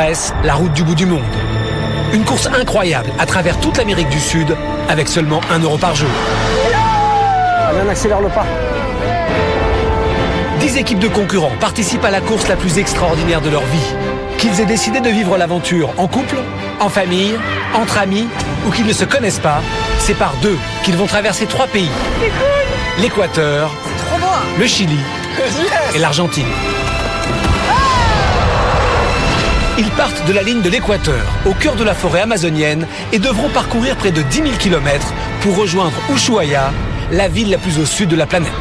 Express, la route du bout du monde. Une course incroyable à travers toute l'Amérique du Sud avec seulement 1 euro par jour. Allez, on accélère le pas. 10 équipes de concurrents participent à la course la plus extraordinaire de leur vie. Qu'ils aient décidé de vivre l'aventure en couple, en famille, entre amis ou qu'ils ne se connaissent pas, c'est par deux qu'ils vont traverser trois pays. L'Équateur, le Chili et l'Argentine. Ils partent de la ligne de l'Équateur, au cœur de la forêt amazonienne, et devront parcourir près de 10 000 km pour rejoindre Ushuaia, la ville la plus au sud de la planète.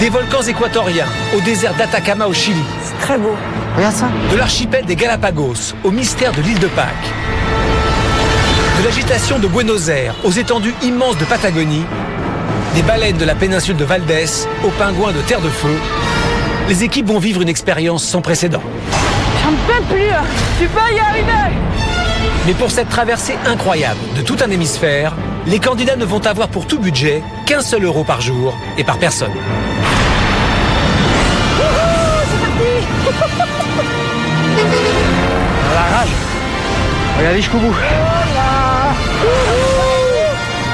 Des volcans équatoriens au désert d'Atacama au Chili, C'est très beau. Regarde ça. de l'archipel des Galapagos au mystère de l'île de Pâques, de l'agitation de Buenos Aires aux étendues immenses de Patagonie, des baleines de la péninsule de Valdés aux pingouins de Terre de Feu, les équipes vont vivre une expérience sans précédent. J'en peux plus. Tu peux y arriver. Mais pour cette traversée incroyable de tout un hémisphère, les candidats ne vont avoir pour tout budget qu'un seul euro par jour et par personne. À la rage. Regardez jusqu'au bout.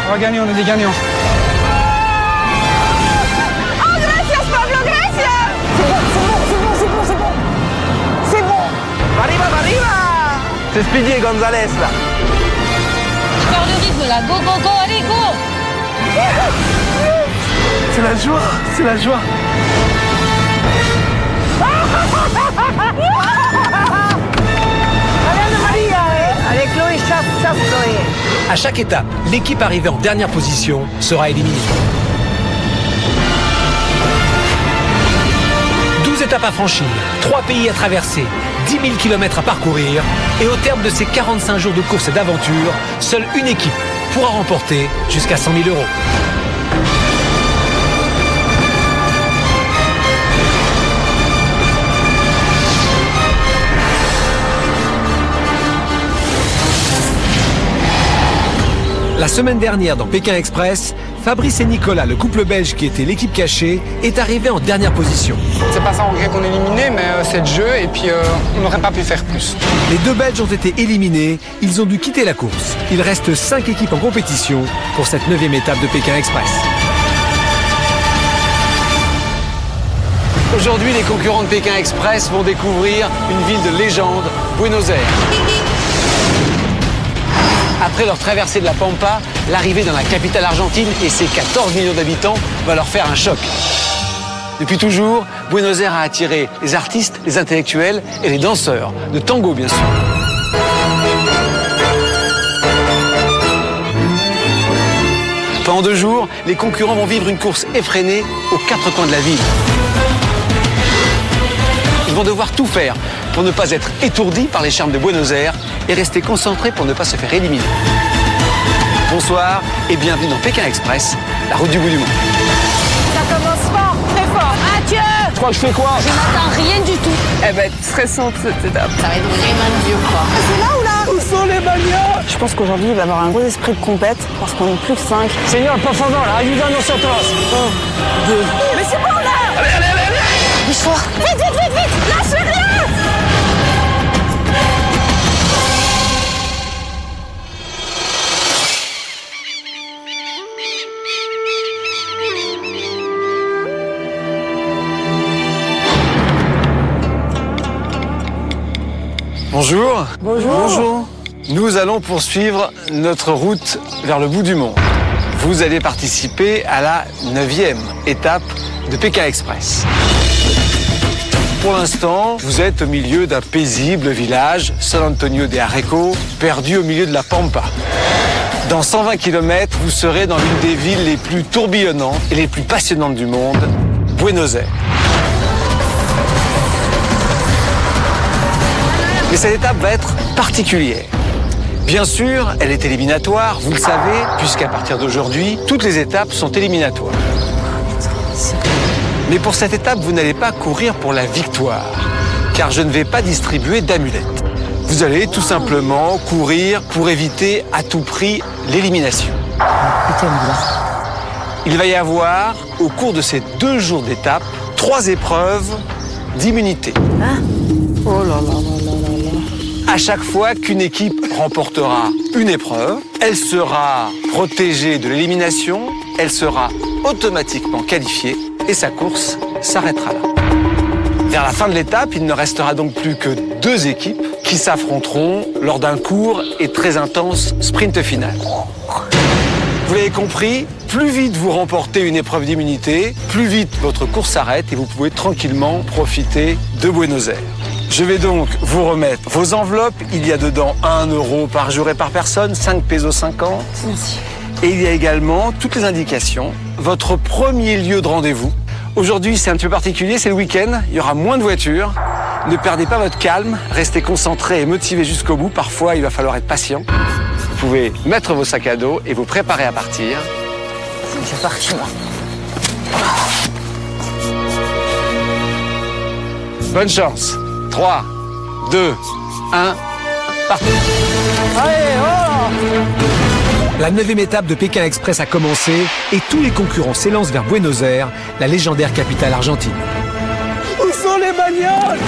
On va gagner, on est des gagnants. C'est Speedy et Gonzalez là. Je perds le rythme là. Go, go, go, allez, go C'est la joie, c'est la joie. Allez, Chloé, chasse, chasse, Chloé. À chaque étape, l'équipe arrivée en dernière position sera éliminée. Étapes à franchir, 3 pays à traverser, 10 000 km à parcourir, et au terme de ces 45 jours de course et d'aventure, seule une équipe pourra remporter jusqu'à 100 000 euros. La semaine dernière dans Pékin Express, Fabrice et Nicolas, le couple belge qui était l'équipe cachée, est arrivé en dernière position. C'est pas ça en regret qu'on est éliminé, mais euh, c'est le jeu et puis euh, on n'aurait pas pu faire plus. Les deux Belges ont été éliminés, ils ont dû quitter la course. Il reste 5 équipes en compétition pour cette neuvième étape de Pékin Express. Aujourd'hui, les concurrents de Pékin Express vont découvrir une ville de légende, Buenos Aires. Après leur traversée de la Pampa, l'arrivée dans la capitale argentine et ses 14 millions d'habitants va leur faire un choc. Depuis toujours, Buenos Aires a attiré les artistes, les intellectuels et les danseurs, de tango bien sûr. Pendant deux jours, les concurrents vont vivre une course effrénée aux quatre coins de la ville. Ils vont devoir tout faire pour ne pas être étourdis par les charmes de Buenos Aires et rester concentrés pour ne pas se faire éliminer. Bonsoir et bienvenue dans Pékin Express, la route du bout du monde. Ça commence fort, très fort. Adieu. Tu crois que je fais quoi? Je n'attends rien du tout. Elle va être stressante cette étape. Ça va être vraiment dur, quoi. Où sont les manias Je pense qu'aujourd'hui, il va y avoir un gros esprit de compète parce qu'on est plus que 5. Seigneur, por favor, ayuda nosotros. Mais c'est bon là. Bouge-toi Vite, vite, vite, Nous allons poursuivre notre route vers le bout du monde. Vous allez participer à la neuvième étape de Pékin Express. Pour l'instant, vous êtes au milieu d'un paisible village, San Antonio de Areco, perdu au milieu de la Pampa. Dans 120 km, vous serez dans l'une des villes les plus tourbillonnantes et les plus passionnantes du monde, Buenos Aires. Mais cette étape va être particulière. Bien sûr, elle est éliminatoire, vous le savez, puisqu'à partir d'aujourd'hui, toutes les étapes sont éliminatoires. Mais pour cette étape, vous n'allez pas courir pour la victoire, car je ne vais pas distribuer d'amulettes. Vous allez tout simplement courir pour éviter à tout prix l'élimination. Il va y avoir, au cours de ces deux jours d'étape, trois épreuves d'immunité. Oh chaque fois qu'une équipe remportera une épreuve, elle sera protégée de l'élimination, elle sera automatiquement qualifiée et sa course s'arrêtera là. Vers la fin de l'étape, il ne restera donc plus que deux équipes qui s'affronteront lors d'un court et très intense sprint final. Vous l'avez compris, plus vite vous remportez une épreuve d'immunité, plus vite votre course s'arrête et vous pouvez tranquillement profiter de Buenos Aires. Je vais donc vous remettre vos enveloppes. Il y a dedans 1 euro par jour et par personne, 5 pesos 50. Et il y a également toutes les indications. Votre premier lieu de rendez-vous. Aujourd'hui, c'est un petit peu particulier, c'est le week-end. Il y aura moins de voitures. Ne perdez pas votre calme. Restez concentré et motivé jusqu'au bout. Parfois, il va falloir être patient. Vous pouvez mettre vos sacs à dos et vous préparer à partir. C'est parti, moi. Bonne chance. 3, 2, 1, partez. La neuvième étape de Pékin Express a commencé et tous les concurrents s'élancent vers Buenos Aires, la légendaire capitale argentine. Où sont les bagnoles?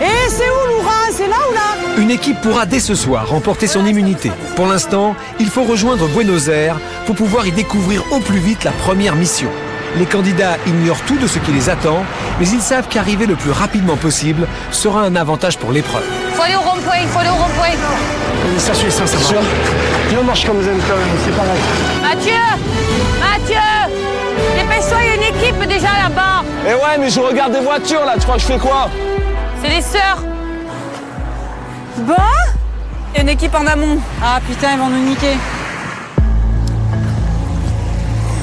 Et c'est où Loura C'est là ou là? Une équipe pourra dès ce soir remporter son immunité. Pour l'instant, il faut rejoindre Buenos Aires pour pouvoir y découvrir au plus vite la première mission. Les candidats ignorent tout de ce qui les attend, mais ils savent qu'arriver le plus rapidement possible sera un avantage pour l'épreuve. Faut aller au rond-point, faut aller au rond-point. Ça suit ça, ça va. Viens, on marche comme vous aimez quand même, c'est pareil. Mathieu Mathieu Dépêche-toi, il y a une équipe déjà là-bas. Eh ouais, mais je regarde des voitures là, tu crois que je fais quoi? C'est les sœurs. Bah? Il y a une équipe en amont. Ah putain, ils vont nous niquer.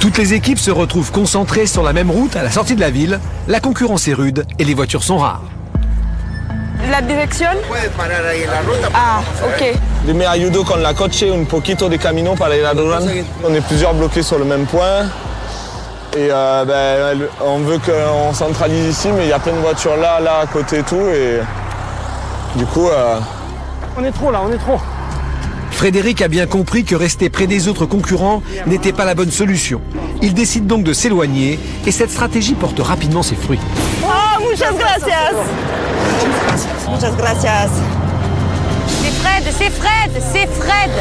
Toutes les équipes se retrouvent concentrées sur la même route à la sortie de la ville. La concurrence est rude et les voitures sont rares. La direction? Ah, ok. Dime ayudo con la coche un poquito de camino para ir a Duran. On est plusieurs bloqués sur le même point. Et euh, ben, on veut qu'on centralise ici, mais il y a plein de voitures là, là, à côté et tout. Et du coup, euh, On est trop là, on est trop. Frédéric a bien compris que rester près des autres concurrents n'était pas la bonne solution. Il décide donc de s'éloigner et cette stratégie porte rapidement ses fruits. Oh, muchas gracias. Muchas gracias. C'est Fred, c'est Fred, c'est Fred.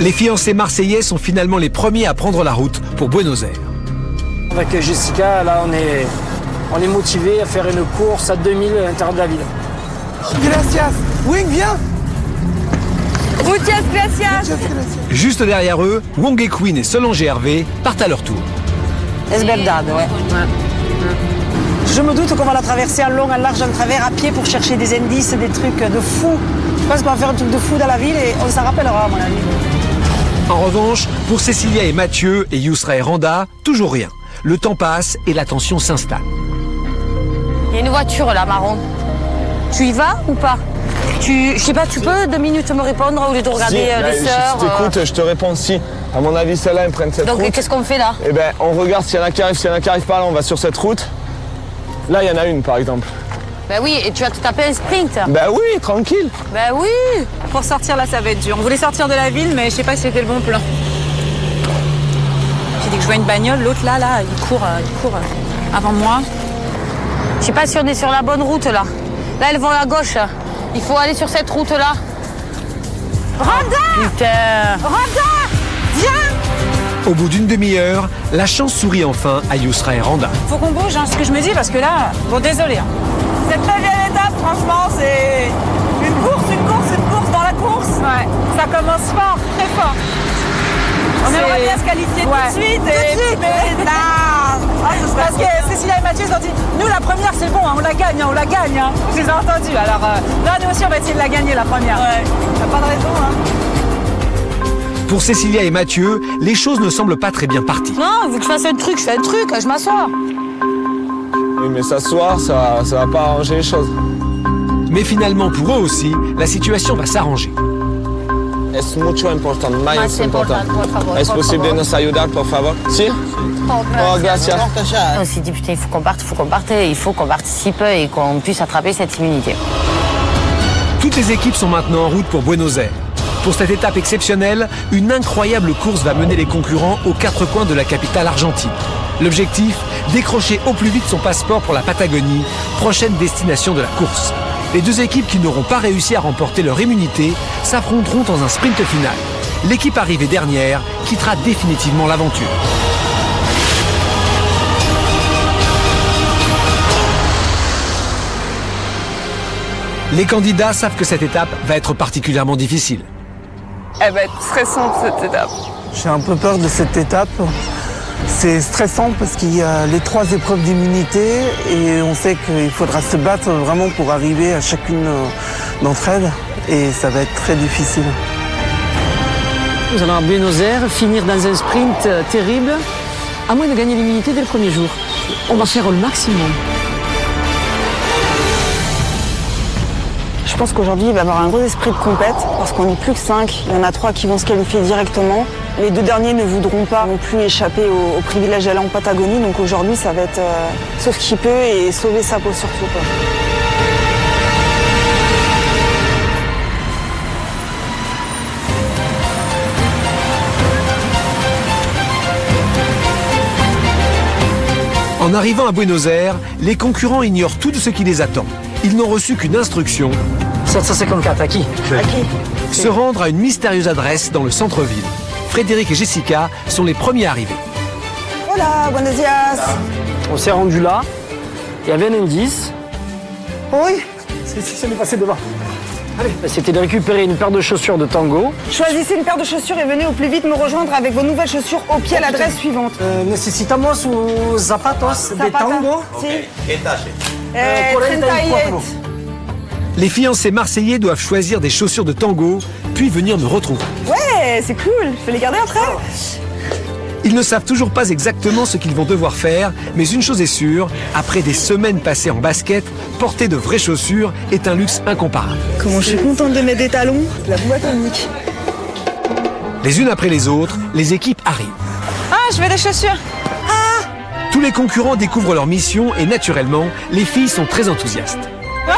Les fiancés marseillais sont finalement les premiers à prendre la route pour Buenos Aires. Avec Jessica, là, on est, on est motivé à faire une course à 2000 à l'intérieur de la ville. Gracias. Wing, viens. Muchas gracias. Juste derrière eux, Wong et Queen et Solange et Hervé partent à leur tour. Es verdad, ouais. Je me doute qu'on va la traverser en long, en large, en travers, à pied pour chercher des indices, des trucs de fou. Je pense qu'on va faire un truc de fou dans la ville et on s'en rappellera, à mon avis. En revanche, pour Cécilia et Mathieu et Yousra et Randa, toujours rien. Le temps passe et la tension s'installe. Il y a une voiture là, marron. Tu y vas ou pas? Tu, je sais pas, tu peux deux minutes me répondre au lieu de regarder si, euh, ben, les sœurs. je euh. t'écoute, je te réponds si. À mon avis, celle-là, elle prennent cette Donc route. qu'est-ce qu'on fait là? Eh ben, on regarde s'il y en a qui arrivent, s'il y en a qui arrivent pas, là, on va sur cette route. Là, il y en a une, par exemple. Ben oui, et tu vas te taper un sprint. Ben oui, tranquille. Ben oui. Pour sortir là, ça va être dur. On voulait sortir de la ville, mais je sais pas si c'était le bon plan. J'ai dit que je vois une bagnole, l'autre là, là, il court, euh, il court euh, avant moi. Je sais pas si on est sur la bonne route là. Là, elles vont à gauche. Il faut aller sur cette route là. Randa Putain Au bout d'une demi-heure, la chance sourit enfin à Yousra et Randa. Faut qu'on bouge, hein, ce que je me dis, parce que là, bon, désolé. hein. Cette neuvième étape, franchement, c'est une course, une course, une course dans la course. Ouais. Ça commence fort, très fort. On aimerait bien se qualifier tout de suite. et... Mais non Parce que Cécilia et Mathieu ils ont dit, nous la première c'est bon, hein, on la gagne, hein, on la gagne. Hein. Je les ai entendus. Alors euh, là, nous aussi on va essayer de la gagner la première. Ouais. T'as pas de raison, hein. Pour Cécilia et Mathieu, les choses ne semblent pas très bien parties. Non, vu que je fasse un truc, je fais un truc, je m'assois. Oui, mais s'asseoir, ça, ça va pas arranger les choses. Mais finalement, pour eux aussi, la situation va s'arranger. Es mucho important, más Más important. important, por favor, Es por posible favor. nos ayudar, por favor? Si? Oh, gracias. On s'est dit, putain, il faut qu'on parte, il faut qu'on parte, il faut qu'on participe et qu'on puisse attraper cette immunité. Toutes les équipes sont maintenant en route pour Buenos Aires. Pour cette étape exceptionnelle, une incroyable course va mener les concurrents aux quatre coins de la capitale argentine. L'objectif, décrocher au plus vite son passeport pour la Patagonie, prochaine destination de la course. Les deux équipes qui n'auront pas réussi à remporter leur immunité s'affronteront dans un sprint final. L'équipe arrivée dernière quittera définitivement l'aventure. Les candidats savent que cette étape va être particulièrement difficile. Elle va être stressante cette étape. J'ai un peu peur de cette étape. C'est stressant parce qu'il y a les trois épreuves d'immunité et on sait qu'il faudra se battre vraiment pour arriver à chacune d'entre elles et ça va être très difficile. Nous allons à Buenos Aires finir dans un sprint euh, terrible, à moins de gagner l'immunité dès le premier jour. On va faire le maximum. Je pense qu'aujourd'hui, il va y avoir un gros esprit de compète parce qu'on n'est plus que 5. Il y en a trois qui vont se qualifier directement. Les deux derniers ne voudront pas non plus échapper au, au privilège d'aller en Patagonie. Donc aujourd'hui, ça va être euh, sauf qui peut et sauver sa peau surtout. Quoi. En arrivant à Buenos Aires, les concurrents ignorent tout de ce qui les attend. Ils n'ont reçu qu'une instruction 754, à qui? À qui? Se rendre à une mystérieuse adresse dans le centre-ville. Frédéric et Jessica sont les premiers arrivés. Hola, buenos dias. On s'est rendu là, il y avait un indice. Oui. C'est c'est est passé devant. Allez, c'était de récupérer une paire de chaussures de tango. Choisissez une paire de chaussures et venez au plus vite me rejoindre avec vos nouvelles chaussures au pied à l'adresse suivante. Euh, necesitamos os zapatos de tango. Si. Euh, Eh, 48. 38. Les fiancés marseillais doivent choisir des chaussures de tango, puis venir me retrouver. Ouais, c'est cool. Je vais les garder après. Ils ne savent toujours pas exactement ce qu'ils vont devoir faire, mais une chose est sûre, après des semaines passées en basket, porter de vraies chaussures est un luxe incomparable. Comment je suis contente de mettre des talons. La boîte unique. Les unes après les autres, les équipes arrivent. Ah, je veux des chaussures. Tous les concurrents découvrent leur mission et naturellement, les filles sont très enthousiastes.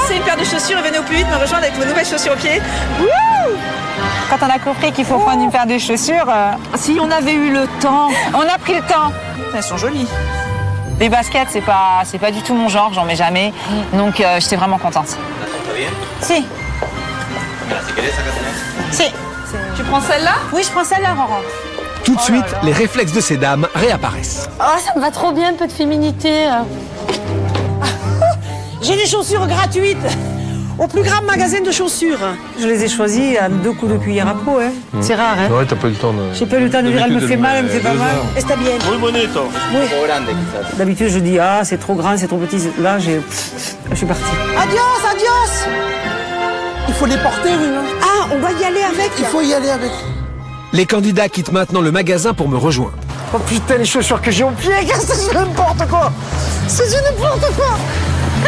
C'est une paire de chaussures et venez au plus vite me rejoindre avec vos nouvelles chaussures au pied. Wouh Quand on a compris qu'il faut prendre une paire de chaussures, euh, Si on avait eu le temps. on a pris le temps. Elles sont jolies. Les baskets, c'est pas, c'est pas du tout mon genre, j'en mets jamais. Donc euh, j'étais vraiment contente. Si. Si. Tu prends celle-là? Oui, je prends celle-là, Aurore. Tout de suite, les réflexes de ces dames réapparaissent. Oh, ça me va trop bien, un peu de féminité. J'ai des chaussures gratuites au plus grand magasin de chaussures. Je les ai choisies à deux coups de cuillère à peau. Hein. C'est rare, hein Ouais, t'as pas eu le temps de. J'ai pas eu le temps de dire, elle me fait mal, elle me fait pas mal. Está bien. Muy bonito. Oui. D'habitude, je dis, ah, c'est trop grand, c'est trop petit. Là, j'ai... je suis partie. Adios, adios Il faut les porter, oui. hein. Ah, on doit y aller avec. Il faut y aller avec. Les candidats quittent maintenant le magasin pour me rejoindre. Oh putain, les chaussures que j'ai au pied, que c'est n'importe quoi C'est du n'importe quoi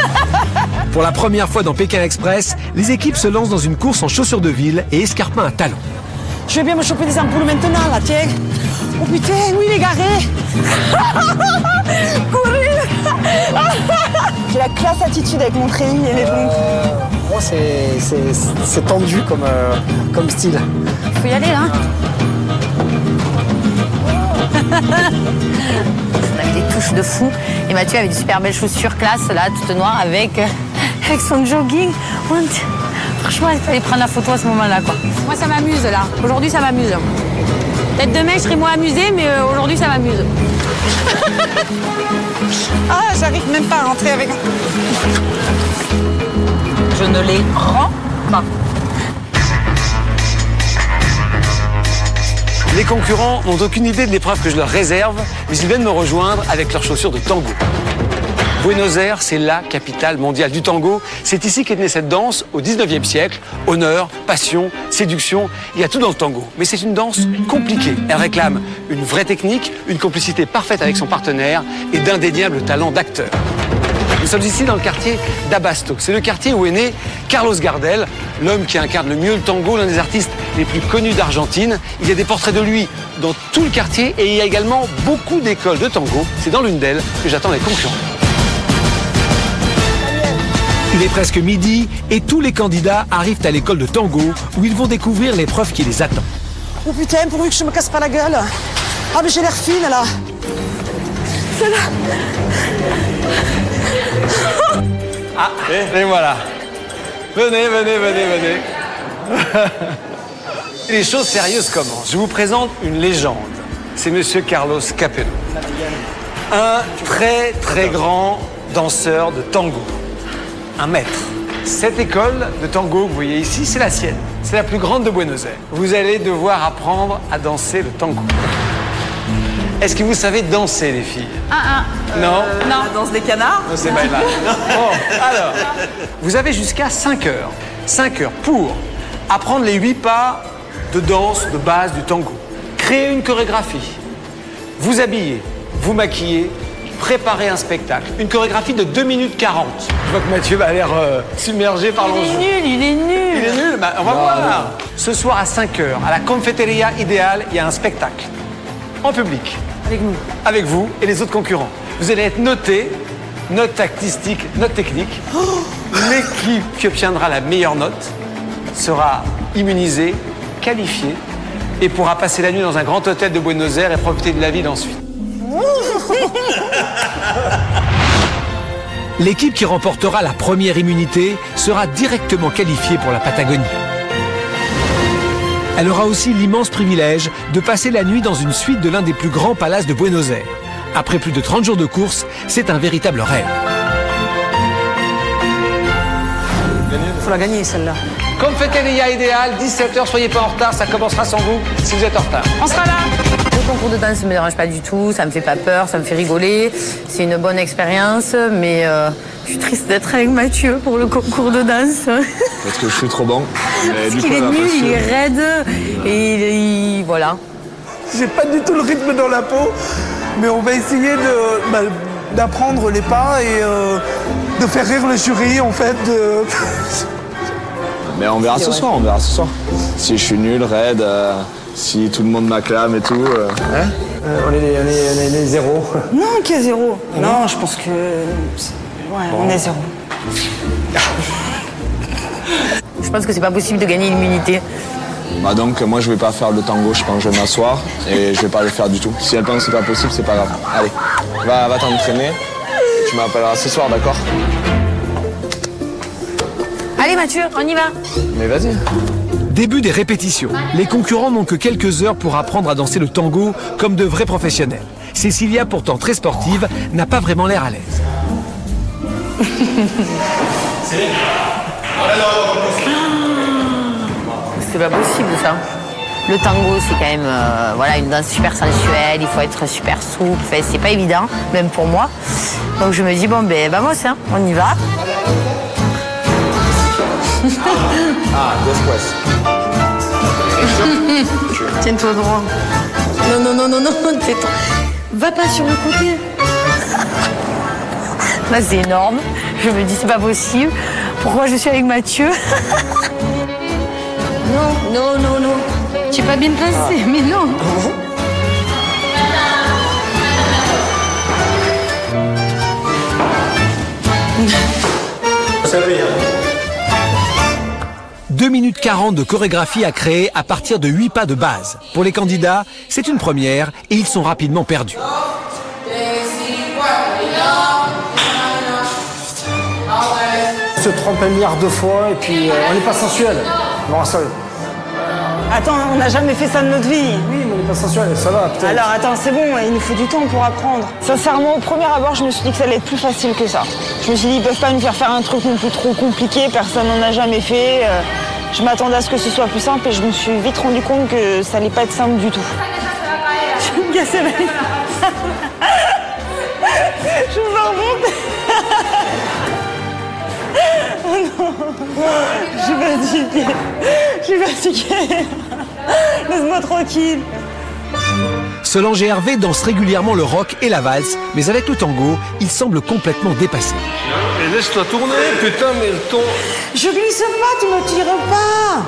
Pour la première fois dans Pékin Express, les équipes se lancent dans une course en chaussures de ville et escarpins à talons. Je vais bien me choper des ampoules maintenant, là, tiens. Oh putain, oui, il est garé. J'ai la classe attitude avec mon treillis et les bons. Moi, c'est- tendu comme, euh, comme style. Faut y aller, hein On avait des touches de fou. Et Mathieu avait des super belles chaussures classe, là, toutes noires, avec, euh, avec son jogging. Franchement, il fallait prendre la photo à ce moment-là, quoi. Moi, ça m'amuse, là. Aujourd'hui, ça m'amuse. Peut-être demain, je serai moins amusée, mais euh, aujourd'hui, ça m'amuse. Ah, j'arrive même pas à rentrer avec. Je ne les rends pas. Les concurrents n'ont aucune idée de l'épreuve que je leur réserve, mais ils viennent me rejoindre avec leurs chaussures de tango. Buenos Aires, c'est la capitale mondiale du tango. C'est ici qu'est née cette danse au 19e siècle. Honneur, passion, séduction, il y a tout dans le tango. Mais c'est une danse compliquée. Elle réclame une vraie technique, une complicité parfaite avec son partenaire et d'indéniables talents d'acteur. Nous sommes ici dans le quartier d'Abasto. C'est le quartier où est né Carlos Gardel, l'homme qui incarne le mieux le tango, l'un des artistes les plus connus d'Argentine. Il y a des portraits de lui dans tout le quartier et il y a également beaucoup d'écoles de tango. C'est dans l'une d'elles que j'attends les concurrents. Il est presque midi et tous les candidats arrivent à l'école de tango où ils vont découvrir l'épreuve qui les attend. Oh putain, pourvu que je me casse pas la gueule. Ah, mais j'ai l'air fine, là. Ah, et voilà. Venez, venez, venez, venez. Les choses sérieuses commencent. Je vous présente une légende. C'est Monsieur Carlos Capello. Un très très grand danseur de tango. Un maître. Cette école de tango que vous voyez ici, c'est la sienne. C'est la plus grande de Buenos Aires. Vous allez devoir apprendre à danser le tango. Est-ce que vous savez danser, les filles? Ah, ah. Non? Non. La danse des canards? Non, c'est pas là. Bon, alors, vous avez jusqu'à 5 heures. 5 heures pour apprendre les 8 pas de danse de base du tango. Créer une chorégraphie. Vous habiller, vous maquiller, préparer un spectacle. Une chorégraphie de 2 minutes 40. Je vois que Mathieu a l'air euh, submergé par Il est l'enjeu. nul, il est nul. Il est nul Bah, On va voir. Ce soir à 5 heures, à la Confeteria Idéal, il y a un spectacle. En public. Avec nous. Avec vous et les autres concurrents. Vous allez être notés, note artistique, note technique. L'équipe qui obtiendra la meilleure note sera immunisée, qualifiée et pourra passer la nuit dans un grand hôtel de Buenos Aires et profiter de la ville ensuite. L'équipe qui remportera la première immunité sera directement qualifiée pour la Patagonie. Elle aura aussi l'immense privilège de passer la nuit dans une suite de l'un des plus grands palaces de Buenos Aires. Après plus de 30 jours de course, c'est un véritable rêve. Il faut la gagner, celle-là. Confeteria Idéal, 17h, soyez pas en retard, ça commencera sans vous si vous êtes en retard. On sera là. Le concours de danse ne me dérange pas du tout, ça me fait pas peur, ça me fait rigoler. C'est une bonne expérience, mais euh, je suis triste d'être avec Mathieu pour le concours de danse. Parce que je suis trop bon. Parce qu'il est nul, il est raide, et il- il- voilà. J'ai pas du tout le rythme dans la peau, mais on va essayer de, bah, d'apprendre les pas et euh, de faire rire le jury en fait. De... Mais on verra ce soir, on verra ce soir. Si je suis nul, raide, euh, si tout le monde m'acclame et tout. euh, on, est, on, est, on est les zéros. Non, qui est zéro. Non, je pense que. Ouais, on est zéro. Je pense que c'est pas possible de gagner l'immunité. Bah donc moi je vais pas faire le tango, je pense que je vais m'asseoir et je vais pas le faire du tout. Si elle pense que c'est pas possible, c'est pas grave. Allez, va, va t'entraîner. Tu m'appelleras ce soir, d'accord? Allez Mathieu, on y va Mais vas-y. Début des répétitions. Les concurrents n'ont que quelques heures pour apprendre à danser le tango comme de vrais professionnels. Cécilia, pourtant très sportive, n'a pas vraiment l'air à l'aise. C'est pas possible ça. Le tango, c'est quand même euh, une danse super sensuelle, il faut être super souple, c'est pas évident, même pour moi. Donc je me dis, bon ben vamos, hein, on y va. Ah, después. Tiens-toi droit. Non, non, non, non, non, tais-toi. Va pas sur le côté. Là, c'est énorme. Je me dis, c'est pas possible. Pourquoi je suis avec Mathieu? Non, non, non, non. Tu es pas bien placé, mais non. Veut dire. 2 minutes 40 de chorégraphie à créer à partir de 8 pas de base. Pour les candidats, c'est une première et ils sont rapidement perdus. On se trompe un milliard de fois et puis euh, on n'est pas sensuel. Bon, ça, Attends, on n'a jamais fait ça de notre vie. oui, mais on n'est pas sensuel, ça va, peut-être. Alors attends, c'est bon, il nous faut du temps pour apprendre. Sincèrement, au premier abord, je me suis dit que ça allait être plus facile que ça. Je me suis dit, ils peuvent pas nous faire faire un truc non plus trop compliqué, personne n'en a jamais fait. Euh, Je m'attendais à ce que ce soit plus simple et je me suis vite rendu compte que ça allait pas être simple du tout. Je me casser la Je me remonte. Oh non, je suis fatiguée. Je suis fatiguée. Laisse-moi tranquille. Solange et Hervé dansent régulièrement le rock et la valse, mais avec le tango, ils semblent complètement dépassés. Et laisse-toi tourner, putain, mais le ton. Je glisse pas, tu me tires pas.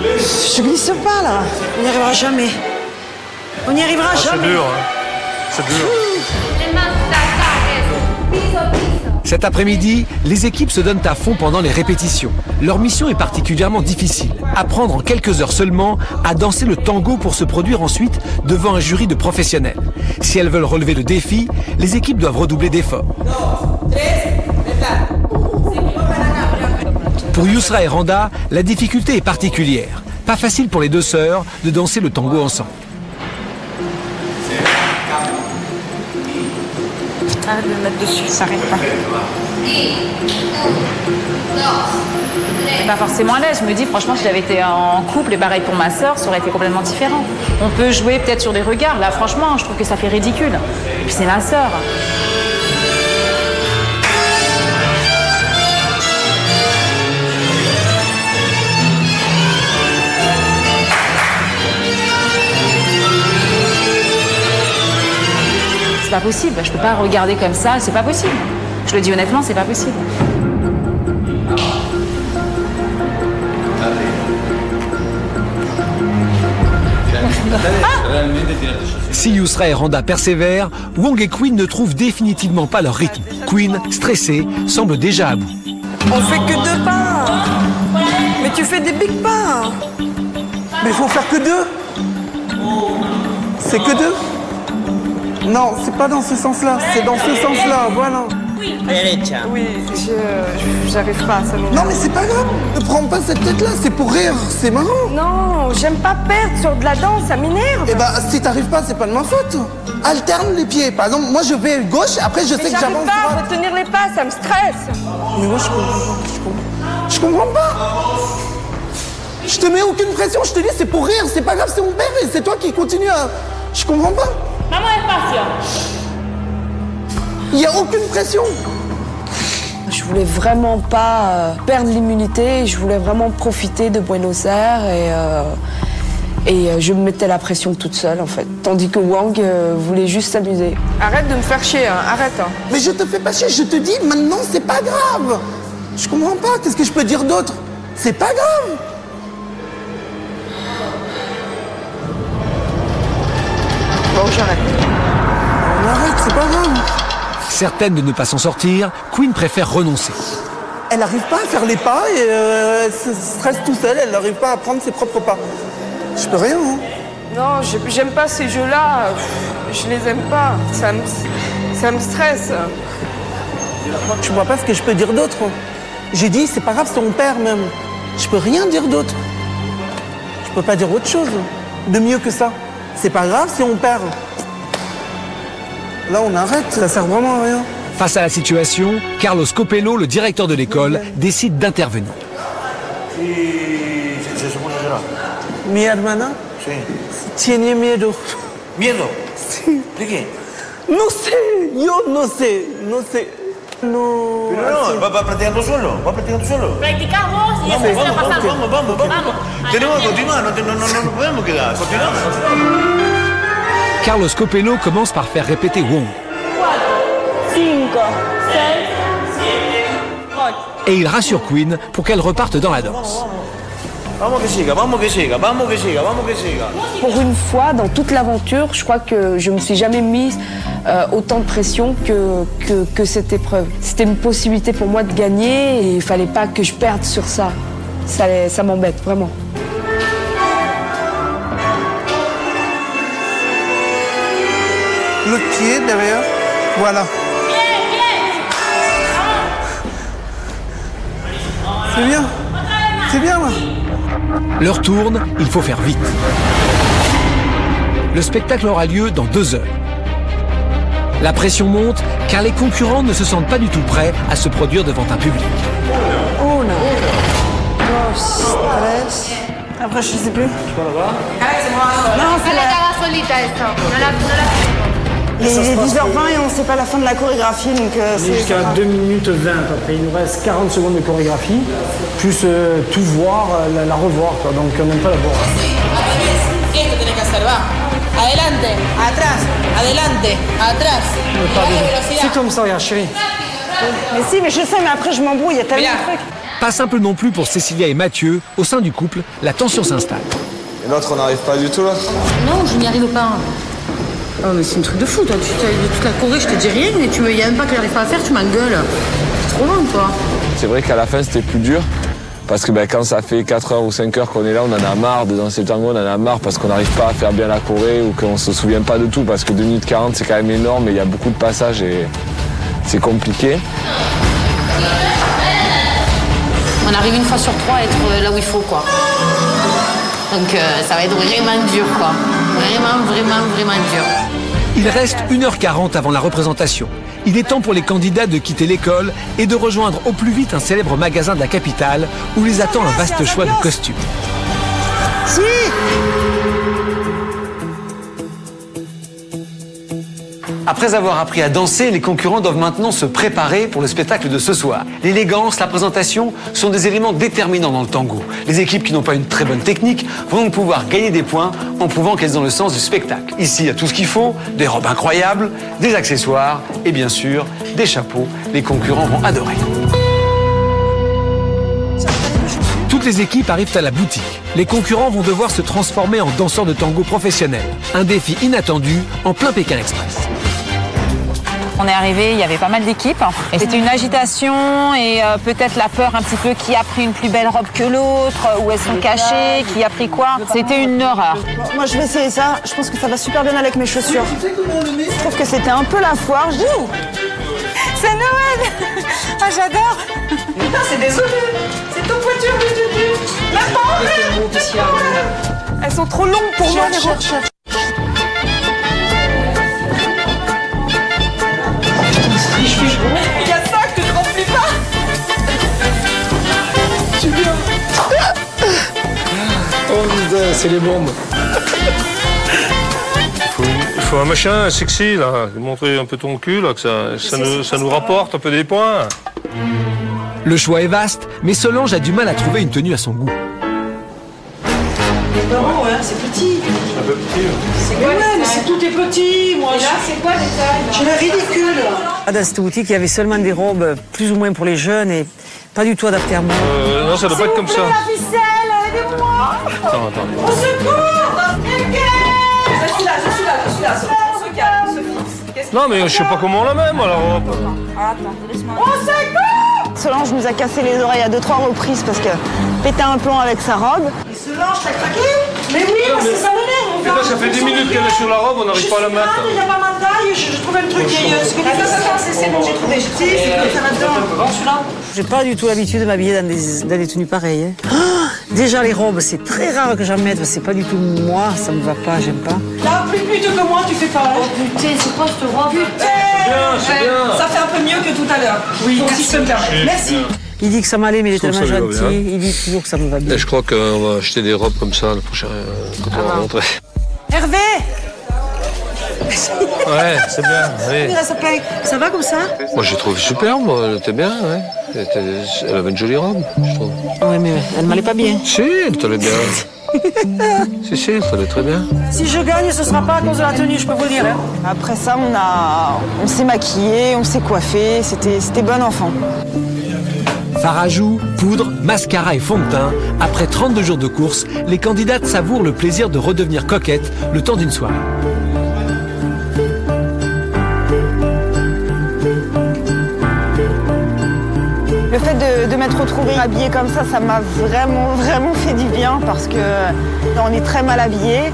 Je glisse pas là. On n'y arrivera jamais. On n'y arrivera C'est jamais. dur, hein. C'est dur. Cet après-midi, les équipes se donnent à fond pendant les répétitions. Leur mission est particulièrement difficile. Apprendre en quelques heures seulement à danser le tango pour se produire ensuite devant un jury de professionnels. Si elles veulent relever le défi, les équipes doivent redoubler d'efforts. Pour Yusra et Randa, la difficulté est particulière. Pas facile pour les deux sœurs de danser le tango ensemble. De me mettre dessus, ça pas. Pas forcément à l'aise. Je me dis, franchement, si j'avais été en couple et pareil pour ma sœur, ça aurait été complètement différent. On peut jouer peut-être sur des regards. Là, franchement, je trouve que ça fait ridicule. Et puis c'est ma sœur. Pas possible. Je peux pas regarder comme ça. C'est pas possible. Je le dis honnêtement, c'est pas possible. Si Yusra et Randa persévèrent, Wong et Queen ne trouvent définitivement pas leur rythme. Queen, stressée, semble déjà à bout. On fait que deux pas. Mais tu fais des big pas. Mais il faut faire que deux. C'est que deux. Non, c'est pas dans ce sens-là, c'est dans ce sens-là, voilà. Oui, je j'arrive pas, ça m'énerve. Non mais c'est pas grave, ne prends pas cette tête-là, c'est pour rire, c'est marrant. Non, j'aime pas perdre sur de la danse, ça m'énerve. Eh bah si t'arrives pas, c'est pas de ma faute. Alterne les pieds. Par exemple, moi je vais gauche, après je sais Mais que j'arrive j'avance pas à retenir les pas, ça me stresse. Mais moi je comprends pas, je comprends. Je comprends pas. Je te mets aucune pression, je te dis c'est pour rire, c'est pas grave, c'est mon père et c'est toi qui continue à. Je comprends pas. Il y a aucune pression. Je voulais vraiment pas euh, perdre l'immunité, je voulais vraiment profiter de Buenos Aires et, euh, et euh, je me mettais la pression toute seule en fait. Tandis que Wang euh, voulait juste s'amuser. Arrête de me faire chier, hein, arrête. Mais je te fais pas chier, je te dis maintenant c'est pas grave. Je comprends pas, qu'est-ce que je peux dire d'autre? C'est pas grave. Bon, j'arrête. On arrête, c'est pas grave. Certaine de ne pas s'en sortir, Queen préfère renoncer. Elle n'arrive pas à faire les pas et euh, elle se stresse tout seule, elle n'arrive pas à prendre ses propres pas. Je peux rien, hein. Non, j'ai- j'aime pas ces jeux-là. Je les aime pas. Ça me, ça me stresse. Je vois pas ce que je peux dire d'autre. J'ai dit, c'est pas grave, c'est mon père même. Je peux rien dire d'autre. Je peux pas dire autre chose de mieux que ça. C'est pas grave, c'est mon père. Là, on arrête, ça sert vraiment à rien. Face à la situation, Carlos Copello, le directeur de l'école, décide d'intervenir. Mi hermana tiene miedo. ¿Miedo? Sí. ¿De qué? No sé, yo no sé, no sé. No. Pero no, va, va practicando solo, va practicando solo. Practicás vos y Vamos, después vamos, la vamos, pasamos. vamos, vamos, vamos. Tenemos que continuar, no, te- no, no, no nos podemos quedar. Continuamos. Carlos Copello commence par faire répéter Wong. Et il rassure Queen pour qu'elle reparte dans la danse. Vamos que siga, vamos que siga, vamos que siga, vamos que siga. Pour une fois, dans toute l'aventure, je crois que je me suis jamais mise euh, autant de pression que, que, que cette épreuve. C'était une possibilité pour moi de gagner et il fallait pas que je perde sur ça. Ça, ça m'embête vraiment. L'autre pied derrière. Voilà. C'est bien. C'est bien là. L'heure tourne, il faut faire vite. Le spectacle aura lieu dans deux heures. La pression monte car les concurrents ne se sentent pas du tout prêts à se produire devant un public. Una, dos, tres. Après, je sais plus. Non, c'est la... solita esto. No la, no la... Il est 10h20 et on sait pas la fin de la chorégraphie, donc euh, c'est... jusqu'à 2 minutes 20 à peu près. Il nous reste 40 secondes de chorégraphie, plus euh, tout voir, euh, la, la revoir. Quoi. Donc on n'aime pas la voir. C'est comme ça, regarde chérie. Mais si, mais je sais, mais après je m'embrouille, il y a tellement de trucs. Pas simple non plus pour Cécilia et Mathieu. Au sein du couple, la tension s'installe. Et l'autre, on n'arrive pas du tout là? Non, je n'y arrive pas. Oh, mais c'est un truc de fou, toi. Tu, toute la Corée, je te dis rien, mais tu me, y a même pas que j'arrive pas à faire, tu m'engueules. C'est trop long, toi. C'est vrai qu'à la fin, c'était plus dur. Parce que ben, quand ça fait 4 heures ou 5 heures qu'on est là, on en a marre de danser le tango, on en a marre parce qu'on n'arrive pas à faire bien la Corée ou qu'on se souvient pas de tout. Parce que 2 minutes 40, c'est quand même énorme et il y a beaucoup de passages et c'est compliqué. On arrive une fois sur trois à être là où il faut, quoi. Donc euh, ça va être vraiment dur, quoi. Vraiment, vraiment, vraiment dur. Il reste 1h40 avant la représentation. Il est temps pour les candidats de quitter l'école et de rejoindre au plus vite un célèbre magasin de la capitale où les attend un vaste choix de costumes. Si Après avoir appris à danser, les concurrents doivent maintenant se préparer pour le spectacle de ce soir. L'élégance, la présentation sont des éléments déterminants dans le tango. Les équipes qui n'ont pas une très bonne technique vont pouvoir gagner des points en prouvant qu'elles ont le sens du spectacle. Ici, il y a tout ce qu'il faut, des robes incroyables, des accessoires et bien sûr des chapeaux. Les concurrents vont adorer. Toutes les équipes arrivent à la boutique. Les concurrents vont devoir se transformer en danseurs de tango professionnels. Un défi inattendu en plein Pékin Express. On est arrivé, il y avait pas mal d'équipes. Et c'était une agitation et euh, peut-être la peur un petit peu qui a pris une plus belle robe que l'autre, où elles sont cachées, qui a pris quoi. C'était une horreur. Moi, je vais essayer ça. Je pense que ça va super bien avec mes chaussures. Je trouve que c'était un peu la foire. Je dis, ouh, C'est Noël Ah, j'adore Putain, c'est des œufs C'est tout voiture en Elles sont trop longues pour moi, les Il y a ça que tu ne remplis pas Tu viens Oh putain, c'est les bombes. Il faut un machin sexy, là. Montrer un peu ton cul, là, que ça, ça, nous, ça nous rapporte un peu des points. Le choix est vaste, mais Solange a du mal à trouver une tenue à son goût. Non, hein, c'est petit. Un peu petit. C'est quoi ouais, mais c'est tout est petit, moi. Et là, c'est quoi les tailles Je suis ridicule. Ah, dans cette boutique, il y avait seulement des robes plus ou moins pour les jeunes et pas du tout adaptées à moi. Euh, non, ça doit pas être comme ça. La ficelle, aidez-moi Attends, attends. Au secours Je suis là, je suis là, je suis là. On se calme, Sophie. Qu'est-ce Non, mais je sais pas comment on la met, moi, la robe. Attends, laisse-moi. Au secours Solange nous a cassé les oreilles à deux, trois reprises parce que pétait un plomb avec sa robe. Et Solange, t'as craqué Mais oui, parce que ça m'énerve. Putain, ça fait 10 minutes qu'elle est sur la robe, on n'arrive pas à la mettre. Il n'y a pas ma taille, je, je trouve un truc c'est bon, j'ai trouvé. Comme ça là-dedans. Celui-là J'ai pas du tout l'habitude de m'habiller dans des, dans des tenues pareilles. hein. Ah, déjà, les robes, c'est très rare que j'en mette. C'est pas du tout moi, ça me va pas, j'aime pas. Là, plus plutôt que moi, tu fais pas. Oh putain, c'est quoi cette robe? Putain bien, c'est bien. Ça fait un peu mieux que tout à l'heure. Oui, si je peux me permettre. Merci. Il dit que ça m'allait, mais il est Je tellement gentil. bien. Il dit toujours que ça me va bien. Et je crois qu'on va acheter des robes comme ça la prochaine, euh, quand on va rentrer. Hervé Ouais, c'est bien, oui. Ça, va comme ça? Moi, j'ai trouvé superbe, moi, elle était bien, ouais. Elle, était- elle avait une jolie robe, je trouve. Oui, mais elle m'allait pas bien. Si, elle t'allait bien. si, si, elle t'allait très bien. Si je gagne, ce sera pas à cause de la tenue, je peux vous le dire. hein. Après ça, on, a, on s'est maquillé, on s'est coiffé. C'était c'était bon enfant. Farajou, poudre, mascara et fond de teint, après 32 jours de course, les candidates savourent le plaisir de redevenir coquettes le temps d'une soirée. M'être retrouvée habillée comme ça, ça m'a vraiment, vraiment fait du bien parce que on est très mal habillé.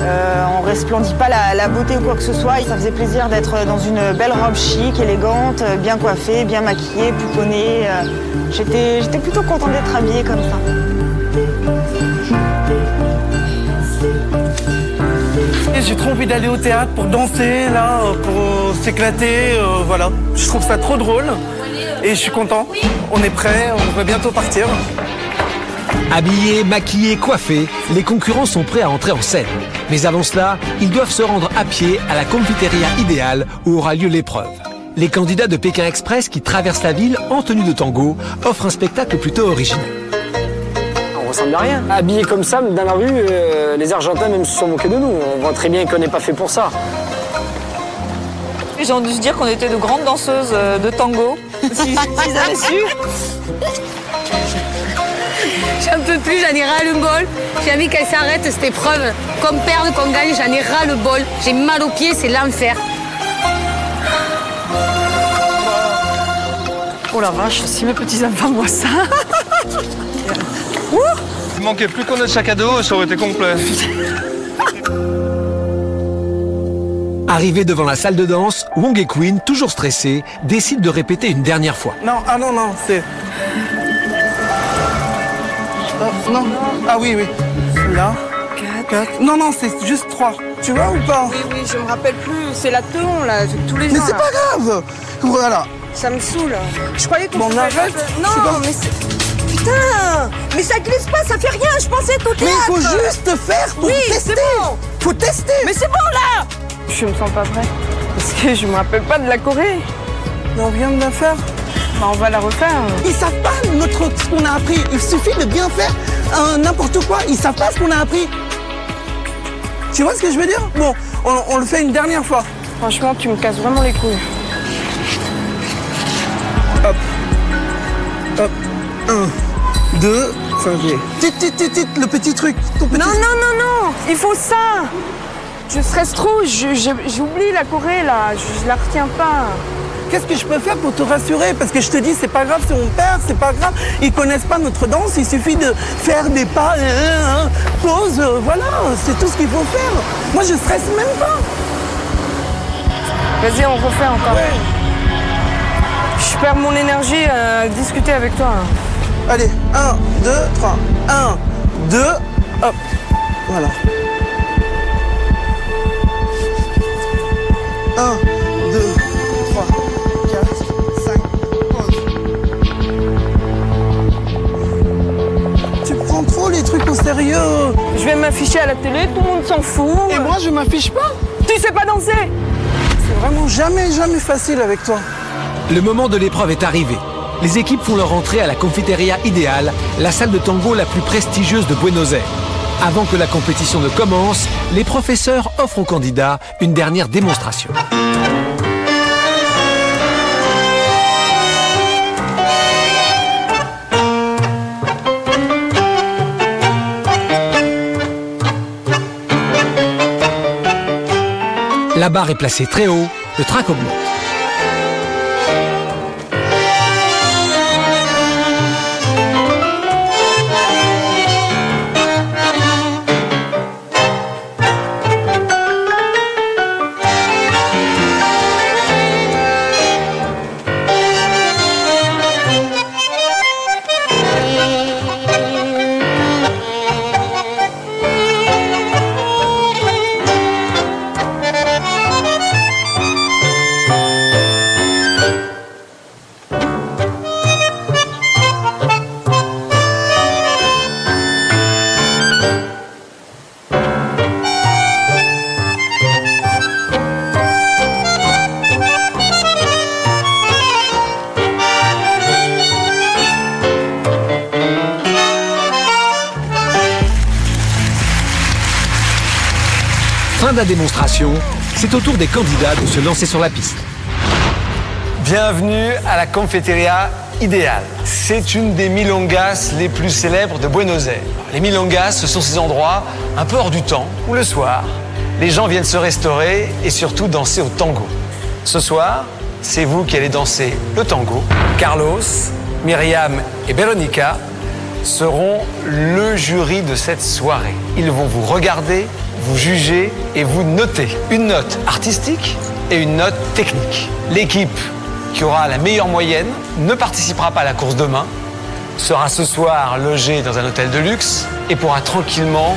Euh, on resplendit pas la, beauté ou quoi que ce soit. Ça faisait plaisir d'être dans une belle robe chic, élégante, bien coiffée, bien maquillée, pouponnée. Euh, J'étais j'étais plutôt contente d'être habillée comme ça. Et J'ai trop envie d'aller au théâtre pour danser, là, pour s'éclater, euh, voilà. Je trouve ça trop drôle et je suis content. On est prêt, on va bientôt partir. Habillés, maquillés, coiffés, les concurrents sont prêts à entrer en scène. Mais avant cela, ils doivent se rendre à pied à la confiteria idéale où aura lieu l'épreuve. Les candidats de Pékin Express qui traversent la ville en tenue de tango offrent un spectacle plutôt original. On ressemble à rien. Habillé comme ça, dans la rue, euh, les Argentins même se sont moqués de nous. On voit très bien qu'on n'est pas fait pour ça. J'ai envie de dire qu'on était de grandes danseuses euh, de tango. S'ils s'ils avaient su. J'en peux plus, j'en ai ras le bol. J'ai envie qu'elle s'arrête cette épreuve. Qu'on perde, qu'on gagne, j'en ai ras le bol. J'ai mal aux pieds, c'est l'enfer. Oh la vache, si mes petits-enfants voient ça. Il manquait plus qu'on ait le sac à dos, ça aurait été complet. Arrivé devant la salle de danse, Wong et Queen, toujours stressés, décident de répéter une dernière fois. Non, ah non, non, c'est. Ah, non, ah oui, oui. Là. Quatre. Non, non, c'est juste trois. Tu vois ou pas? Oui, oui, je me rappelle plus. C'est la teon, là, tous les Mais jours. c'est pas grave Voilà. Ça me saoule. Je croyais qu'on Bon, arrête. Non, pas- mais c'est... Putain Mais ça glisse pas, ça fait rien. Je pensais être au Mais théâtre. il faut juste faire pour Oui, tester c'est bon. Faut tester Mais c'est bon, là Je me sens pas prête. Parce que je me rappelle pas de la Corée. Mais on vient de la faire. Bah, on va la refaire. Ils savent pas notre, ce qu'on a appris. Il suffit de bien faire euh, n'importe quoi. Ils savent pas ce qu'on a appris. Tu vois ce que je veux dire? Bon, on, on le fait une dernière fois. Franchement, tu me casses vraiment les couilles. Hop. Hop. Un, deux, j'ai. Tit, tit, tit, tit, le petit truc. Ton petit... Non, non, non, non Il faut ça Je stresse trop, j'oublie la Corée, là. Je, je la retiens pas. Qu'est-ce que je peux faire pour te rassurer? Parce que je te dis, c'est pas grave si on perd, c'est pas grave. Ils connaissent pas notre danse, il suffit de faire des pas, euh, euh, pause, euh, voilà, c'est tout ce qu'il faut faire. Moi, je stresse même pas. Vas-y, on refait encore. Je perds mon énergie à discuter avec toi. Allez, un, deux, trois. Un, deux, hop. Voilà. Un, deux, trois, quatre, cinq. pause. Tu prends trop les trucs au sérieux. Je vais m'afficher à la télé, tout le monde s'en fout. Et moi, je m'affiche pas. Tu sais pas danser C'est vraiment jamais, jamais facile avec toi. Le moment de l'épreuve est arrivé. Les équipes font leur entrée à la Confiteria Idéal, la salle de tango la plus prestigieuse de Buenos Aires. Avant que la compétition ne commence, les professeurs offrent aux candidats une dernière démonstration. La barre est placée très haut, le track augmente. Fin de la démonstration, c'est au tour des candidats de se lancer sur la piste. Bienvenue à la Confeteria Idéal. C'est une des milongas les plus célèbres de Buenos Aires. Les milongas, ce sont ces endroits un peu hors du temps où le soir, les gens viennent se restaurer et surtout danser au tango. Ce soir, c'est vous qui allez danser le tango. Carlos, Myriam et Veronica seront le jury de cette soirée. Ils vont vous regarder, vous juger et vous noter. Une note artistique et une note technique. L'équipe qui aura la meilleure moyenne ne participera pas à la course demain, sera ce soir logée dans un hôtel de luxe et pourra tranquillement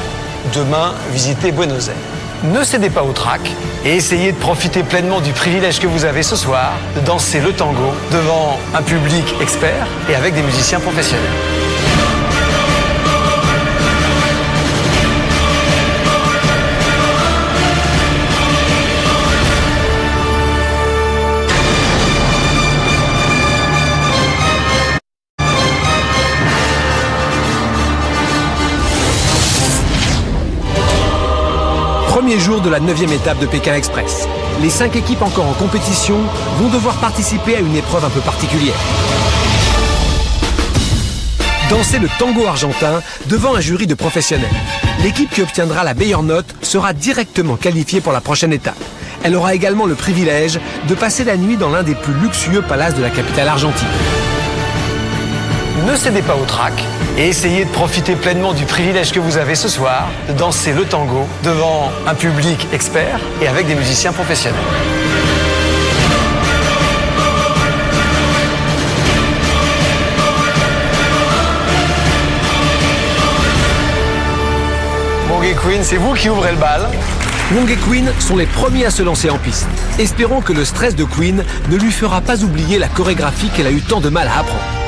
demain visiter Buenos Aires. Ne cédez pas au trac et essayez de profiter pleinement du privilège que vous avez ce soir de danser le tango devant un public expert et avec des musiciens professionnels. Premier jour de la 9 étape de Pékin Express. Les cinq équipes encore en compétition vont devoir participer à une épreuve un peu particulière. danser le tango argentin devant un jury de professionnels. L'équipe qui obtiendra la meilleure note sera directement qualifiée pour la prochaine étape. Elle aura également le privilège de passer la nuit dans l'un des plus luxueux palaces de la capitale argentine. Ne cédez pas au trac et essayez de profiter pleinement du privilège que vous avez ce soir de danser le tango devant un public expert et avec des musiciens professionnels. Monkey Queen, c'est vous qui ouvrez le bal. Wong et Queen sont les premiers à se lancer en piste. Espérons que le stress de Queen ne lui fera pas oublier la chorégraphie qu'elle a eu tant de mal à apprendre.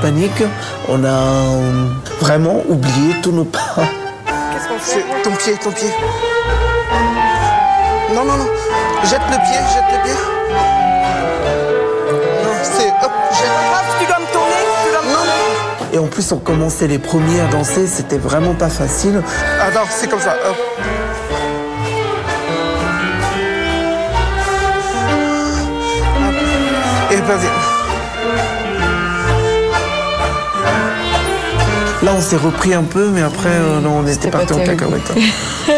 Panique, on a vraiment oublié tous nos pas. Qu'est-ce qu'on fait Ton pied, ton pied. Non, non, non. Jette le pied, jette le pied. Non, c'est hop, jette. tu dois me tourner, tu dois me tourner. Et en plus, on commençait les premiers à danser, c'était vraiment pas facile. Attends, c'est comme ça. Hop. Et vas-y. Là, on s'est repris un peu, mais après, euh, non, on était parti en cacahuète. hein.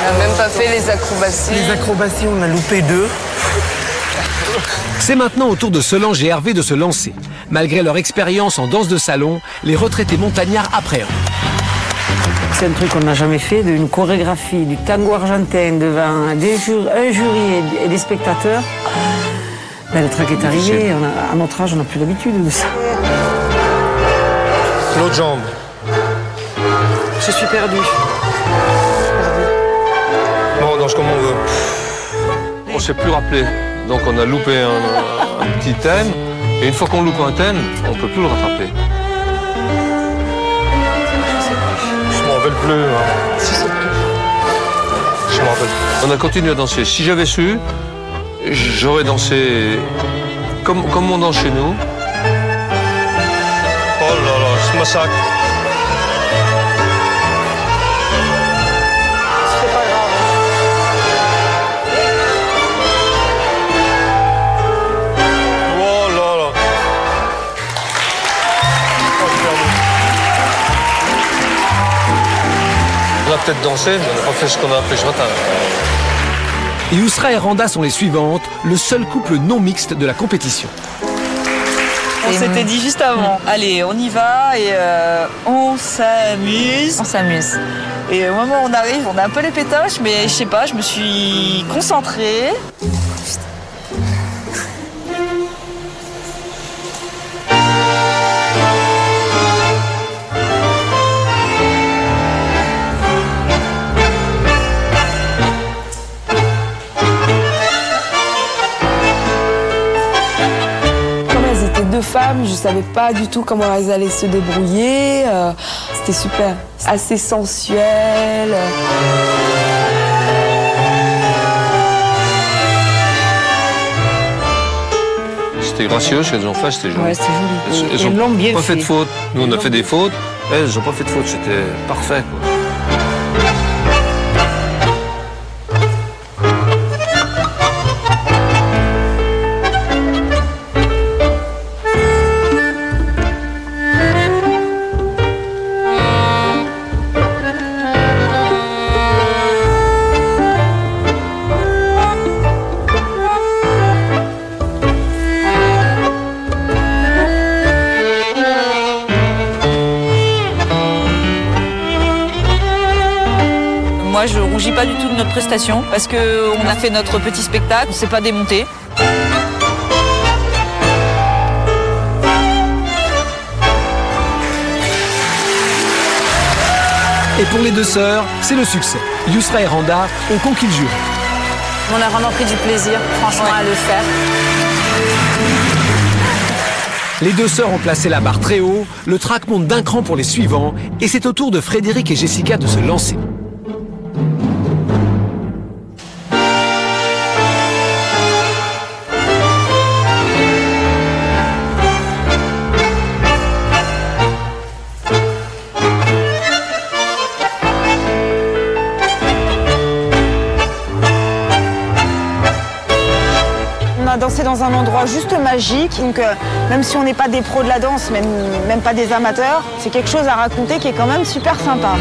On n'a même pas fait les acrobaties. Les acrobaties, on a loupé deux. C'est maintenant au tour de Solange et Hervé de se lancer. Malgré leur expérience en danse de salon, les retraités montagnards appréhendent. C'est un truc qu'on n'a jamais fait, d'une chorégraphie, du tango argentin devant des jur- un jury et- des spectateurs. Ben, le trac est arrivé, on a- à notre âge, on n'a plus l'habitude de ça. L'autre jambe. Je suis perdue. Bon, on danse comme on veut. On s'est plus rappelé. Donc on a loupé un, un petit thème. Et une fois qu'on loupe un thème, on peut plus le rattraper. Hein. Je m'en rappelle. On a continué à danser. Si j'avais su, j'aurais dansé comme, comme on danse chez nous. Oh là là, ce massacre. A appelé ce matin. Yousra et Randa sont les suivantes, le seul couple non mixte de la compétition. On s'était dit juste avant, allez, on y va et euh, on s'amuse. On s'amuse. Et au moment où on arrive, on a un peu les pétoches, mais je sais pas, je me suis concentrée. Savais pas du tout comment elles allaient se débrouiller. euh, C'était super, assez sensuel. C'était gracieux ce qu'elles ont fait, c'était joli. Ouais, c'était joli. Elles, ont pas fait. fait. de faute. Nous, on a fait des fautes. Elles, elles n'ont pas fait de faute. C'était parfait. quoi. Prestation parce que on a fait notre petit spectacle, on s'est pas démonté. Et pour les deux sœurs, c'est le succès. Yousra et Randa ont conquis le jury. On a vraiment pris du plaisir, franchement, à le faire. Les deux sœurs ont placé la barre très haut, le track monte d'un cran pour les suivants, et c'est au tour de Frédéric et Jessica de se lancer. Un endroit juste magique, donc euh, même si on n'est pas des pros de la danse, même, même pas des amateurs, c'est quelque chose à raconter qui est quand même super sympa.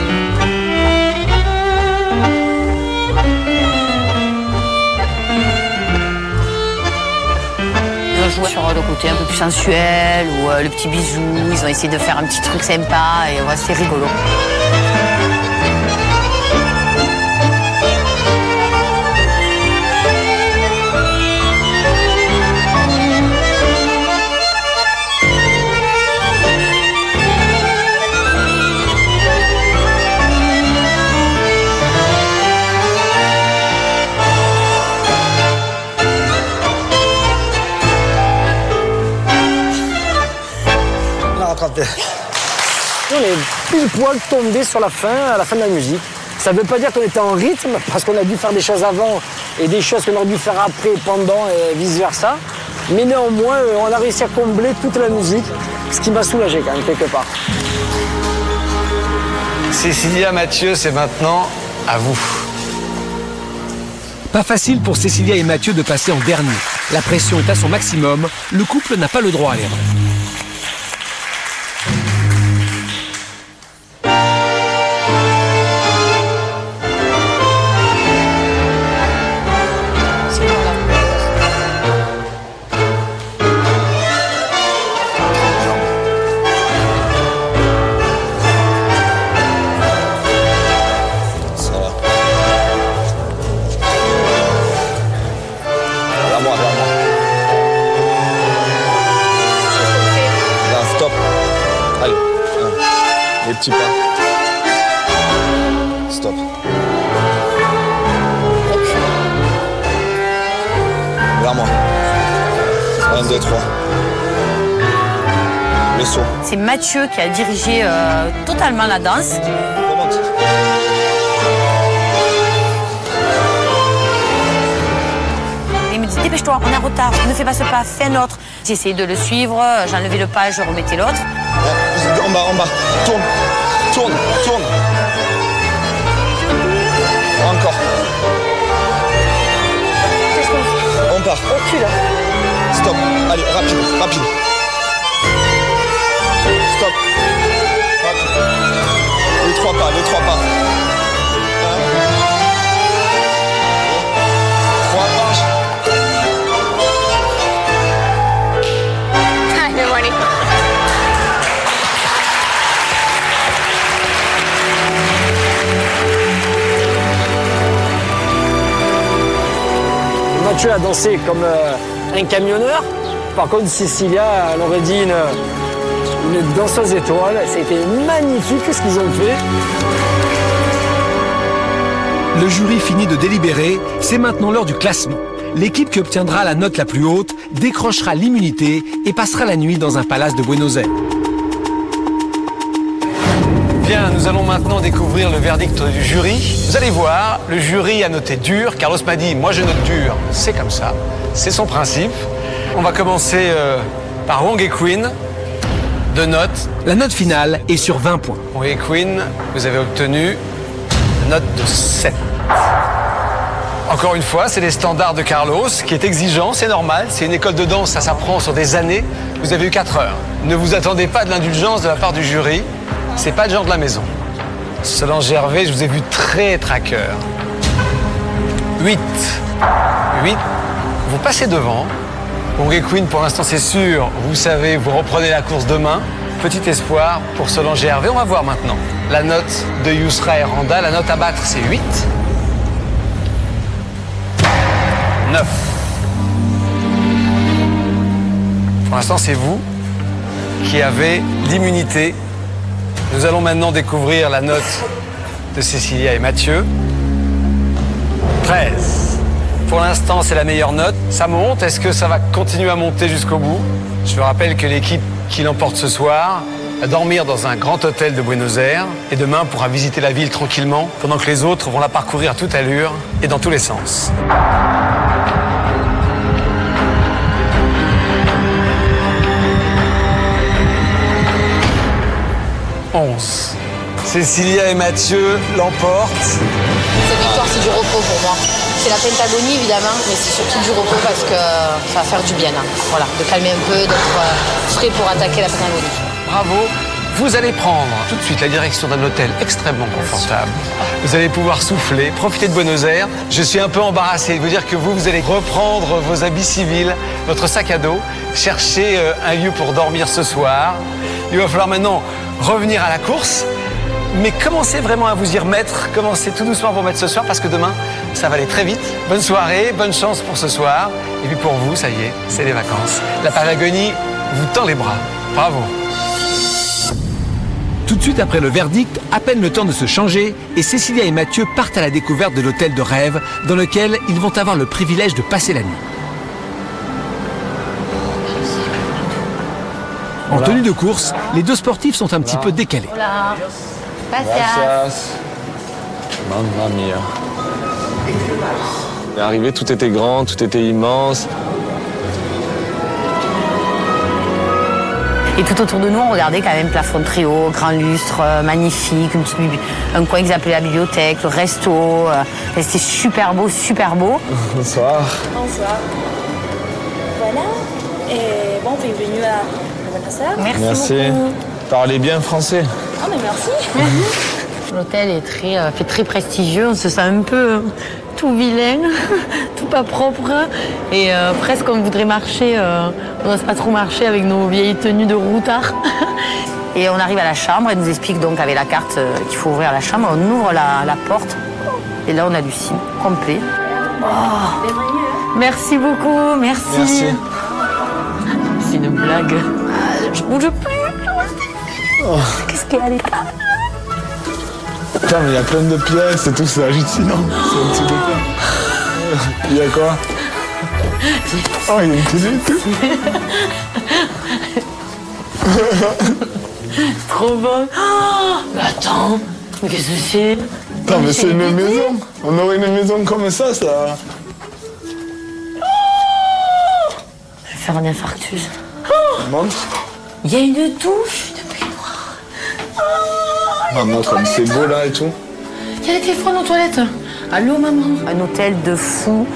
Sur le côté un peu plus sensuel ou euh, le petit bisou. Ils ont essayé de faire un petit truc sympa et c'est rigolo. On est pile poil tombé sur la fin, à la fin de la musique. Ça ne veut pas dire qu'on était en rythme, parce qu'on a dû faire des choses avant et des choses qu'on aurait dû faire après, pendant et vice-versa. Mais néanmoins, euh, on a réussi à combler toute la musique, ce qui m'a soulagé quand même, quelque part. Cécilia Mathieu, c'est maintenant à vous. Pas facile pour Cécilia et Mathieu de passer en dernier. La pression est à son maximum, le couple n'a pas le droit à l'erreur. Mathieu qui a dirigé euh, totalement la danse. Il me dit dépêche-toi, on est en retard, ne fais pas ce pas, fais un autre. Essayé de le suivre, j'enlevais le pas, je remettais l'autre. En bas, en bas. Tourne. Tourne, tourne. Encore. On part. Stop. Allez, rapide, rapide. Les trois pas, les trois pas. Un. Trois marches. Hi, good morning. Mathieu a dansé comme euh, un camionneur? Par contre, Cécilia, elle aurait dit une, une danseuse étoile. C'était magnifique ce qu'ils ont fait. Le jury finit de délibérer, c'est maintenant l'heure du classement. L'équipe qui obtiendra la note la plus haute décrochera l'immunité et passera la nuit dans un palace de Buenos Aires. Bien, nous allons maintenant découvrir le verdict du jury. Vous allez voir, le jury a noté dur. Carlos m'a dit, moi je note dur, c'est comme ça. C'est son principe. On va commencer euh, par Wong et Queen. Deux notes. La note finale est sur 20 points. Et Queen, vous avez obtenu une note de 7. Encore une fois, c'est les standards de Carlos, qui est exigeant, c'est normal. C'est une école de danse, ça s'apprend sur des années. Vous avez eu 4 heures. Ne vous attendez pas de l'indulgence de la part du jury. C'est pas le genre de la maison. Solange Gervais, je vous ai vu très traqueur. 8. 8. Vous passez devant. Hongrie Queen, pour l'instant, c'est sûr. Vous savez, vous reprenez la course demain. Petit espoir pour Solange Hervé. On va voir maintenant. La note de Yousra et Randa. La note à battre, c'est 8. 9. Pour l'instant, c'est vous qui avez l'immunité. Nous allons maintenant découvrir la note de Cécilia et Mathieu. 13. Pour l'instant, c'est la meilleure note. Ça monte. Est-ce que ça va continuer à monter jusqu'au bout? Je vous rappelle que l'équipe qui l'emporte ce soir va dormir dans un grand hôtel de Buenos Aires et demain pourra visiter la ville tranquillement pendant que les autres vont la parcourir à toute allure et dans tous les sens. Onze. Cécilia et Mathieu l'emportent. Cette victoire, c'est du repos pour moi. C'est la Pentagonie, évidemment, mais c'est surtout du repos parce que ça va faire du bien. là. Voilà, de calmer un peu, d'être euh, frais pour attaquer la Pentagonie. Bravo. Vous allez prendre tout de suite la direction d'un hôtel extrêmement confortable. Vous allez pouvoir souffler, profiter de Buenos Aires. Je suis un peu embarrassé de vous dire que vous, vous allez reprendre vos habits civils, votre sac à dos, chercher euh, un lieu pour dormir ce soir. Il va falloir maintenant revenir à la course. Mais commencez vraiment à vous y remettre, commencez tout doucement à vous remettre ce soir? Parce que demain, ça va aller très vite. Bonne soirée, bonne chance pour ce soir. Et puis pour vous, ça y est, c'est les vacances. La Patagonie vous tend les bras. Bravo. Tout de suite après le verdict, à peine le temps de se changer, et Cécilia et Mathieu partent à la découverte de l'hôtel de rêve dans lequel ils vont avoir le privilège de passer la nuit. En tenue de course, les deux sportifs sont un petit peu décalés. Hola. Gracias. Mamma mia. On est arrivé, tout était grand, tout était immense. Et tout autour de nous, on regardait quand même plafond très haut, grand lustre, euh, magnifique, une petite bibli- un coin qu'ils appelaient la bibliothèque, le resto. euh, et C'était super beau, super beau. Bonsoir. Bonsoir. Voilà. Et bon, bienvenue à Buenos Aires. Merci, Merci. beaucoup. Parlez bien français. Ah, mais merci. L'hôtel est très, euh, fait très prestigieux, on se sent un peu euh, tout vilain, tout pas propre. Et euh, presque on voudrait marcher, euh, on n'ose pas trop marcher avec nos vieilles tenues de routard. Et on arrive à la chambre, elle nous explique donc avec la carte euh, qu'il faut ouvrir la chambre, on ouvre la, la porte. Et là on a du sim complet. Oh. Merci beaucoup, merci. Merci. C'est une blague. Ah, Je bouge plus. Oh. Qu'est-ce qu'il y a pas Putain, mais il y a plein de pièces et tout, c'est hallucinant. C'est un de peur. Il y a quoi Oh, il y a une télé et tout. Trop bon. Oh, mais attends, mais qu'est-ce que c'est Putain, mais c'est une maison. On aurait une maison comme ça, ça. Je vais faire un infarctus. Montre. Il y a une douche. Maman, comme c'est beau là et tout. Il y a les téléphones aux toilettes. Allô, maman Un hôtel de fou,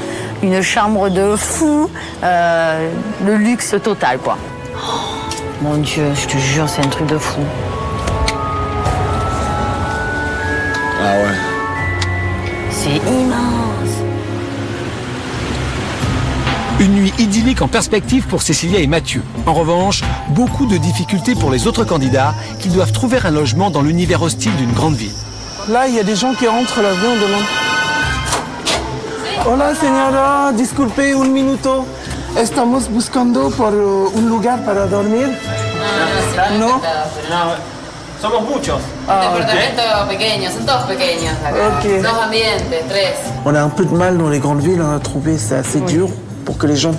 une chambre de fou, euh, le luxe total, quoi. Oh, mon Dieu, je te jure, c'est un truc de fou. Ah ouais. C'est immense. Nuit idyllique en perspective pour Cécilia et Mathieu. En revanche, beaucoup de difficultés pour les autres candidats qui doivent trouver un logement dans l'univers hostile d'une grande ville. Là, il y a des gens qui rentrent là, viens, on demande. Hola, señora, disculpe un minuto. Estamos buscando por uh, un lugar para dormir. No. Somos muchos. Ah, ok. Departamento pequeño, son todos pequeños acá. Ok. Dos ambientes, tres. On a un peu de mal dans les grandes villes hein, à trouver, c'est assez dur pour que les gens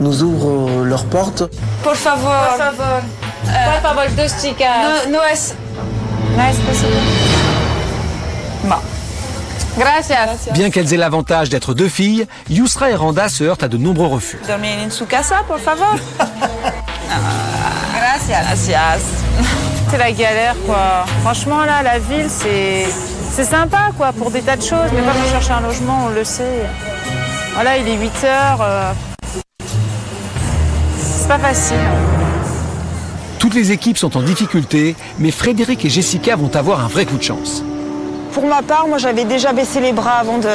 nous ouvrent euh, leurs portes. Por favor. Por favor. Por favor, dos chicas. No, no es. No es posible. Bon. Gracias. Bien qu'elles aient l'avantage d'être deux filles, Yousra et Randa se heurtent à de nombreux refus. Dormir en su casa, por favor. Gracias. Gracias. C'est la galère, quoi. Franchement, là, la ville, c'est. C'est sympa, quoi, pour des tas de choses, mais pas pour chercher un logement, on le sait. Voilà, il est 8 heures. euh, C'est pas facile. Toutes les équipes sont en difficulté, mais Frédéric et Jessica vont avoir un vrai coup de chance. Pour ma part, moi j'avais déjà baissé les bras avant de,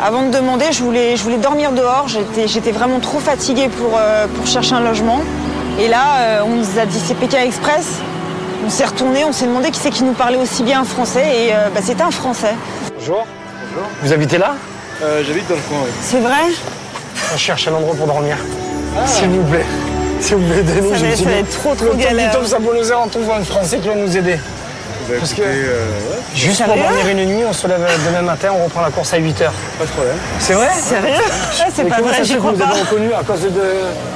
avant de demander. Je voulais, je voulais dormir dehors. J'étais, j'étais vraiment trop fatiguée pour, euh, pour chercher un logement. Et là, euh, on nous a dit c'est Pékin Express. On s'est retourné, on s'est demandé qui c'est qui nous parlait aussi bien français. Et euh, bah, c'était un français. Bonjour. Vous habitez là? Euh, J'habite dans le coin, oui. C'est vrai On cherche un endroit pour dormir. S'il vous plaît. S'il vous plaît, aidez-nous. Ça va- ça va dit, être trop, trop Le galère. Buenos Aires, on trouve un Français qui va nous aider. Parce que écoutez, euh, ouais. juste pour dormir une nuit, on se lève demain matin, on reprend la course à 8 heures. Pas de problème. C'est vrai Sérieux Ouais, C'est pas vrai, j'y que crois vous pas. avez reconnu à cause de...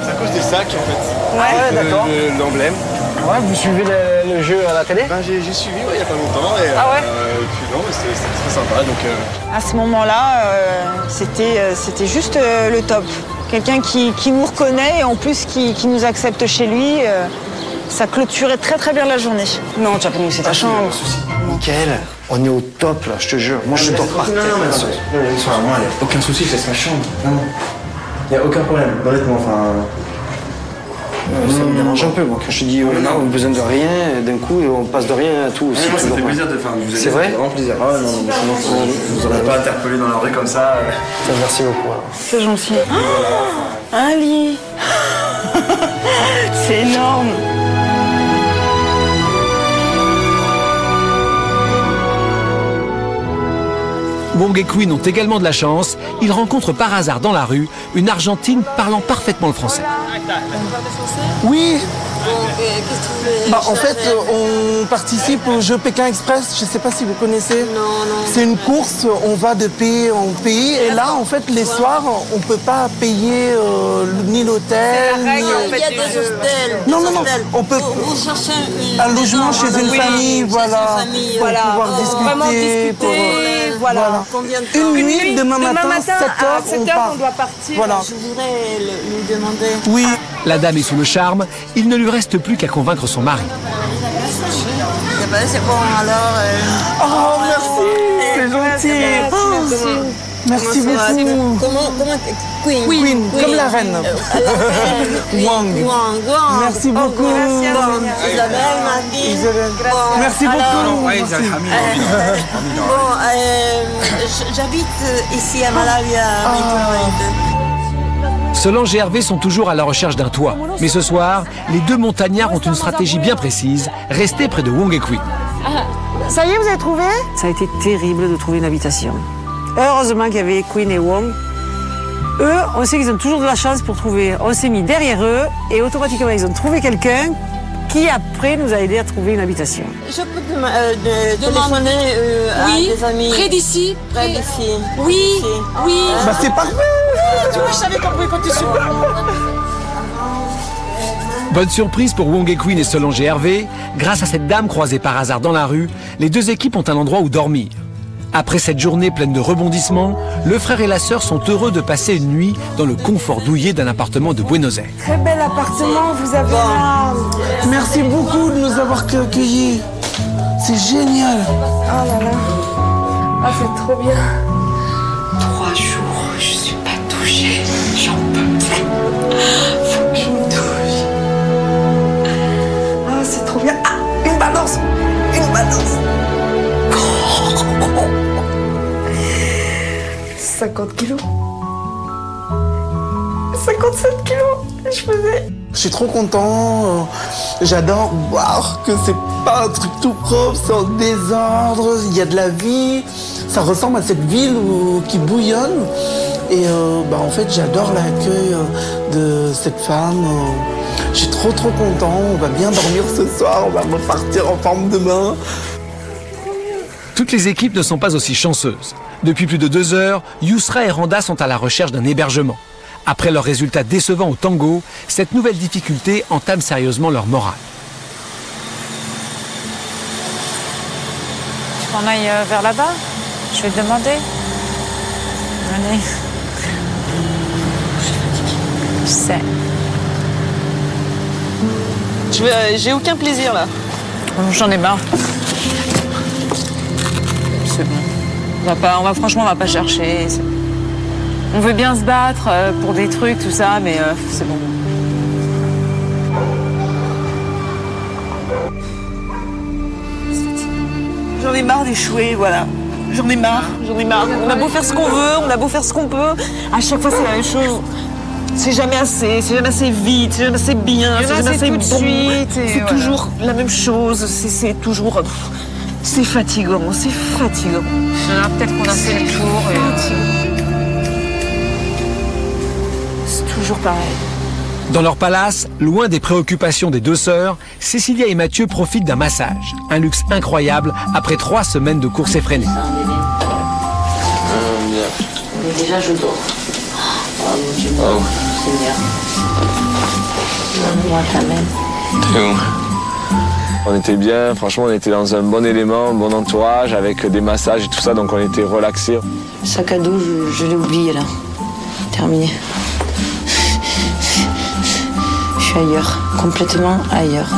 C'est à cause des sacs en fait. Ah ouais, d'accord. l'emblème. Ouais, vous suivez le, le jeu à la télé Ben, j'ai suivi ouais, il y a pas longtemps et, Ah ouais euh, non, c'était très sympa donc. euh, À ce moment-là, euh, c'était euh, c'était juste euh, le top. Quelqu'un qui, qui nous reconnaît et en plus qui, qui nous accepte chez lui, euh, ça clôturait très très bien la journée. Non, tu as pas nous, c'est ta chambre. Nickel, on est au top là, je te jure. Moi je dors par terre. Non, non, non, non, soir, moi, il n'y a aucun souci, c'est ma chambre. Non, non. Il n'y a aucun problème, honnêtement, enfin. Ça me dérange un peu, moi, quand je te dis, oh, non, on a besoin de rien, d'un coup, on passe de rien à tout. Ouais, moi, ça me fait plaisir de faire. vous C'est vrai vraiment plaisir. Ah, non, non, vous pas interpellé dans la rue comme ça. Merci beaucoup. C'est gentil. Oh, un lit C'est énorme Wong et Queen ont également de la chance. Ils rencontrent par hasard dans la rue une Argentine parlant parfaitement le français. Oui. Bah, en fait, euh, on participe au jeu Pékin Express. Je ne sais pas si vous connaissez. C'est une course. On va de pays en pays. Et là, en fait, les soirs, on ne peut pas payer euh, ni l'hôtel. ni- Il y a des hostels. Non, des non, non. On peut Vous, cherchez un logement chez une famille, voilà, famille, pour voilà. pouvoir Oh, discuter, Vraiment pour, discuter, euh, voilà. voilà. Combien de temps Une nuit, demain matin, 7 heures, à 7 on heures, part. on doit partir. Voilà. Je voudrais le- lui demander. Oui. La dame est sous le charme. Il ne lui reste plus qu'à convaincre son mari. C'est bon, c'est bon, alors. euh, Oh, merci, c'est gentil. Merci. Merci beaucoup. Comment, comment, Queen. Queen, comme la reine. Euh, la reine, oui. Wang. Wang, Wang. Merci Oh, beaucoup. Bon, Isabelle, Martine. Isabelle. Bon, Merci alors, beaucoup. euh, Bon, euh, j'habite ici à Malavia maintenant. Solange et Hervé sont toujours à la recherche d'un toit. Mais ce soir, les deux montagnards ont une stratégie bien précise, rester près de Wong et Queen. Ça y est, vous avez trouvé? Ça a été terrible de trouver une habitation. Heureusement qu'il y avait Queen et Wong. Eux, on sait qu'ils ont toujours de la chance pour trouver. On s'est mis derrière eux et automatiquement, ils ont trouvé quelqu'un qui après nous a aidé à trouver une habitation. Je peux dem- euh, de- téléphoner euh, Oui, à des amis près d'ici, Près près- d'ici. Oui, oui. Bah, c'est parfait. Tu vois, je savais qu'on pouvait compter sur. Bonne surprise pour Wong et Queen et Solange et Hervé. Grâce à cette dame croisée par hasard dans la rue, les deux équipes ont un endroit où dormir. Après cette journée pleine de rebondissements, le frère et la sœur sont heureux de passer une nuit dans le confort douillet d'un appartement de Buenos Aires. Très bel appartement, vous avez là. Merci beaucoup de nous avoir accueillis. C'est génial. Oh là là. Ah, c'est trop bien. Trois jours, je suis pas touchée. J'en peux plus. 50 kilos. 57 kilos. Je faisais. Je suis trop content. euh, J'adore voir que c'est pas un truc tout propre, c'est en désordre. Il y a de la vie. Ça ressemble à cette ville où- qui bouillonne. Et euh, bah, en fait, j'adore l'accueil euh, de cette femme. Je suis trop trop content. On va bien dormir ce soir. On va repartir en forme demain. Toutes les équipes ne sont pas aussi chanceuses. Depuis plus de deux heures, Yousra et Randa sont à la recherche d'un hébergement. Après leur résultat décevant au tango, cette nouvelle difficulté entame sérieusement leur morale. On aille euh, vers là-bas? Je vais te demander. Venez. Je sais. Je vais- euh, J'ai aucun plaisir là. J'en ai marre. Va pas, on va franchement, on va pas chercher. On veut bien se battre euh, pour des trucs, tout ça, mais euh, c'est bon. J'en ai marre d'échouer, voilà. J'en ai marre, j'en ai marre. On a beau faire ce qu'on veut, on a beau faire ce qu'on peut. À chaque fois, c'est la même chose. C'est jamais assez, c'est jamais assez vite, c'est jamais assez bien, c'est jamais assez bon. C'est toujours la même chose, c'est- c'est toujours. pff, C'est fatigant, c'est fatigant. Alors, Peut-être qu'on a fait le tour. Et, euh, C'est toujours pareil. Dans leur palace, loin des préoccupations des deux sœurs, Cécilia et Mathieu profitent d'un massage. Un luxe incroyable après trois semaines de course effrénée. Mais déjà, je dors. Oh mon Dieu, Oh. Seigneur. Main. T'es où? On était bien, franchement on était dans un bon élément, un bon entourage avec des massages et tout ça, donc on était relaxés. Sac à dos, je, je l'ai oublié là. Terminé. Je suis ailleurs, complètement ailleurs.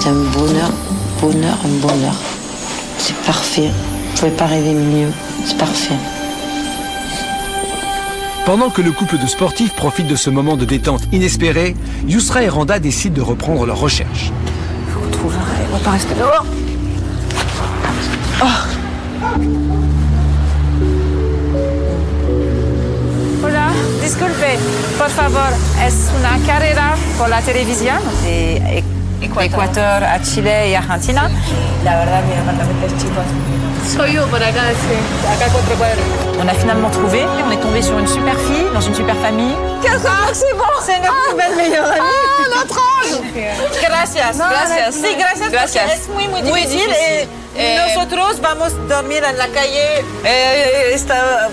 C'est un bonheur, bonheur, un bonheur. C'est parfait. Je pouvais pas rêver mieux. C'est parfait. Pendant que le couple de sportifs profite de ce moment de détente inespéré, Yousra et Randa décident de reprendre leur recherche. Faut qu'on trouve un rêve, on va pas rester dehors. Hola, disculpe, por favor, es una carrera por la televisión? De Ecuador. A Chile y Argentina. La verdad, mi departamento es chico. Soy yo por acá, sí. Acá cuatro cuadros. On a finalement trouvé, on est tombé sur une super fille, dans une super famille. c'est bon C'est notre plus belle meilleure amie Ah, notre ange Gracias, No, gracias. no, Sí, gracias, gracias. porque es muy, muy Muy difícil. difícil. y Eh, nosotros vamos a dormir en la calle. Eh, esta-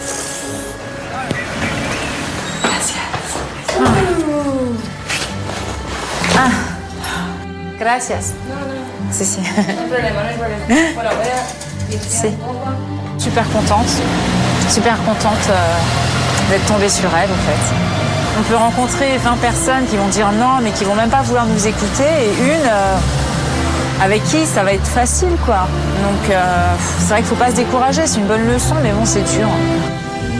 Ah. Gracias. Si, si. No hay problema, no hay problema. Bueno, voy a... Super contente. Super contente euh, d'être tombée sur elle, en fait. On peut rencontrer 20 personnes qui vont dire non, mais qui vont même pas vouloir nous écouter, et une euh, avec qui ça va être facile, quoi. Donc, euh, c'est vrai qu'il faut pas se décourager, c'est une bonne leçon, mais bon, c'est dur.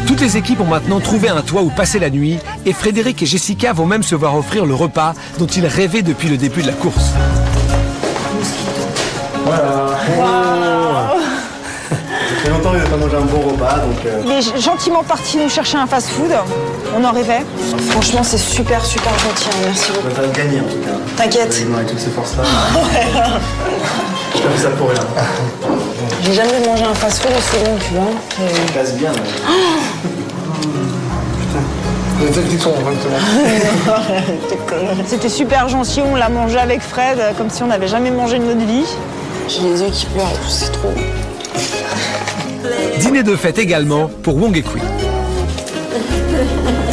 Toutes les équipes ont maintenant trouvé un toit où passer la nuit et Frédéric et Jessica vont même se voir offrir le repas dont ils rêvaient depuis le début de la course. Voilà. Fait longtemps pas mangé un bon repas, donc. euh, Il est gentiment parti nous chercher un fast-food. On en rêvait. Franchement, c'est super, super gentil. hein. Merci beaucoup. On va gagner en tout cas. T'inquiète. Avec toutes ces forces-là. Je pas fait ça pour rien. J'ai jamais mangé un fast-food aussi long, tu vois. Je passe bien. mais- Les techniques sont C'était super gentil, on l'a mangé avec Fred, euh, comme si on n'avait jamais mangé de notre vie. J'ai les yeux qui pleurent et c'est trop. Dîner de fête également pour Wong et Kui.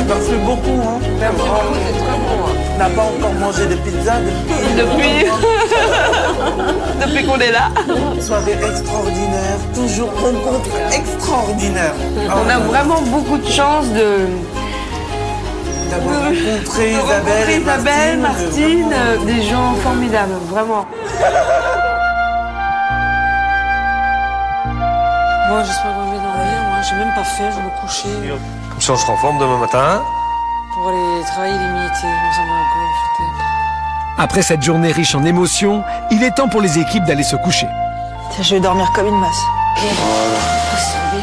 Merci beaucoup. Hein. On n'a pas encore mangé de pizza depuis. Depuis. Depuis qu'on est là. Soirée extraordinaire, toujours rencontre extraordinaire. On a vraiment beaucoup de chance de. D'avoir de- rencontré de Isabelle Isabelle, Martine, Martine, euh, des gens formidables, vraiment. Moi, j'espère que je vais dormir. Moi, j'ai même pas fait, je vais me coucher Comme ça, on sera en forme demain matin. pour aller travailler l'immunité. Moi, ça m'a gonflé. Après cette journée riche en émotions, il est temps pour les équipes d'aller se coucher. Tiens, Je vais dormir comme une masse. C'est trop bien.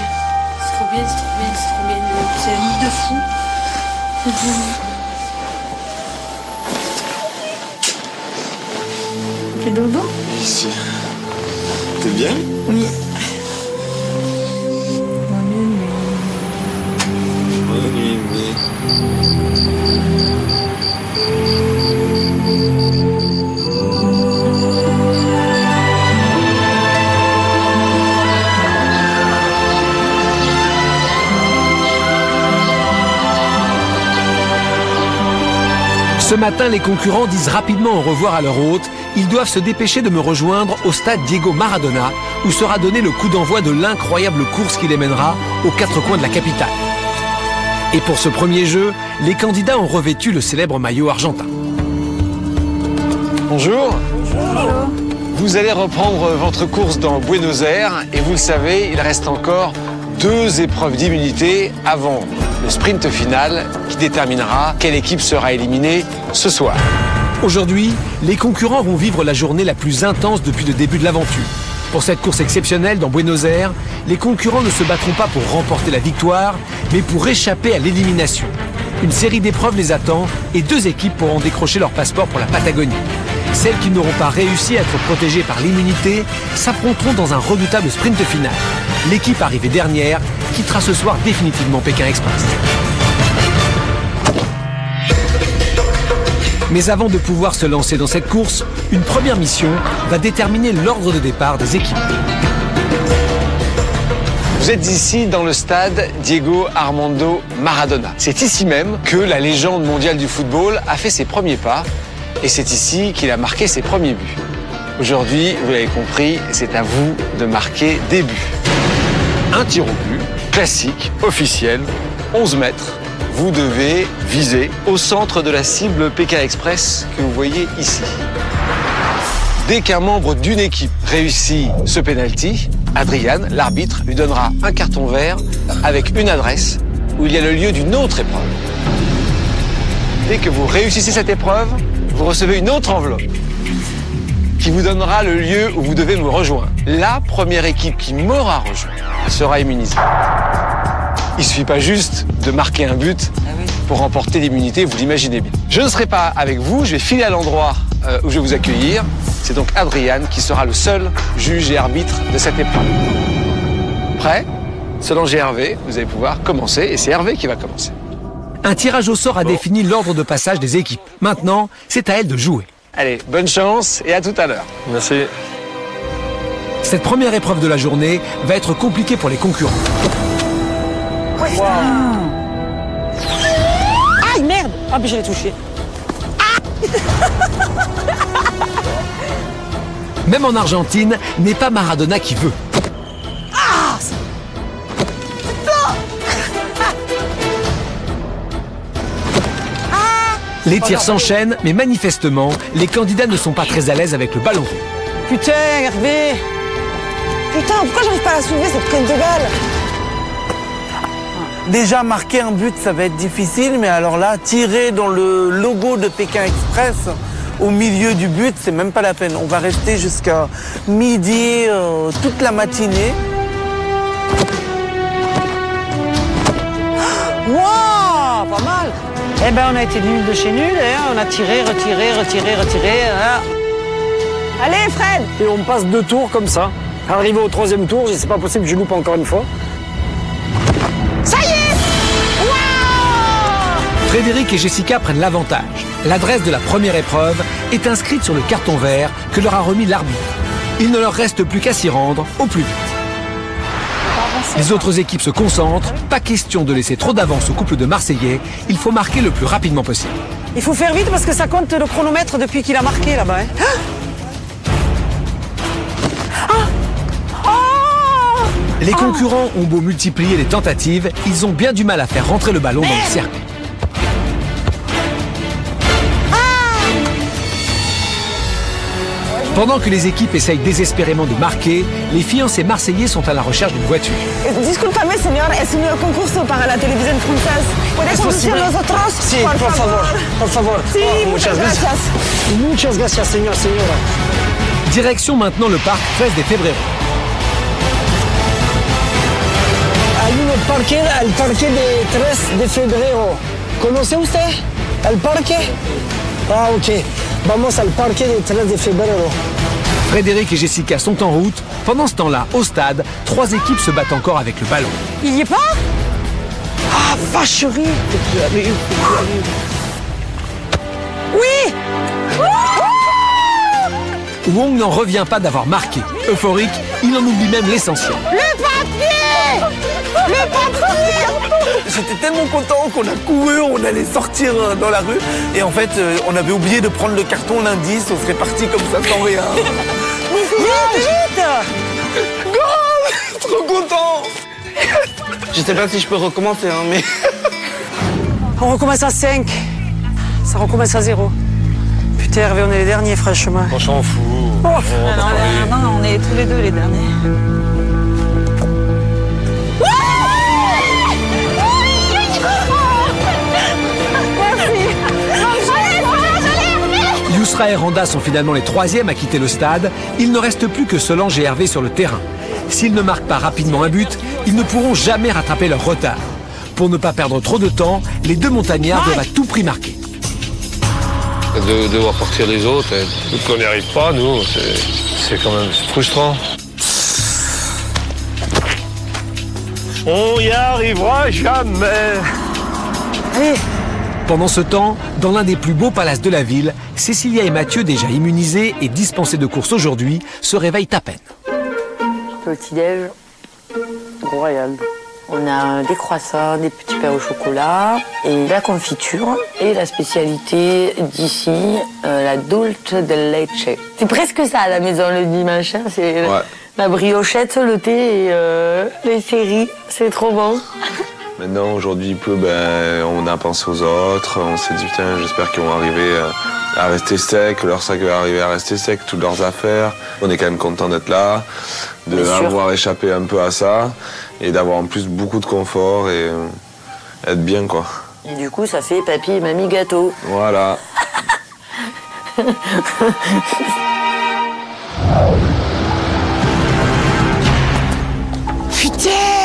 C'est trop bien, c'est trop bien, c'est trop bien. C'est un nid de fou. Fais dodo Ici. T'es bien? Oui. Ce matin, les concurrents disent rapidement au revoir à leur hôte. Ils doivent se dépêcher de me rejoindre au stade Diego Maradona, où sera donné le coup d'envoi de l'incroyable course qui les mènera aux quatre coins de la capitale. Et pour ce premier jeu, les candidats ont revêtu le célèbre maillot argentin. Bonjour. Vous allez reprendre votre course dans Buenos Aires et vous le savez, il reste encore deux épreuves d'immunité avant le sprint final qui déterminera quelle équipe sera éliminée ce soir. Aujourd'hui, les concurrents vont vivre la journée la plus intense depuis le début de l'aventure. Pour cette course exceptionnelle dans Buenos Aires, les concurrents ne se battront pas pour remporter la victoire, mais pour échapper à l'élimination. Une série d'épreuves les attend et deux équipes pourront décrocher leur passeport pour la Patagonie. Celles qui n'auront pas réussi à être protégées par l'immunité s'affronteront dans un redoutable sprint final. L'équipe arrivée dernière quittera ce soir définitivement Pékin Express. Mais avant de pouvoir se lancer dans cette course, une première mission va déterminer l'ordre de départ des équipes. Vous êtes ici dans le stade Diego Armando Maradona. C'est ici même que la légende mondiale du football a fait ses premiers pas et c'est ici qu'il a marqué ses premiers buts. Aujourd'hui, vous l'avez compris, c'est à vous de marquer des buts. Un tir au but, classique, officiel, 11 mètres. Vous devez viser au centre de la cible PK Express que vous voyez ici. Dès qu'un membre d'une équipe réussit ce penalty, Adrian, l'arbitre, lui donnera un carton vert avec une adresse où il y a le lieu d'une autre épreuve. Dès que vous réussissez cette épreuve, vous recevez une autre enveloppe qui vous donnera le lieu où vous devez me rejoindre. La première équipe qui m'aura rejoint sera immunisée. Il suffit pas juste de marquer un but pour remporter l'immunité, vous l'imaginez bien. Je ne serai pas avec vous, je vais filer à l'endroit euh, où je vais vous accueillir. C'est donc Adrian qui sera le seul juge et arbitre de cette épreuve. Prêt? Selon Hervé, vous allez pouvoir commencer et c'est Hervé qui va commencer. Un tirage au sort a défini l'ordre de passage des équipes. Maintenant, c'est à elle de jouer. Allez, bonne chance et à tout à l'heure. Merci. Cette première épreuve de la journée va être compliquée pour les concurrents. Aïe, merde Ah, mais je l'ai touché. Même en Argentine, n'est pas Maradona qui veut. Les tirs s'enchaînent, mais manifestement, les candidats ne sont pas très à l'aise avec le ballon. Putain, Hervé Putain, pourquoi j'arrive pas à la soulever cette conne de balle Déjà, marquer un but, ça va être difficile, mais alors là, tirer dans le logo de Pékin Express au milieu du but, c'est même pas la peine. On va rester jusqu'à midi, euh, toute la matinée. Eh ben, on a été nul de chez nul, hein. on a tiré, retiré, retiré, retiré. hein. Allez, Fred Et on passe deux tours comme ça. Arrivé au troisième tour, c'est pas possible que je loupe encore une fois. Ça y est Frédéric et Jessica prennent l'avantage. L'adresse de la première épreuve est inscrite sur le carton vert que leur a remis l'arbitre. Il ne leur reste plus qu'à s'y rendre au plus vite. Les autres équipes se concentrent, pas question de laisser trop d'avance au couple de Marseillais, il faut marquer le plus rapidement possible. Il faut faire vite parce que ça compte le chronomètre depuis qu'il a marqué là-bas. hein. Les concurrents ont beau multiplier les tentatives, ils ont bien du mal à faire rentrer le ballon dans le cercle. Pendant que les équipes essayent désespérément de marquer, les fiancés marseillais sont à la recherche d'une voiture. Discúlpame, señor, es un concurso para la televisión francesa. ¿Puede conducir nosotros? Sí, por favor, por favor. Sí, Oh, muchas gracias. Muchas gracias, señor, señora. Direction maintenant le parc 13 des Février. Hay un parque, el parque de 3 de febrero. ¿Conoce usted el parque? Ah, ok. Vamos al parque de 3 de febrero. Frédéric et Jessica sont en route. Pendant ce temps-là, au stade, trois équipes se battent encore avec le ballon. Il y est pas? Ah, vacherie Oui Wong n'en revient pas d'avoir marqué. Euphorique, il en oublie même l'essentiel. Le papier Le papier J'étais tellement content qu'on a couru, on allait sortir euh, dans la rue. Et en fait, euh, on avait oublié de prendre le carton l'indice, on serait parti comme ça sans rien. Vite, vite Goal Trop content Je sais pas si je peux recommencer, hein, mais... On recommence à 5. Ça recommence à 0. Putain, Hervé, on est les derniers, franchement. On s'en fout. Oh. Non, non, on est tous les deux les derniers. Yousra et Randa sont finalement les troisièmes à quitter le stade. Il ne reste plus que Solange et Hervé sur le terrain. S'ils ne marquent pas rapidement un but, ils ne pourront jamais rattraper leur retard. Pour ne pas perdre trop de temps, les deux montagnards doivent à tout prix marquer. De devoir partir les autres, et qu'on n'y arrive pas, nous, c'est- c'est quand même frustrant. On y arrivera jamais. Allez Pendant ce temps, dans l'un des plus beaux palaces de la ville, Cécilia et Mathieu, déjà immunisés et dispensés de course aujourd'hui, se réveillent à peine. Petit-déj royal. On a des croissants, des petits pains au chocolat et la confiture. Et la spécialité d'ici, euh, la dulce de leche. C'est presque ça à la maison le dimanche. hein, C'est Ouais. la briochette, le thé et euh, les séries. C'est trop bon. Maintenant, aujourd'hui, ben, on a pensé aux autres. On s'est dit, putain, j'espère qu'ils vont arriver euh, à rester secs, leur sac va arriver à rester sec, toutes leurs affaires. On est quand même content d'être là, de avoir échappé un peu à ça et d'avoir en plus beaucoup de confort et euh, être bien, quoi. Et du coup, ça fait papy et mamie gâteau. Voilà.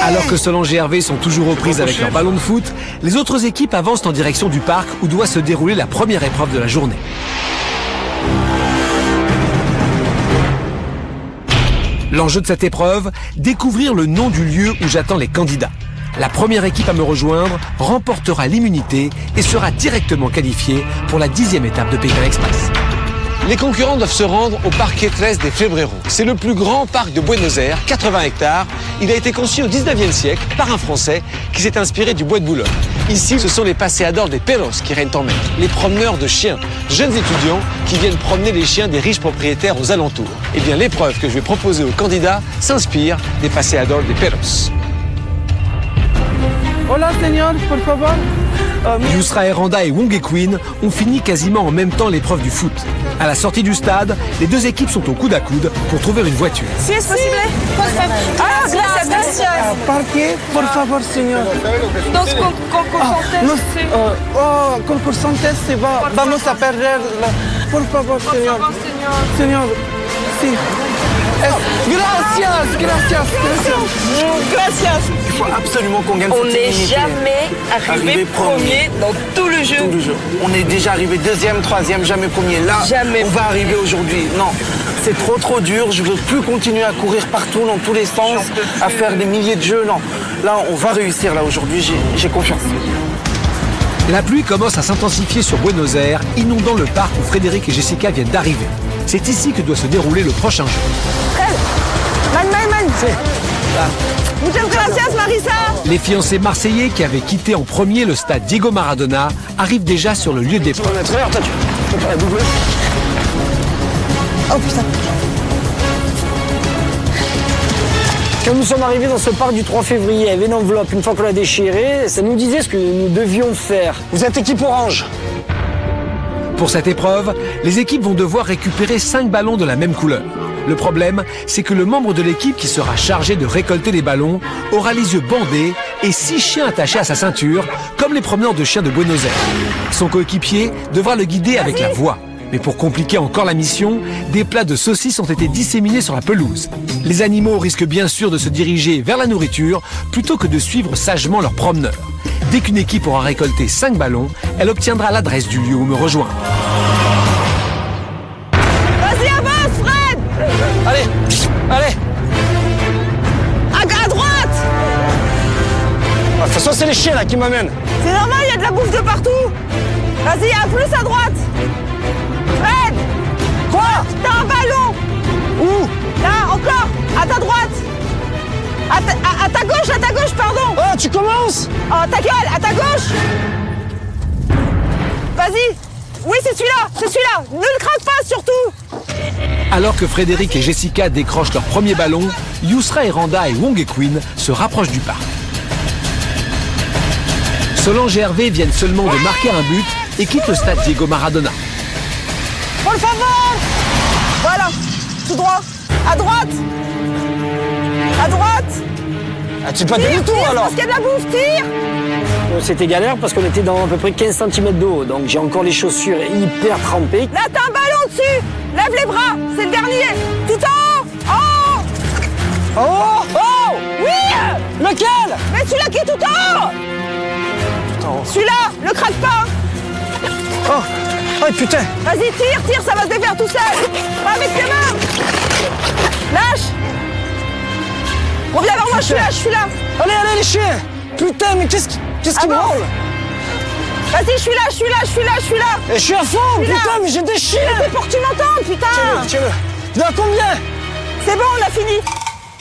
Alors que Solange et Hervé sont toujours aux prises avec leur ballon de foot, les autres équipes avancent en direction du parc où doit se dérouler la première épreuve de la journée. L'enjeu de cette épreuve, découvrir le nom du lieu où j'attends les candidats. La première équipe à me rejoindre remportera l'immunité et sera directement qualifiée pour la dixième étape de Pékin Express. Les concurrents doivent se rendre au Parque 13 des Febreros. C'est le plus grand parc de Buenos Aires, 80 hectares. Il a été conçu au 19e siècle par un Français qui s'est inspiré du bois de Boulogne. Ici, ce sont les paseadors des perros qui règnent en maître, les promeneurs de chiens, jeunes étudiants qui viennent promener les chiens des riches propriétaires aux alentours. Eh bien, l'épreuve que je vais proposer aux candidats s'inspire des paseadors des perros. Hola, señor, por favor. Euh, Yusra Eranda et Wong Queen ont fini quasiment en même temps l'épreuve du foot. À la sortie du stade, les deux équipes sont au coude à coude pour trouver une voiture. Si es posible. Ah, gracias, gracias. Parque, por favor, señor. Dos con, concursantes. Eh, oh, concursantes se va. Vamos a perder. la- Por favor, señor. favor, señor. Señor, sí. Gracias, gracias, gracias. Gracias. Il faut absolument qu'on gagne On cette n'est jamais arrivé premier dans tout le jeu. Tout le jeu. On est déjà arrivé deuxième, troisième, jamais premier. Là, Jamais. on va arriver aujourd'hui. Non, c'est trop trop dur. Je veux plus continuer à courir partout dans tous les sens, à faire des milliers de jeux. Non, là, on va réussir là aujourd'hui. J'ai- J'ai confiance. La pluie commence à s'intensifier sur Buenos Aires, inondant le parc où Frédéric et Jessica viennent d'arriver. C'est ici que doit se dérouler le prochain jeu. Man, man, man. Muchas gracias, Marisa. Les fiancés marseillais qui avaient quitté en premier le stade Diego Maradona arrivent déjà sur le lieu d'épreuve. Oh putain. Quand nous sommes arrivés dans ce parc du 3 février, il y avait une enveloppe, une fois qu'on l'a déchirée, ça nous disait ce que nous devions faire. Vous êtes équipe orange. Pour cette épreuve, les équipes vont devoir récupérer 5 ballons de la même couleur. Le problème, c'est que le membre de l'équipe qui sera chargé de récolter les ballons aura les yeux bandés et 6 chiens attachés à sa ceinture, comme les promeneurs de chiens de Buenos Aires. Son coéquipier devra le guider avec la voix. Mais pour compliquer encore la mission, des plats de saucisses ont été disséminés sur la pelouse. Les animaux risquent bien sûr de se diriger vers la nourriture plutôt que de suivre sagement leur promeneur. Dès qu'une équipe aura récolté 5 ballons, elle obtiendra l'adresse du lieu où me rejoindre. Là qui m'amènent. C'est normal, il y a de la bouffe de partout. Vas-y, à plus à droite. Fred. Quoi T'as un ballon. Où Là, encore. À ta droite. À ta, à- à ta gauche, à ta gauche, pardon. Oh, tu commences Oh, ta gueule, à ta gauche. Vas-y. Oui, c'est celui-là, c'est celui-là. Ne le craque pas, surtout. Alors que Frédéric et Jessica décrochent leur premier ballon, Yousra Eranda et Wong Queen se rapprochent du parc. Solange et Hervé viennent seulement de marquer un but et quittent le stade Diego Maradona. Por favor. Voilà. Tout droit. À droite. À droite. Ah, tu pas du tout alors Parce qu'il y a de la bouffe, tire. Euh, C'était galère parce qu'on était dans à peu près 15 cm d'eau, donc j'ai encore les chaussures hyper trempées. Là, t'as un ballon dessus. Lève les bras. C'est le dernier. Tout en haut. Haut. Oh Oh Oui. Lequel? Mais celui-là qui est tout en haut. Celui-là, ne craque pas. Oh Oh putain Vas-y, tire, tire, ça va se défaire tout seul. Pas avec tes mains. Lâche. Reviens vers moi, je suis là, je suis là. Allez, allez les chiens Putain, mais qu'est-ce qui, qu'est-ce qui Avance. branle Vas-y, je suis là, je suis là, je suis là, je suis là. Et je suis à fond, là. putain, mais j'ai des chiens. Mais C'est pour que tu m'entendes, putain. Tiens-le, tiens-le. Il combien? C'est bon, on a fini.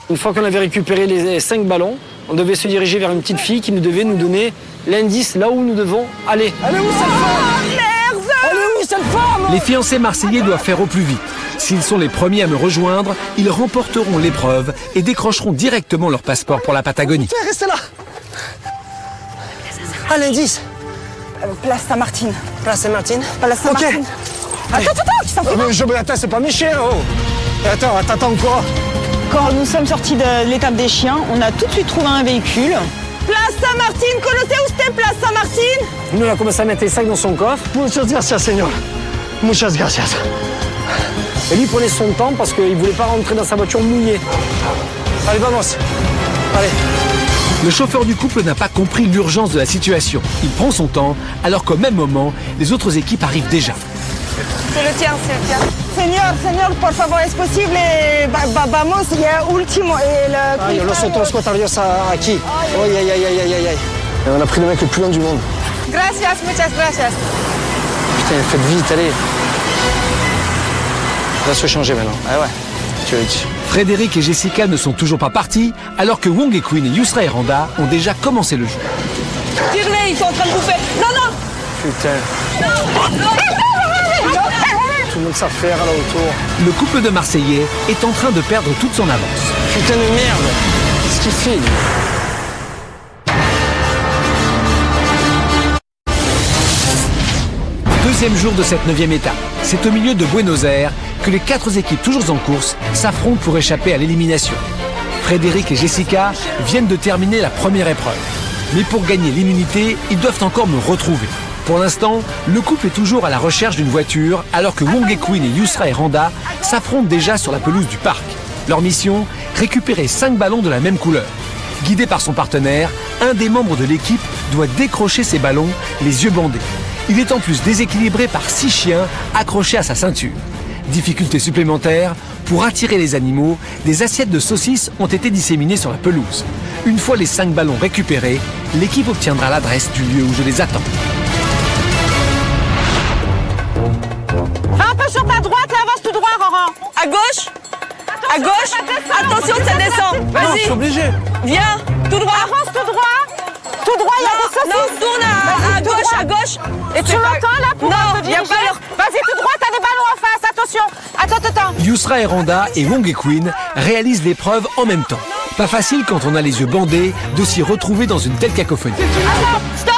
Une fois qu'on avait récupéré les cinq ballons, on devait se diriger vers une petite fille qui nous devait nous donner l'indice là où nous devons aller. Allez où cette femme Merde Allez où cette femme Les fiancés marseillais doivent faire au plus vite. S'ils sont les premiers à me rejoindre, ils remporteront l'épreuve et décrocheront directement leur passeport pour la Patagonie. Tiens, restez là. Ah, l'indice. Place Saint-Martin. Place Saint-Martin. Place Ok. Saint-Martin. Attends, attends, attends, qui s'en Oh, fait mais je, mais attends, c'est pas mes chiens, oh. Attends, attends, attends quoi Quand nous sommes sortis de l'étape des chiens, on a tout de suite trouvé un véhicule. Place Saint-Martin, connaissez où c'était Place Saint-Martin Nous, on a commencé à mettre les sacs dans son coffre. Muchas gracias, señor. Muchas gracias. Et lui il prenait son temps parce qu'il voulait pas rentrer dans sa voiture mouillée. Allez, vamos. Allez. Le chauffeur du couple n'a pas compris l'urgence de la situation. Il prend son temps, alors qu'au même moment, les autres équipes arrivent déjà. C'est le tien, c'est le tien. Señor, señor, por favor, es posible? Va- va- vamos, il y a último. Et le Aïe, los otros cuatarios à, à qui Aïe, aïe, aïe, aïe, aïe, aïe, aïe. Et on a pris le mec le plus long du monde. Gracias, muchas gracias. Putain, faites vite, allez. On va se changer maintenant. Ah ouais, tu dit. Frédéric et Jessica ne sont toujours pas partis, alors que Wong et Queen et Yusra et Randa ont déjà commencé le jeu. Tire-les, ils sont en train de bouffer. Non, non Putain, Non, non tout le monde s'affaire là autour. Le couple de Marseillais est en train de perdre toute son avance. Putain de merde Qu'est-ce qu'il fait Deuxième jour de cette neuvième étape. C'est au milieu de Buenos Aires que les quatre équipes toujours en course s'affrontent pour échapper à l'élimination. Frédéric et Jessica viennent de terminer la première épreuve. Mais pour gagner l'immunité, ils doivent encore me retrouver. Pour l'instant, le couple est toujours à la recherche d'une voiture, alors que Wong et Queen et Yusra et Randa s'affrontent déjà sur la pelouse du parc. Leur mission Récupérer cinq ballons de la même couleur. Guidé par son partenaire, un des membres de l'équipe doit décrocher ses ballons, les yeux bandés. Il est en plus déséquilibré par six chiens accrochés à sa ceinture. Difficulté supplémentaire, pour attirer les animaux, des assiettes de saucisses ont été disséminées sur la pelouse. Une fois les cinq ballons récupérés, l'équipe obtiendra l'adresse du lieu où je les attends. Sur ta droite et avance tout droit, Roran. À gauche À gauche Attention, ça descend. Non, je Vas-y. suis obligé. Viens, tout droit. Avance tout droit. Tout droit, il y a des saucisses. Non, tourne à, à gauche, à gauche. Et Tu m'entends, là, pour Non, te il y a pas leur... Vas-y, tout droit, t'as des ballons en face, attention Attends, attends, attends Yusra et Randa et Wong et Queen réalisent l'épreuve en même temps. Pas facile quand on a les yeux bandés de s'y retrouver dans une telle cacophonie. Attends, stop.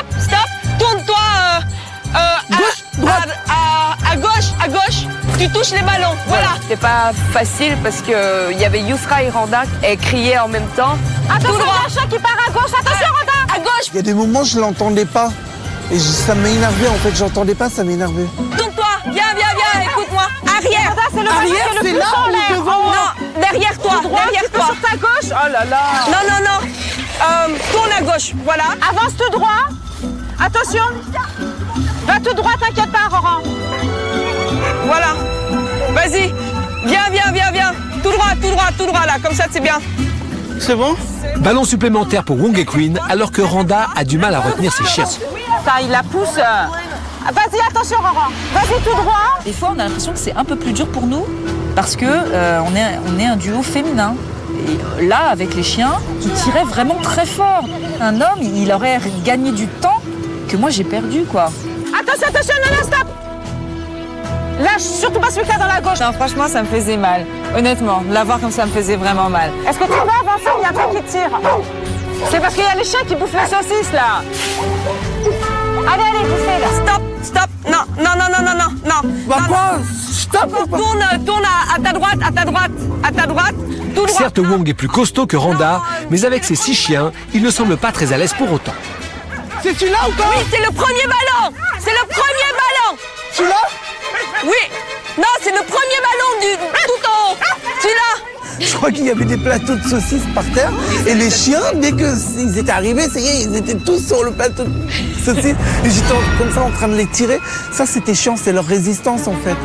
Tu touches les ballons. Voilà. C'était pas facile parce que il y avait Yousra et Randa et criaient en même temps. Attention, Tout droit. il y a un chat qui part à gauche, attention, Roda À gauche. Il y a des moments, je l'entendais pas. Et je- ça m'énervait, en fait. J'entendais pas, ça m'énervait. Tourne-toi. Viens, viens, viens. Écoute-moi. Arrière. c'est le Arrière, le c'est plus là en ou l'air. devant haut. Non, derrière toi. Droit, derrière toi. sur ta gauche Oh là là Non, non, non. Euh, tourne à gauche. Voilà. Avance tout droit Attention Va tout droit, t'inquiète pas, Roran Voilà. Vas-y. Viens, viens, viens, viens. Tout droit, tout droit, tout droit là. Comme ça, c'est bien. C'est bon? Ballon supplémentaire pour Wong et Queen alors que Randa a du mal à retenir ses chiens. Il la pousse Ah, Vas-y, attention, Roran Vas-y, tout droit Des fois, on a l'impression que c'est un peu plus dur pour nous parce que euh, on, est, on est un duo féminin. Et euh, là, avec les chiens, ils tiraient vraiment très fort. Un homme, il aurait gagné du temps que moi j'ai perdu, quoi. Attention, attention, non, non, stop Lâche surtout pas celui qui est dans la gauche Non, franchement, ça me faisait mal. Honnêtement, de la voir comme ça me faisait vraiment mal. Est-ce que tu veux avancer? Il y a un truc qui tire. C'est parce qu'il y a les chiens qui bouffent les saucisses, là. Allez, allez, bouffez, là. Stop, stop. Non, non, non, non, non, non, non. Bah non, quoi? non. Stop Tourne, tourne à, à ta droite, à ta droite, à ta droite. Tout droit. Certes, Wong est plus costaud que Randa, mais avec ses six chiens, il ne semble pas très à l'aise pour autant. C'est celui-là ou pas? Oui, c'est le premier ballon. C'est le premier ballon. Celui-là? Oui. Non, c'est le premier ballon du tout en haut. Celui-là. Je crois qu'il y avait des plateaux de saucisses par terre. Et les chiens, dès qu'ils étaient arrivés, ça y est, ils étaient tous sur le plateau de saucisses. Et j'étais comme ça en train de les tirer. Ça, c'était chiant, c'est leur résistance en fait.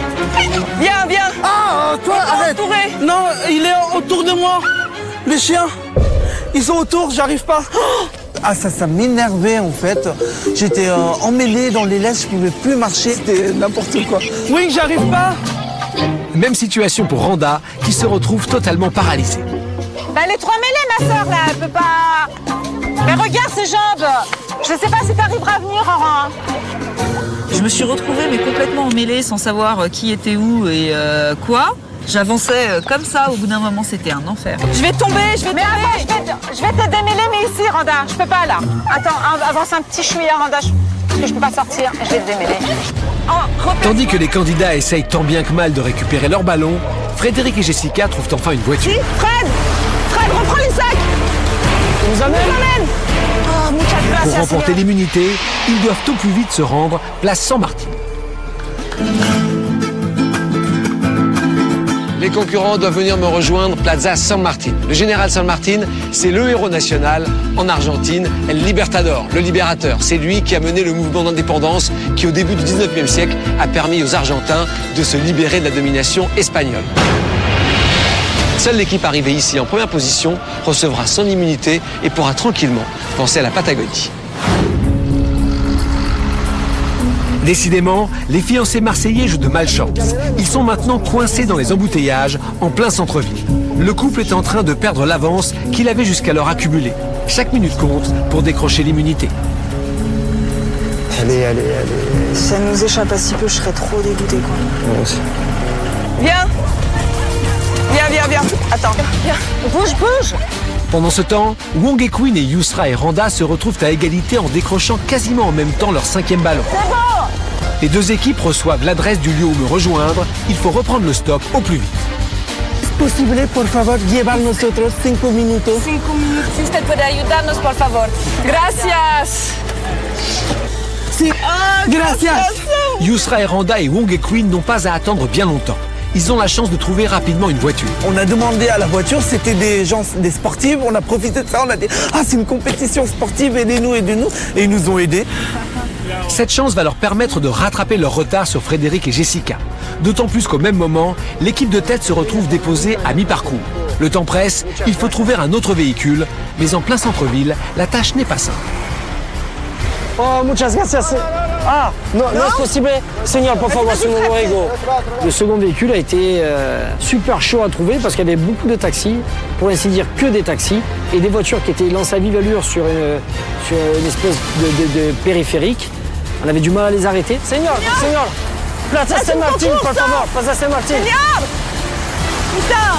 Viens, viens. Ah, toi, arrête entourés. Non, il est autour de moi. Les chiens, ils sont autour, j'arrive pas. Oh Ah ça, ça m'énervait en fait. J'étais euh, emmêlée dans les laisses, je pouvais plus marcher, c'était n'importe quoi. Oui, j'arrive pas Même situation pour Randa, qui se retrouve totalement paralysée. Bah les trois mêlées, ma soeur, là, elle peut pas... Mais regarde ses jambes Je sais pas si t'arriveras à venir, Aurore. Je me suis retrouvée mais complètement emmêlée sans savoir euh, qui était où et euh, quoi. J'avançais euh, comme ça, au bout d'un moment c'était un enfer. Je vais tomber, je vais mais attends, je vais, te, je vais te démêler, mais ici, Randa, je peux pas là. Attends, avance un petit chouïa, Randa, je, parce que je peux pas sortir, je vais te démêler. Oh, Tandis que les candidats essayent tant bien que mal de récupérer leur ballon, Frédéric et Jessica trouvent enfin une voiture. Si, Fred Fred, reprends les sacs On nous amène, amène. Oh, Pour remporter l'immunité, ils doivent au plus vite se rendre place San Martin. Les concurrents doivent venir me rejoindre Plaza San Martin. Le général San Martin, c'est le héros national en Argentine, El Libertador, le libérateur. C'est lui qui a mené le mouvement d'indépendance qui, au début du 19e siècle, a permis aux Argentins de se libérer de la domination espagnole. Seule l'équipe arrivée ici en première position recevra son immunité et pourra tranquillement penser à la Patagonie. Décidément, les fiancés marseillais jouent de malchance. Ils sont maintenant coincés dans les embouteillages en plein centre-ville. Le couple est en train de perdre l'avance qu'il avait jusqu'alors accumulée. Chaque minute compte pour décrocher l'immunité. Allez, allez, allez. Si ça nous échappe à si peu, je serais trop dégoûté quoi. Moi aussi. Viens Viens, viens, viens Attends, viens Bouge, bouge Pendant ce temps, Wong et Queen et Yusra et Randa se retrouvent à égalité en décrochant quasiment en même temps leur cinquième ballon. C'est bon Les deux équipes reçoivent l'adresse du lieu où me rejoindre. Il faut reprendre le stop au plus vite. Posible, por favor, llevar nosotros cinco minutos? Cinco minutos. Si usted puede ayudarnos, por favor. Gracias. Si, gracias. Yusra et Randa et Wong et Queen n'ont pas à attendre bien longtemps. Ils ont la chance de trouver rapidement une voiture. On a demandé à la voiture, c'était des gens, des sportifs. On a profité de ça, on a dit Ah, c'est une compétition sportive, aidez-nous, aidez-nous. Et ils nous ont aidés. Cette chance va leur permettre de rattraper leur retard sur Frédéric et Jessica. D'autant plus qu'au même moment, l'équipe de tête se retrouve déposée à mi-parcours. Le temps presse, il faut trouver un autre véhicule, mais en plein centre-ville, la tâche n'est pas simple. Oh, muchas gracias. Ah, no, no es posible. Señor, por favor, su luego. Le second véhicule a été euh, super chaud à trouver parce qu'il y avait beaucoup de taxis, pour ainsi dire que des taxis, et des voitures qui étaient lancées à vive allure sur une, sur une espèce de, de- de périphérique. On avait du mal à les arrêter. Señor, señor, Plaza c'est San tour, por favor, Plaza San Martin. Seigneur Putain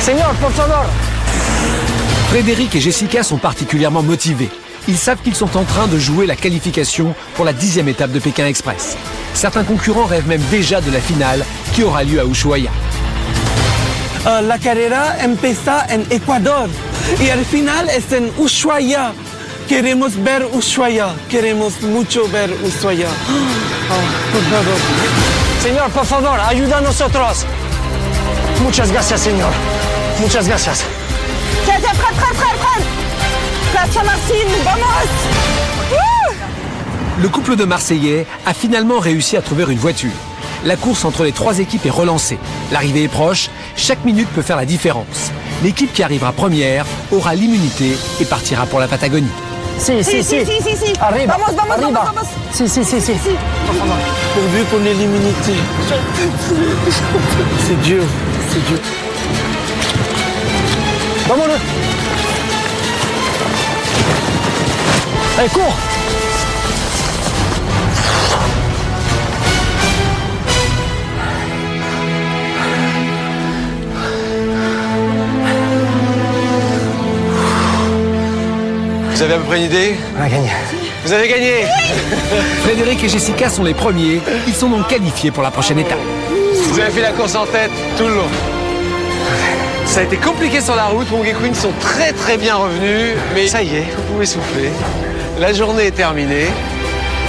Señor, por favor. Frédéric et Jessica sont particulièrement motivés. Ils savent qu'ils sont en train de jouer la qualification pour la dixième étape de Pékin Express. Certains concurrents rêvent même déjà de la finale qui aura lieu à Ushuaia. Euh, la carrera empieza en Ecuador y al final es en Ushuaia. Queremos ver Ushuaia. Queremos mucho ver Ushuaia. Oh, por favor. Señor, por favor, ayuda a nosotros. Muchas gracias, señor. Muchas gracias. Fred, Fred, Fred Plaza Martin, vamos Le couple de Marseillais a finalement réussi à trouver une voiture. La course entre les trois équipes est relancée. L'arrivée est proche, chaque minute peut faire la différence. L'équipe qui arrivera première aura l'immunité et partira pour la Patagonie. Si, si, si. si, si, si. Arriba, Vamos, vamos, arriba. vamos, vamos. Si, si, si, si. Pourvu qu'on ait l'immunité. C'est dur, c'est dur. Vámonos. Allez, cours Vous avez à peu près une idée On a gagné. Vous avez gagné Frédéric et Jessica sont les premiers. Ils sont donc qualifiés pour la prochaine étape. Vous avez fait la course en tête tout le long. Ça a été compliqué sur la route. Wong et Queen sont très très bien revenus. Mais ça y est, vous pouvez souffler. La journée est terminée.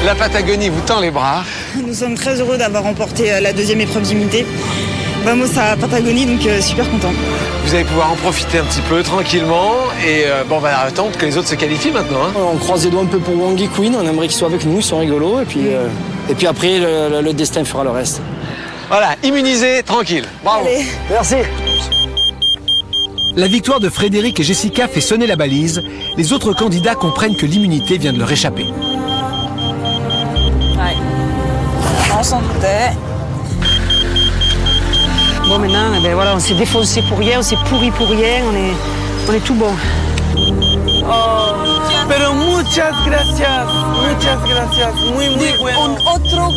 La Patagonie vous tend les bras. Nous sommes très heureux d'avoir remporté euh, la deuxième épreuve d'immunité. Vamos à Patagonie, donc euh, super content. Vous allez pouvoir en profiter un petit peu tranquillement. Et euh, bon, on va attendre que les autres se qualifient maintenant. hein. On croise les doigts un peu pour Wang et Queen. On aimerait qu'ils soient avec nous, ils sont rigolos. Et puis, euh, et puis après, le, le- le destin fera le reste. Voilà, immunisé, tranquille. Bravo. Merci. La victoire de Frédéric et Jessica fait sonner la balise. Les autres candidats comprennent que l'immunité vient de leur échapper. Ouais. On s'en doutait. Bon, maintenant, eh ben, voilà, on s'est défoncé pour rien, on s'est pourri pour rien, on est, on est tout bon. Oh, pero muchas gracias, muchas gracias, muy muy bueno. Un otro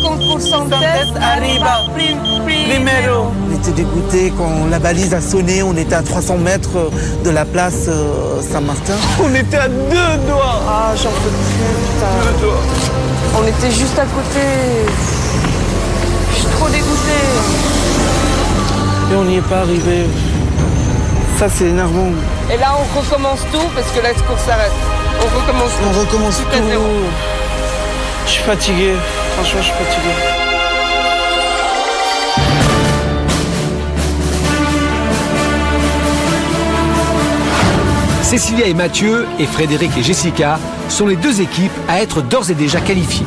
arriba primero. On était dégoûtés quand la balise a sonné, on était à 300 mètres de la place euh, Saint-Martin. On était à deux doigts Ah, j'en peux plus, putain. Deux doigts. On était juste à côté. Je suis trop dégoûtée. Et on n'y est pas arrivé. Ça c'est énervant. Et là, on recommence tout parce que la course s'arrête. On recommence. On recommence tout. à zéro. Je suis fatigué, franchement je suis fatigué. Cécilia et Mathieu et Frédéric et Jessica sont les deux équipes à être d'ores et déjà qualifiées.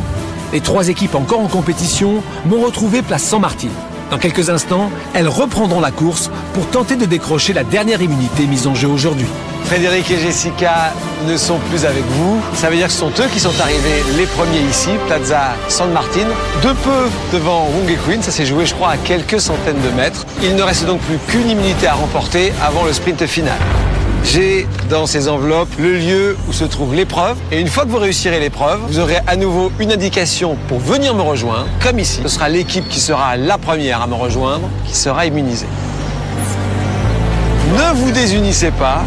Les trois équipes encore en compétition m'ont retrouvé place Saint-Martin. Dans quelques instants, elles reprendront la course pour tenter de décrocher la dernière immunité mise en jeu aujourd'hui. Frédéric et Jessica ne sont plus avec vous. Ça veut dire que ce sont eux qui sont arrivés les premiers ici, Plaza San Martin, de peu devant Wong et Queen. Ça s'est joué, je crois, à quelques centaines de mètres. Il ne reste donc plus qu'une immunité à remporter avant le sprint final. J'ai dans ces enveloppes le lieu où se trouve l'épreuve. Et une fois que vous réussirez l'épreuve, vous aurez à nouveau une indication pour venir me rejoindre, comme ici. Ce sera l'équipe qui sera la première à me rejoindre, qui sera immunisée. Ne vous désunissez pas.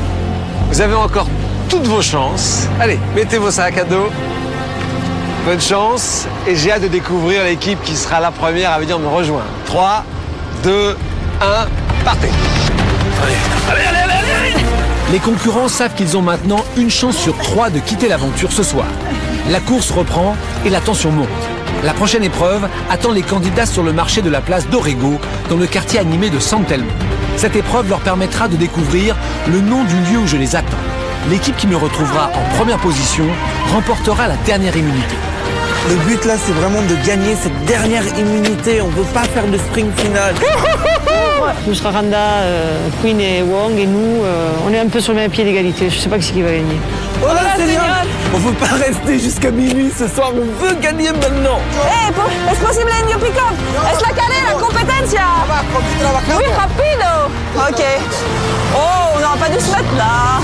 Vous avez encore toutes vos chances. Allez, mettez vos sacs à dos. Bonne chance. Et j'ai hâte de découvrir l'équipe qui sera la première à venir me rejoindre. 3, 2, 1, partez. Allez, allez, allez, allez, allez Les concurrents savent qu'ils ont maintenant une chance sur trois de quitter l'aventure ce soir. La course reprend et la tension monte. La prochaine épreuve attend les candidats sur le marché de la place d'Orego, dans le quartier animé de San Telmo. Cette épreuve leur permettra de découvrir le nom du lieu où je les attends. L'équipe qui me retrouvera en première position remportera la dernière immunité. Le but là, c'est vraiment de gagner cette dernière immunité. On ne veut pas faire de sprint final. Nous sera Randa, euh, Queen et Wong et nous, euh, on est un peu sur le même pied d'égalité. Je sais pas qui c'est qui va gagner. Oh là, Seigneur On veut pas rester jusqu'à minuit ce soir, on veut gagner maintenant. Eh, po- es posible Indio Pickup. Es la carrera, competencia. Oui, rapido. Ok. Oh, on n'aura pas dû se mettre là.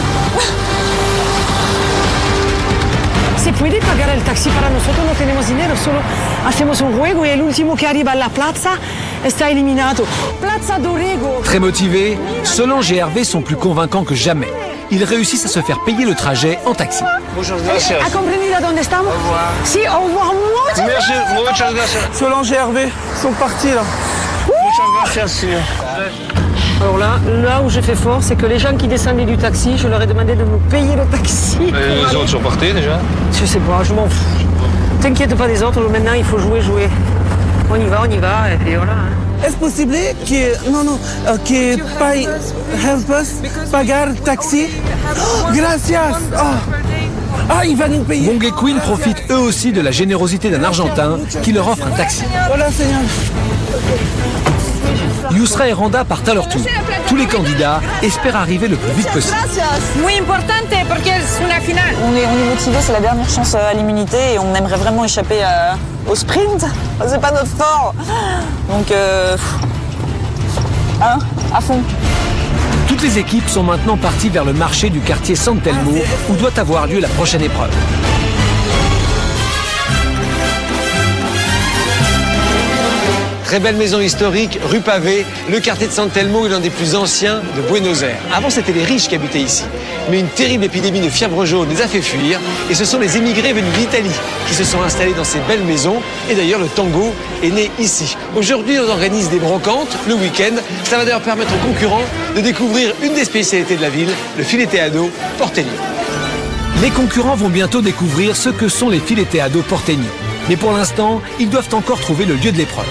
¿Se puede pagar el taxi para nosotros? No tenemos dinero, solo hacemos un juego y el último que arriba a la plaza está eliminado. Plaza Dorego. Très motivés, Solange et Hervé sont plus convaincants que jamais. Ils réussissent à se faire payer le trajet en taxi. ¿Ha comprendido dónde estamos? Sí, au revoir. muchas- Solange et Hervé sont partis là. Alors là, là où j'ai fait fort, c'est que les gens qui descendaient du taxi, je leur ai demandé de me payer le taxi. les autres sont partis déjà Je sais pas, je m'en fous. T'inquiète pas des autres, maintenant il faut jouer, jouer. On y va, on y va, et puis voilà. hein. Est-ce possible que non non euh, que pay help us pagar taxi? Oh, gracias. Oh. Ah, il va nous payer. Wong et Queen profitent eux aussi de la générosité d'un Argentin qui leur offre un taxi. Hola, Seigneur. Yousra et Randa partent à leur tour. Tous les candidats espèrent arriver le plus vite possible. Muy importante porque es una final. On est, on est motivé, c'est la dernière chance à l'immunité et on aimerait vraiment échapper à- au sprint. C'est pas notre fort. Donc, euh, hein, à fond. Toutes les équipes sont maintenant parties vers le marché du quartier San Telmo où doit avoir lieu la prochaine épreuve. Très belle maison historique, rue Pavée. Le quartier de San Telmo est l'un des plus anciens de Buenos Aires. Avant, c'était les riches qui habitaient ici. Mais une terrible épidémie de fièvre jaune les a fait fuir. Et ce sont les émigrés venus d'Italie qui se sont installés dans ces belles maisons. Et d'ailleurs, le tango est né ici. Aujourd'hui, on organise des brocantes le week-end. Ça va d'ailleurs permettre aux concurrents de découvrir une des spécialités de la ville, le fileteado porteño. Les concurrents vont bientôt découvrir ce que sont les fileteados porteños. Mais pour l'instant, ils doivent encore trouver le lieu de l'épreuve.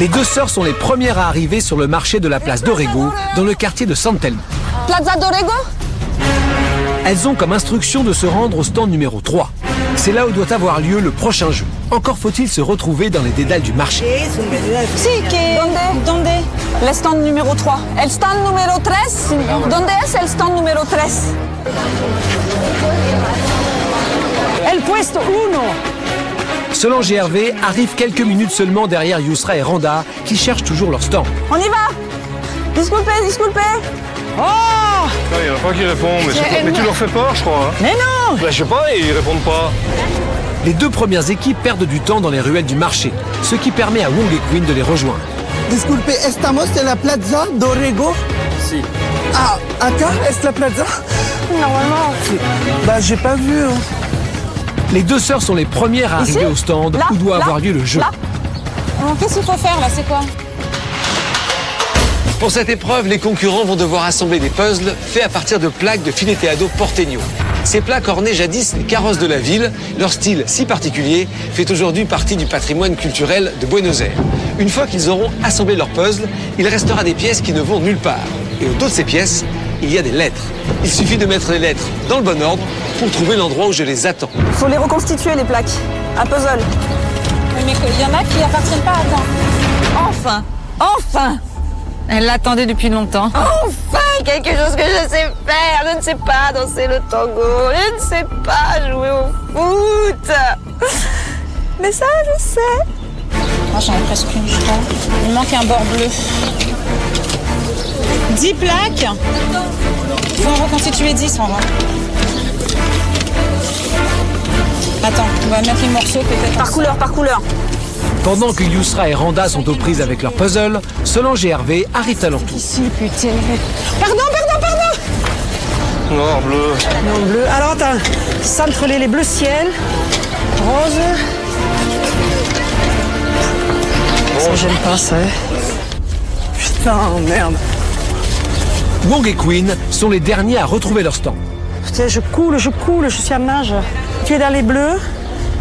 Les deux sœurs sont les premières à arriver sur le marché de la place d'Orego, dans le quartier de San Telmo. Plaza Dorego? Elles ont comme instruction de se rendre au stand numéro 3. C'est là où doit avoir lieu le prochain jeu. Encore faut-il se retrouver dans les dédales du marché. Sí, que. ¿Dónde? ¿Dónde? Le stand numéro 3. El stand numéro 13. ¿Dónde es el stand numéro 13? El puesto uno. Solange et Hervé arrivent quelques minutes seulement derrière Yousra et Randa, qui cherchent toujours leur stand. On y va Disculpez, disculpez Oh Il y en a pas qui répondent, mais, tu leur fais peur, je crois. hein. Mais non Bah, je sais pas, ils répondent pas. Les deux premières équipes perdent du temps dans les ruelles du marché, ce qui permet à Wong et Queen de les rejoindre. Disculpe, estamos en la plaza d'Orego Si. Ah, acá es la plaza? Normalement. Bah, j'ai pas vu. hein. Les deux sœurs sont les premières à Ici arriver au stand Là où doit Là avoir lieu le jeu. Qu'est-ce qu'il faut faire là C'est quoi Pour cette épreuve, les concurrents vont devoir assembler des puzzles faits à partir de plaques de filetteado porteño. Ces plaques ornaient jadis les carrosses de la ville. Leur style si particulier fait aujourd'hui partie du patrimoine culturel de Buenos Aires. Une fois qu'ils auront assemblé leur puzzle, il restera des pièces qui ne vont nulle part. Et au dos de ces pièces, il y a des lettres. Il suffit de mettre les lettres dans le bon ordre pour trouver l'endroit où je les attends. Il faut les reconstituer, les plaques. Un puzzle. Mais il y en a qui appartiennent pas à temps. Enfin, enfin Elle l'attendait depuis longtemps. Enfin, quelque chose que je sais faire. Je ne sais pas danser le tango. Je ne sais pas jouer au foot. Mais ça, je sais. Moi, j'en ai presque une, je crois. Il manque un bord bleu. 10 plaques. Il faut en reconstituer 10 en vrai. Attends, on va mettre les morceaux peut-être. Par couleur, par couleur. Pendant que Yousra et Randa sont aux prises avec leur puzzle, Solange et Hervé arrivent à leur tour. Ici, putain. Pardon, pardon, pardon Noir, bleu. Non, bleu. Alors, attends. Centre les, les bleus ciel. Rose. Ça, j'aime pas ça. hein. Putain, merde. Wong et Queen sont les derniers à retrouver leur stand. Putain, je coule, je coule, je suis à nage. Tu es dans les bleus.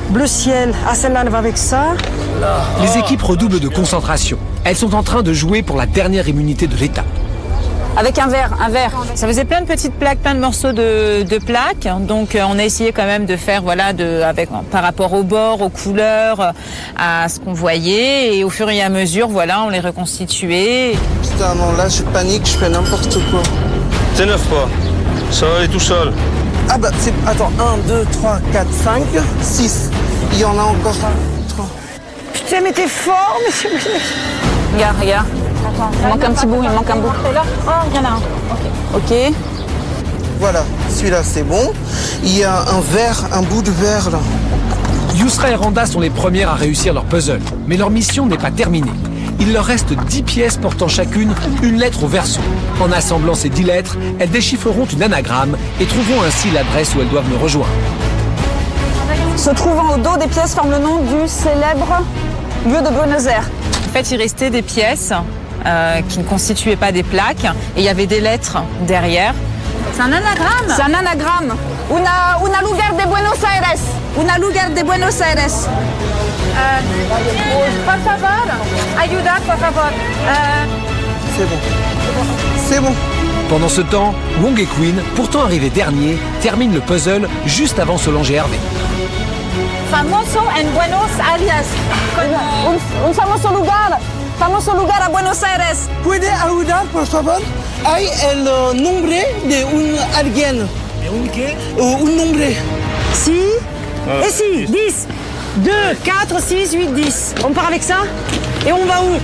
Bleu ciel. Ah, celle-là, elle va avec ça. Les équipes redoublent de concentration. Elles sont en train de jouer pour la dernière immunité de l'étape. Avec un verre, un verre. Ça faisait plein de petites plaques, plein de morceaux de, de plaques. Donc euh, on a essayé quand même de faire voilà de avec par rapport au bord, aux couleurs, euh, à ce qu'on voyait et au fur et à mesure voilà on les reconstituait. Putain, non, là, je panique, je fais n'importe quoi. T'énerve pas. Ça va aller tout seul. Ah bah, c'est... Attends, 1, 2, 3, 4, 5, 6. Il y en a encore 3. Putain, mais t'es fort, monsieur. Regarde, regarde. Il manque un petit bout, il manque un bout. Oh, il y en a un. Ok. Voilà, celui-là, c'est bon. Il y a un verre, un bout de verre, là. Yousra et Randa sont les premières à réussir leur puzzle, mais leur mission n'est pas terminée. Il leur reste 10 pièces portant chacune une lettre au verso. En assemblant ces 10 lettres, elles déchiffreront une anagramme et trouveront ainsi l'adresse où elles doivent me rejoindre. Se trouvant au dos des pièces forme le nom du célèbre lieu de Buenos Aires. En fait il restait des pièces euh, qui ne constituaient pas des plaques et il y avait des lettres derrière. C'est un anagramme C'est un anagramme. Una, una lugar de Buenos Aires. Una lugar de Buenos Aires. Euh, por favor, ayuda, por favor. Euh, C'est bon. C'est bon. Pendant ce temps, Wong et Queen, pourtant arrivés derniers, terminent le puzzle juste avant Solange et Hervé. famoso en Buenos Aires. Un, un famoso lugar. Famoso lugar a Buenos Aires. ¿Puede ayudar, por favor? Hay el eh, nombre de un alguien. ¿De un qué? un nombre. Si. Ah, Et si, 10. 2, 4, 6, 8, 10. On part avec ça Et on va où?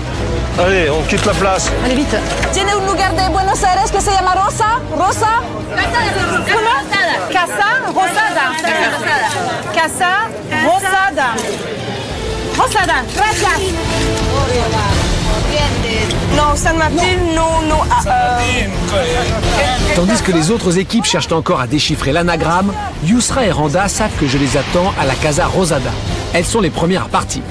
Allez, on quitte la place. Allez, vite. Tiene un lugar de Buenos Aires que se llama Rosa. Rosa. Casa Rosada. Casa Rosada. Rosada. Gracias. Non, San non, non. ah, euh, Tandis que les autres équipes cherchent encore à déchiffrer l'anagramme, Yousra et Randa savent que je les attends à la Casa Rosada. Elles sont les premières à partir.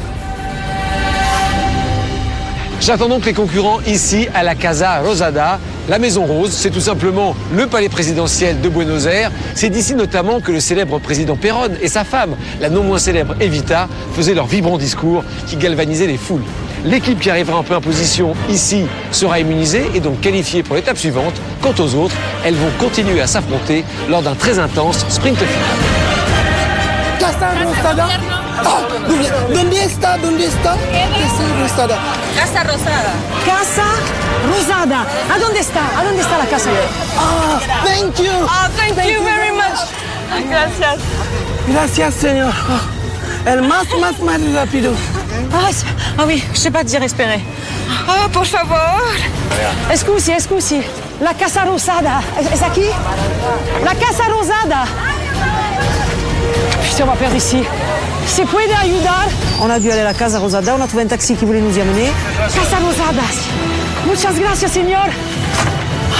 J'attends donc les concurrents ici à la Casa Rosada. La Maison Rose, c'est tout simplement le palais présidentiel de Buenos Aires. C'est d'ici notamment que le célèbre président Perón et sa femme, la non moins célèbre Evita, faisaient leur vibrant discours qui galvanisait les foules. L'équipe qui arrivera en première position ici sera immunisée et donc qualifiée pour l'étape suivante. Quant aux autres, elles vont continuer à s'affronter lors d'un très intense sprint final. Casa Rosada Ah, ¿Dónde está? ¿Dónde está? Casa Rosada. Casa Rosada. Casa Rosada. ¿A dónde está? ¿A dónde está la casa? Ah, thank you. Ah, thank, you very much. Gracias. Gracias, señor. Ah, El más, más, más rápido. Ah, c'est- ah oui, je sais pas dire espérer. Ah, por favor. Scusi, scusi. La Casa Rosada. ¿Es aquí? La Casa Rosada. Putain, on va perdre ici. ¿Se puede ayudar? On a dû aller à la Casa Rosada. On a trouvé un taxi qui voulait nous y amener. Casa Rosada. Muchas gracias, señor.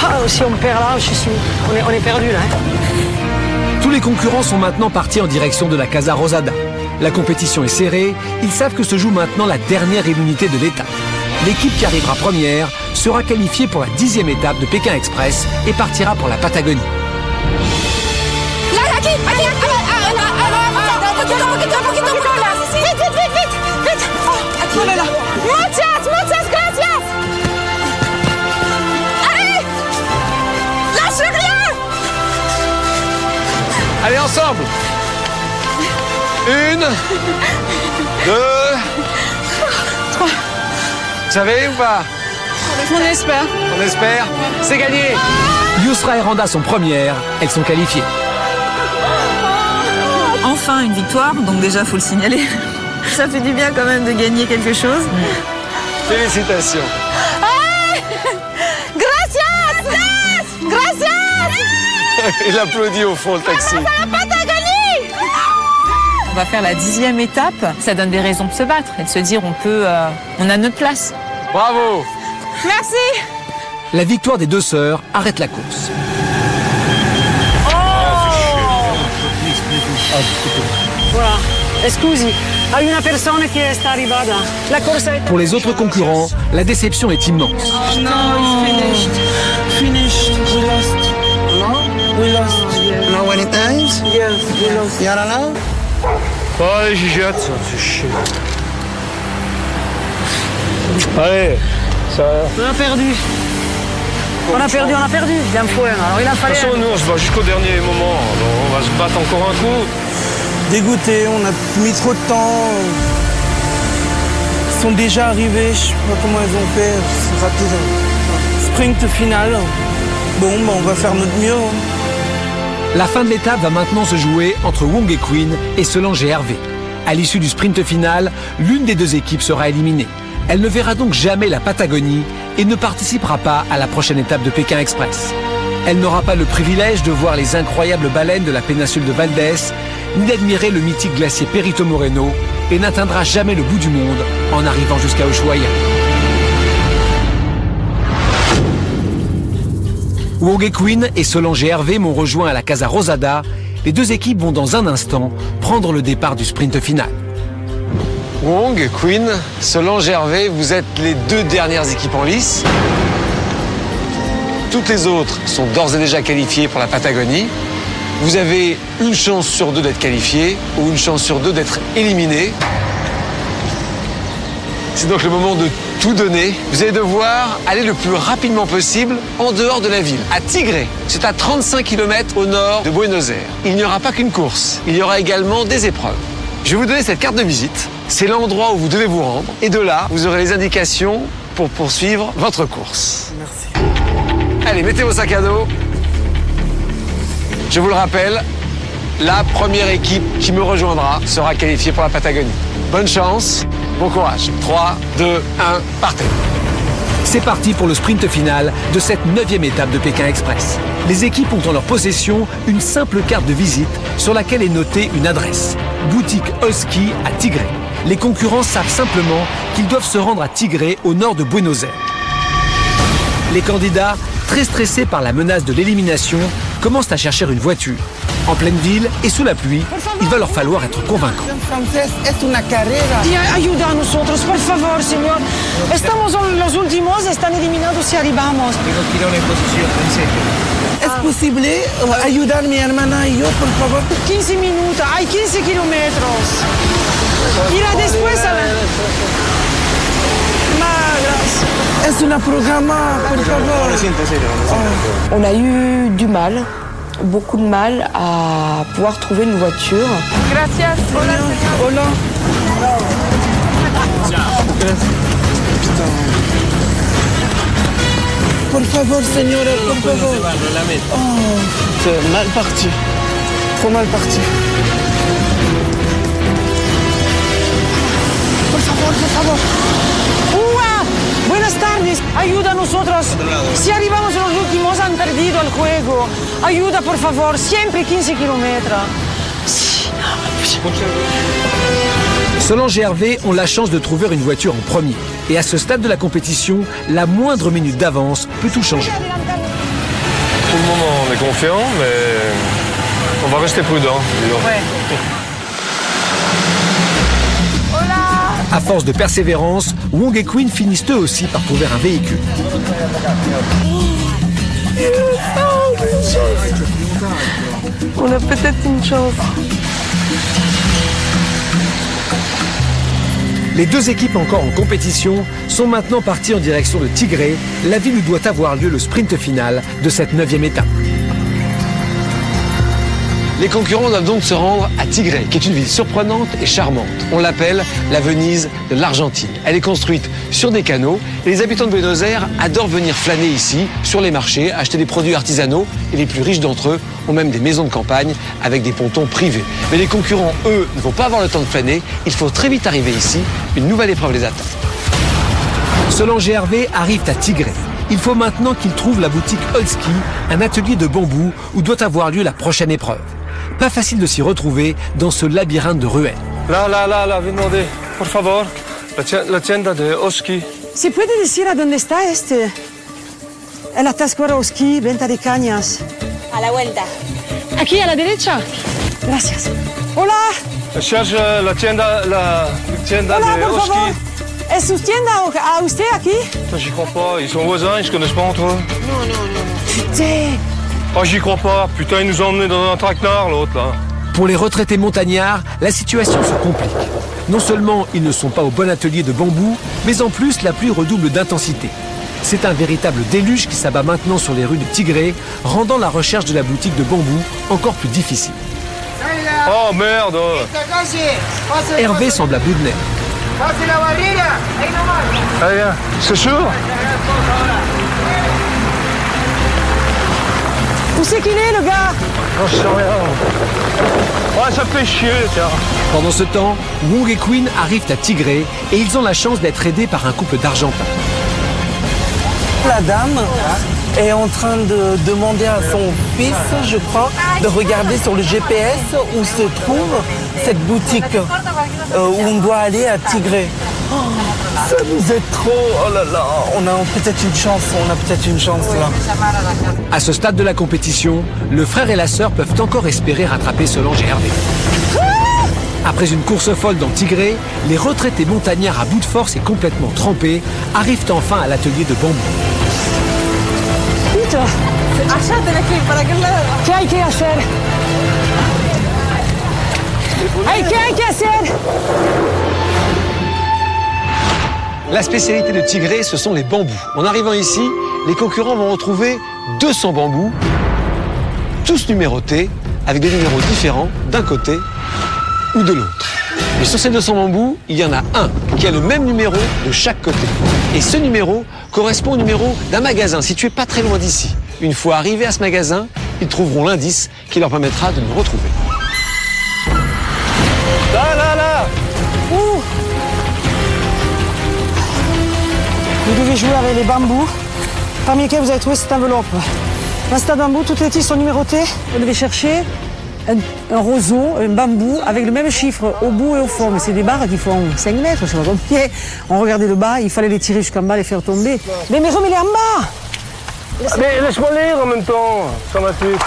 Ah, si on perd là, je suis... on, est, on est perdu là. hein. Tous les concurrents sont maintenant partis en direction de la Casa Rosada. La compétition est serrée, ils savent que se joue maintenant la dernière immunité de l'étape. L'équipe qui arrivera première sera qualifiée pour la dixième étape de Pékin Express et partira pour la Patagonie. Allez ensemble Une, deux, Trois. Vous savez ou pas? On espère. On espère. C'est gagné Yusra et Randa sont premières, elles sont qualifiées. Enfin une victoire, donc déjà faut le signaler. Ça fait du bien quand même de gagner quelque chose. Félicitations. Gracias. Gracias. Il applaudit au fond le taxi. On va faire la dixième étape. Ça donne des raisons de se battre et de se dire on peut, euh, on a notre place. Bravo Merci. La victoire des deux sœurs arrête la course. Voilà. Scusi, hay una persona que está arribada. La corsa est... Pour les autres concurrents, la déception est immense. Oh, no, it's finished. Finished. We lost. No? We lost. No many times? Yes, we lost. Ouais, j'y jette, ça, c'est chiant. Allez, ça On a perdu. On a perdu, on a perdu. Il en faut un. Alors il a De fallu. toute façon, nous, on se bat jusqu'au dernier moment. Alors, on va se battre encore un coup. Dégoûté, on a mis trop de temps. Ils sont déjà arrivés, je sais pas comment ils ont fait. C'est rapide. Sprint final. Bon, bah, on va faire notre mieux. hein. La fin de l'étape va maintenant se jouer entre Wong et Queen et Solange et Hervé. À l'issue du sprint final, l'une des deux équipes sera éliminée. Elle ne verra donc jamais la Patagonie et ne participera pas à la prochaine étape de Pékin Express. Elle n'aura pas le privilège de voir les incroyables baleines de la péninsule de Valdez, ni d'admirer le mythique glacier Perito Moreno, et n'atteindra jamais le bout du monde en arrivant jusqu'à Ushuaia. Wong et Queen et Solange et Hervé m'ont rejoint à la Casa Rosada. Les deux équipes vont dans un instant prendre le départ du sprint final. Wong, Queen, Solange Hervé, vous êtes les deux dernières équipes en lice. Toutes les autres sont d'ores et déjà qualifiées pour la Patagonie. Vous avez une chance sur deux d'être qualifié ou une chance sur deux d'être éliminé. C'est donc le moment de tout donner. Vous allez devoir aller le plus rapidement possible en dehors de la ville, à Tigré. C'est à 35 km au nord de Buenos Aires. Il n'y aura pas qu'une course, il y aura également des épreuves. Je vais vous donner cette carte de visite. C'est l'endroit où vous devez vous rendre. Et de là, vous aurez les indications pour poursuivre votre course. Merci. Allez, mettez vos sacs à dos. Je vous le rappelle, la première équipe qui me rejoindra sera qualifiée pour la Patagonie. Bonne chance, bon courage. 3, 2, 1, partez. C'est parti pour le sprint final de cette neuvième étape de Pékin Express. Les équipes ont en leur possession une simple carte de visite sur laquelle est notée une adresse. Boutique Husky à Tigré. Les concurrents savent simplement qu'ils doivent se rendre à Tigré au nord de Buenos Aires. Les candidats, très stressés par la menace de l'élimination, commencent à chercher une voiture. En pleine ville et sous la pluie, il va leur falloir être convaincants. Francés es una carrera. Y ayuda a nosotros, por favor, señor. Estamos en los últimos, están eliminados si arribamos. ¿Es posible eh, ayudar a mi hermana y yo, por favor? 15 minutos, hay 15 kilómetros. Irá después a la... Ma, Es un programa, por favor. On a eu du mal, beaucoup de mal à pouvoir trouver une voiture. Gracias. Hola, Hola. Por favor, señora, por favor. Oh, c'est mal parti. Trop mal parti. Por favor, por favor. Buenas tardes. Ayuda a nosotros. Si arribamos los últimos, han perdido el juego. Ayuda, por favor. Siempre 15 kilómetros. Solange et Hervé ont la chance de trouver une voiture en premier. Et à ce stade de la compétition, la moindre minute d'avance peut tout changer. Pour le moment, on est confiant, mais on va rester prudent. disons. À force de persévérance, Wong et Queen finissent eux aussi par trouver un véhicule. On a peut-être une chance. Les deux équipes encore en compétition sont maintenant parties en direction de Tigré, la ville où doit avoir lieu le sprint final de cette neuvième étape. Les concurrents doivent donc se rendre à Tigré, qui est une ville surprenante et charmante. On l'appelle la Venise de l'Argentine. Elle est construite sur des canaux et les habitants de Buenos Aires adorent venir flâner ici, sur les marchés, acheter des produits artisanaux et les plus riches d'entre eux ont même des maisons de campagne avec des pontons privés. Mais les concurrents, eux, ne vont pas avoir le temps de flâner. Il faut très vite arriver ici. Une nouvelle épreuve les attend. Solange et Hervé arrivent à Tigré. Il faut maintenant qu'ils trouvent la boutique Olski, un atelier de bambou où doit avoir lieu la prochaine épreuve. Pas facile de s'y retrouver dans ce labyrinthe de ruelles. Là, là, là, là, venez, por favor. La, tien- la tienda de Oski. ¿Se puede decir a dónde está este? El atasco Roski, venta de cañas. A la vuelta. Aquí, a la derecha. Gracias. Hola. Je cherche euh, la tienda, la tienda Hola, de por Oski. favor. ¿Es su tienda a usted aquí? J'y crois pas, ils sont voisins, ils se connaissent pas entre eux. Putain. Oh, j'y crois pas. Putain, ils nous ont emmenés dans un traquenard, l'autre, là. Pour les retraités montagnards, la situation se complique. Non seulement ils ne sont pas au bon atelier de bambou, mais en plus la pluie redouble d'intensité. C'est un véritable déluge qui s'abat maintenant sur les rues de Tigré, rendant la recherche de la boutique de bambou encore plus difficile. Oh, merde Hervé semble à bout de nerfs. C'est sûr? Où c'est qu'il est, le gars J'en sais rien. Ouais, ça fait chier, tiens. Pendant ce temps, Wong et Queen arrivent à Tigré et ils ont la chance d'être aidés par un couple d'Argentins. La dame est en train de demander à son fils, je crois, de regarder sur le GPS où se trouve cette boutique euh, où on doit aller à Tigré. Oh, ça nous aide trop. Oh là là, on a peut-être une chance, on a peut-être une chance là. À ce stade de la compétition, le frère et la sœur peuvent encore espérer rattraper Solange et Hervé. Après une course folle dans Tigré, les retraités montagnards à bout de force et complètement trempés arrivent enfin à l'atelier de bambou. La spécialité de Tigré, ce sont les bambous. En arrivant ici, les concurrents vont retrouver 200 bambous, tous numérotés, avec des numéros différents d'un côté ou de l'autre. Mais sur ces 200 bambous, il y en a un qui a le même numéro de chaque côté. Et ce numéro correspond au numéro d'un magasin situé pas très loin d'ici. Une fois arrivés à ce magasin, ils trouveront l'indice qui leur permettra de nous retrouver. Vous devez jouer avec les bambous, parmi lesquels vous avez trouvé cette enveloppe. Dans cet bambou, toutes les tiges sont numérotées. Vous devez chercher un, un roseau, un bambou, avec le même chiffre au bout et au fond. Mais c'est des barres qui font 5 mètres, je sais pas combien. On regardait le bas, il fallait les tirer jusqu'en bas, les faire tomber. Mais, mais remets-les en bas Mais laisse-moi lire en même temps, sur ma suite.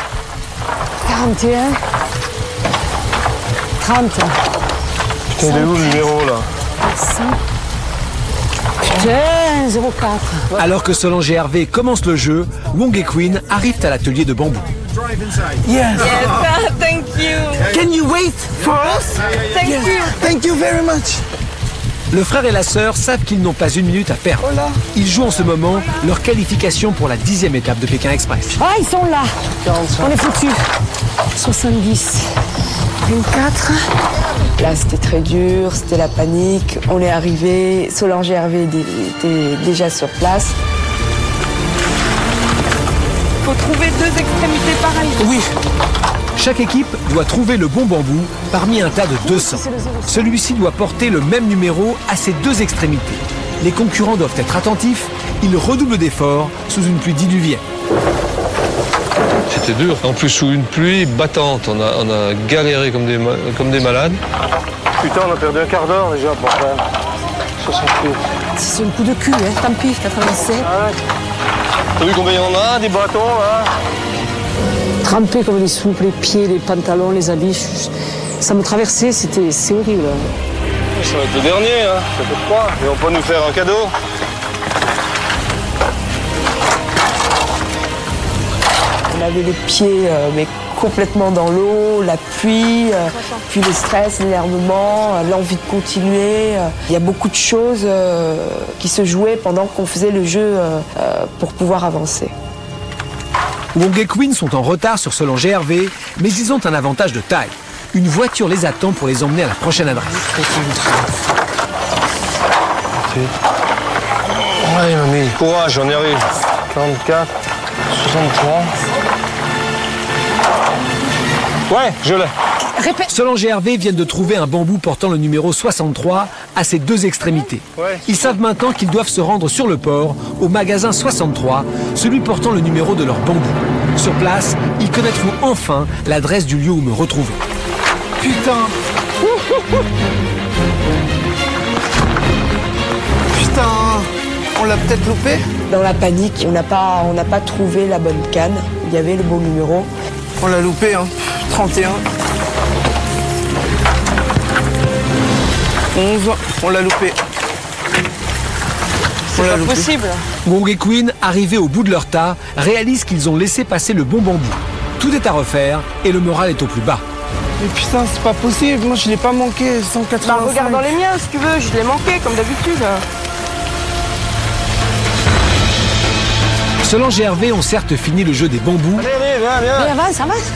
41, 30. Putain, il est où le numéro, là? Putain, 04. Alors que Solange et Hervé commencent le jeu, Wong et Queen arrivent à l'atelier de bambou. Yes. thank you. Can you wait for us? Thank Yes. you. Thank you very much. Le frère et la sœur savent qu'ils n'ont pas une minute à perdre. Ils jouent en ce moment leur qualification pour la dixième étape de Pékin Express. Ah, ils sont là. On est foutus. 70. 24. Là, c'était très dur, c'était la panique. On est arrivé, Solange et Hervé étaient déjà sur place. faut trouver deux extrémités pareilles. Oui. Chaque équipe doit trouver le bon bambou parmi un tas de 200. Celui-ci doit porter le même numéro à ses deux extrémités. Les concurrents doivent être attentifs, ils redoublent d'efforts sous une pluie diluvienne. C'était dur. En plus, sous une pluie battante, on a, on a galéré comme des, comme des malades. Putain, on a perdu un quart d'heure déjà pour faire 68. C'est un coup de cul, hein. tant pis, 87. T'as vu combien il y en a, des bâtons là Trempés comme des soupes, les pieds, les pantalons, les habits. je- Ça me traversait, c'était, c'est horrible. Ça va être le dernier, hein, ça peut pas. Ils vont pas nous faire un cadeau. Avait les pieds euh, mais complètement dans l'eau, la pluie, euh, puis le stress, l'énervement, euh, l'envie de continuer. euh. Il y a beaucoup de choses euh, qui se jouaient pendant qu'on faisait le jeu euh, euh, pour pouvoir avancer. Wong et Queen sont en retard sur Solange et Hervé, mais ils ont un avantage de taille. Une voiture les attend pour les emmener à la prochaine adresse. Ouais, mamie. Courage, on y arrive. 44, 63. Ouais, je l'ai. Solange et Hervé viennent de trouver un bambou portant le numéro 63 à ses deux extrémités. Ils savent maintenant qu'ils doivent se rendre sur le port, au magasin 63, celui portant le numéro de leur bambou. Sur place, ils connaîtront enfin l'adresse du lieu où me retrouver. Putain Putain On l'a peut-être loupé? Dans la panique, on n'a pas, on n'a pas trouvé la bonne canne. Il y avait le bon numéro. On l'a loupé, hein. 31. 11. On l'a loupé. On l'a loupé. Wong et Queen, arrivés au bout de leur tas, réalisent qu'ils ont laissé passer le bon bambou. Tout est à refaire et le moral est au plus bas. Mais putain, c'est pas possible. Moi, je l'ai pas manqué. 185. Bah, regarde dans les miens si tu veux, je l'ai manqué comme d'habitude. Solange et Hervé ont certes fini le jeu des bambous, Mais avance, avance.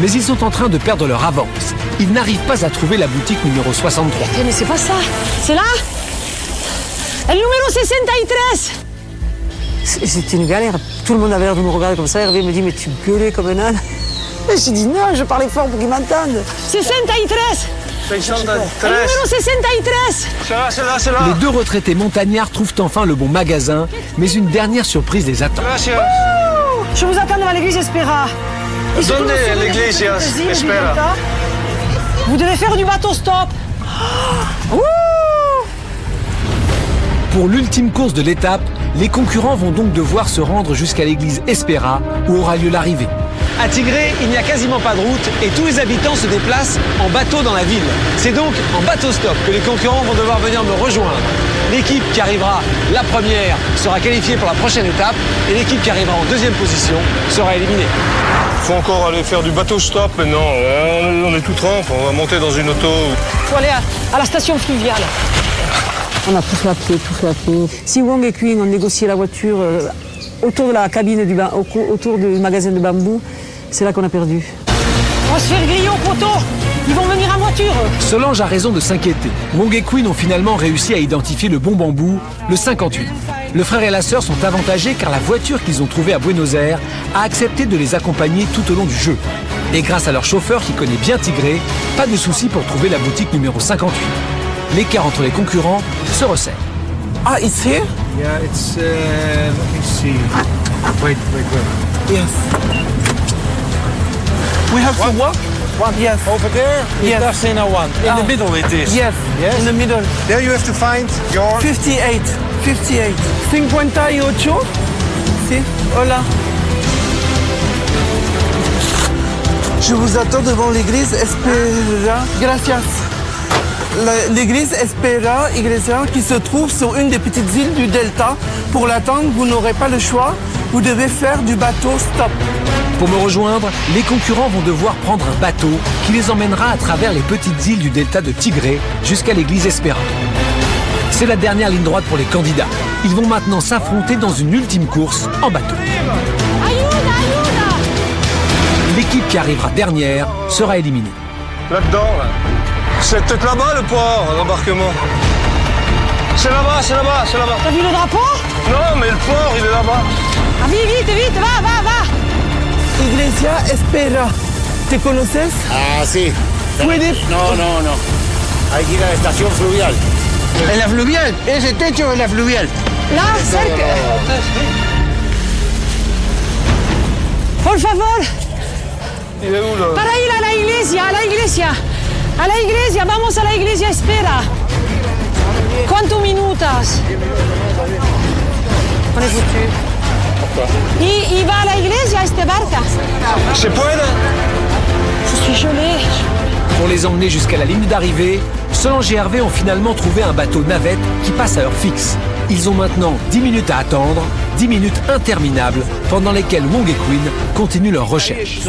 Mais ils sont en train de perdre leur avance. Ils n'arrivent pas à trouver la boutique numéro 63. Eh, Mais c'est pas ça. C'est là Le numéro 63 C'est- C'était une galère. Tout le monde avait l'air de me regarder comme ça. Hervé me dit, mais tu gueulais comme un âne. Et J'ai dit non, je parlais fort pour qu'ils m'entendent. 63 Le numéro 63 C'est là, c'est là, c'est là. Les deux retraités montagnards trouvent enfin le bon magasin, mais une dernière surprise les attend. Je vous attends devant l'église Espera. Donde Espera Vous devez faire du bateau stop. Pour l'ultime course de l'étape, les concurrents vont donc devoir se rendre jusqu'à l'église Espera, où aura lieu l'arrivée. À Tigré, il n'y a quasiment pas de route et tous les habitants se déplacent en bateau dans la ville. C'est donc en bateau stop que les concurrents vont devoir venir me rejoindre. L'équipe qui arrivera la première sera qualifiée pour la prochaine étape et l'équipe qui arrivera en deuxième position sera éliminée. Faut encore aller faire du bateau stop maintenant. Euh, On est tout trempe, on va monter dans une auto. faut aller à, à la station fluviale. On a tout fait à pied, tout fait à pied. Si Wong et Queen ont négocié la voiture euh, autour de la cabine du autour du magasin de bambou, c'est là qu'on a perdu. On va se faire griller au poteau Ils vont venir en voiture Solange a raison de s'inquiéter. Wong et Queen ont finalement réussi à identifier le bon bambou, le 58. Le frère et la sœur sont avantagés car la voiture qu'ils ont trouvée à Buenos Aires a accepté de les accompagner tout au long du jeu. Et grâce à leur chauffeur qui connaît bien Tigré, pas de souci pour trouver la boutique numéro 58. L'écart entre les concurrents se resserre. Ah, it's here? Yeah, it's, uh, let me see. Wait, wait, wait. Yes. We have to walk? Yes. Over there? Yes. That's in a one. In Ah. the middle it is. Yes. Yes? In the middle. There you have to find your... 58. 58. 58. Si. Hola. Je vous attends devant l'église Espera. Gracias. L'église Espera Iglesia qui se trouve sur une des petites îles du Delta. Pour l'attendre, vous n'aurez pas le choix. Vous devez faire du bateau stop. Pour me rejoindre, les concurrents vont devoir prendre un bateau qui les emmènera à travers les petites îles du delta de Tigré jusqu'à l'église Espera. C'est la dernière ligne droite pour les candidats. Ils vont maintenant s'affronter dans une ultime course en bateau. L'équipe qui arrivera dernière sera éliminée. Là-dedans, là. C'est peut-être là-bas le port, l'embarquement. C'est là-bas, c'est là-bas, c'est là-bas. T'as vu le drapeau? Non, mais le port, il est là-bas. Ah, vite, vite, vite, va, va, va. Iglesia Espera. ¿Te conoces? Ah, sí. ¿Puedes? No, no, no. Hay que ir a la estación fluvial. En la fluvial, ese techo es la fluvial. Là, cerca. Por favor, para ir a la iglesia, a la iglesia. A la iglesia, vamos a la iglesia, espera. ¿Cuántos minutos? On est foutu. Pourquoi Y, y va a la iglesia, este barca. Je suis gelée. Pour les emmener jusqu'à la ligne d'arrivée, Solange et Hervé ont finalement trouvé un bateau navette qui passe à heure fixe. Ils ont maintenant 10 minutes à attendre, 10 minutes interminables, pendant lesquelles Wong et Queen continuent leur recherche.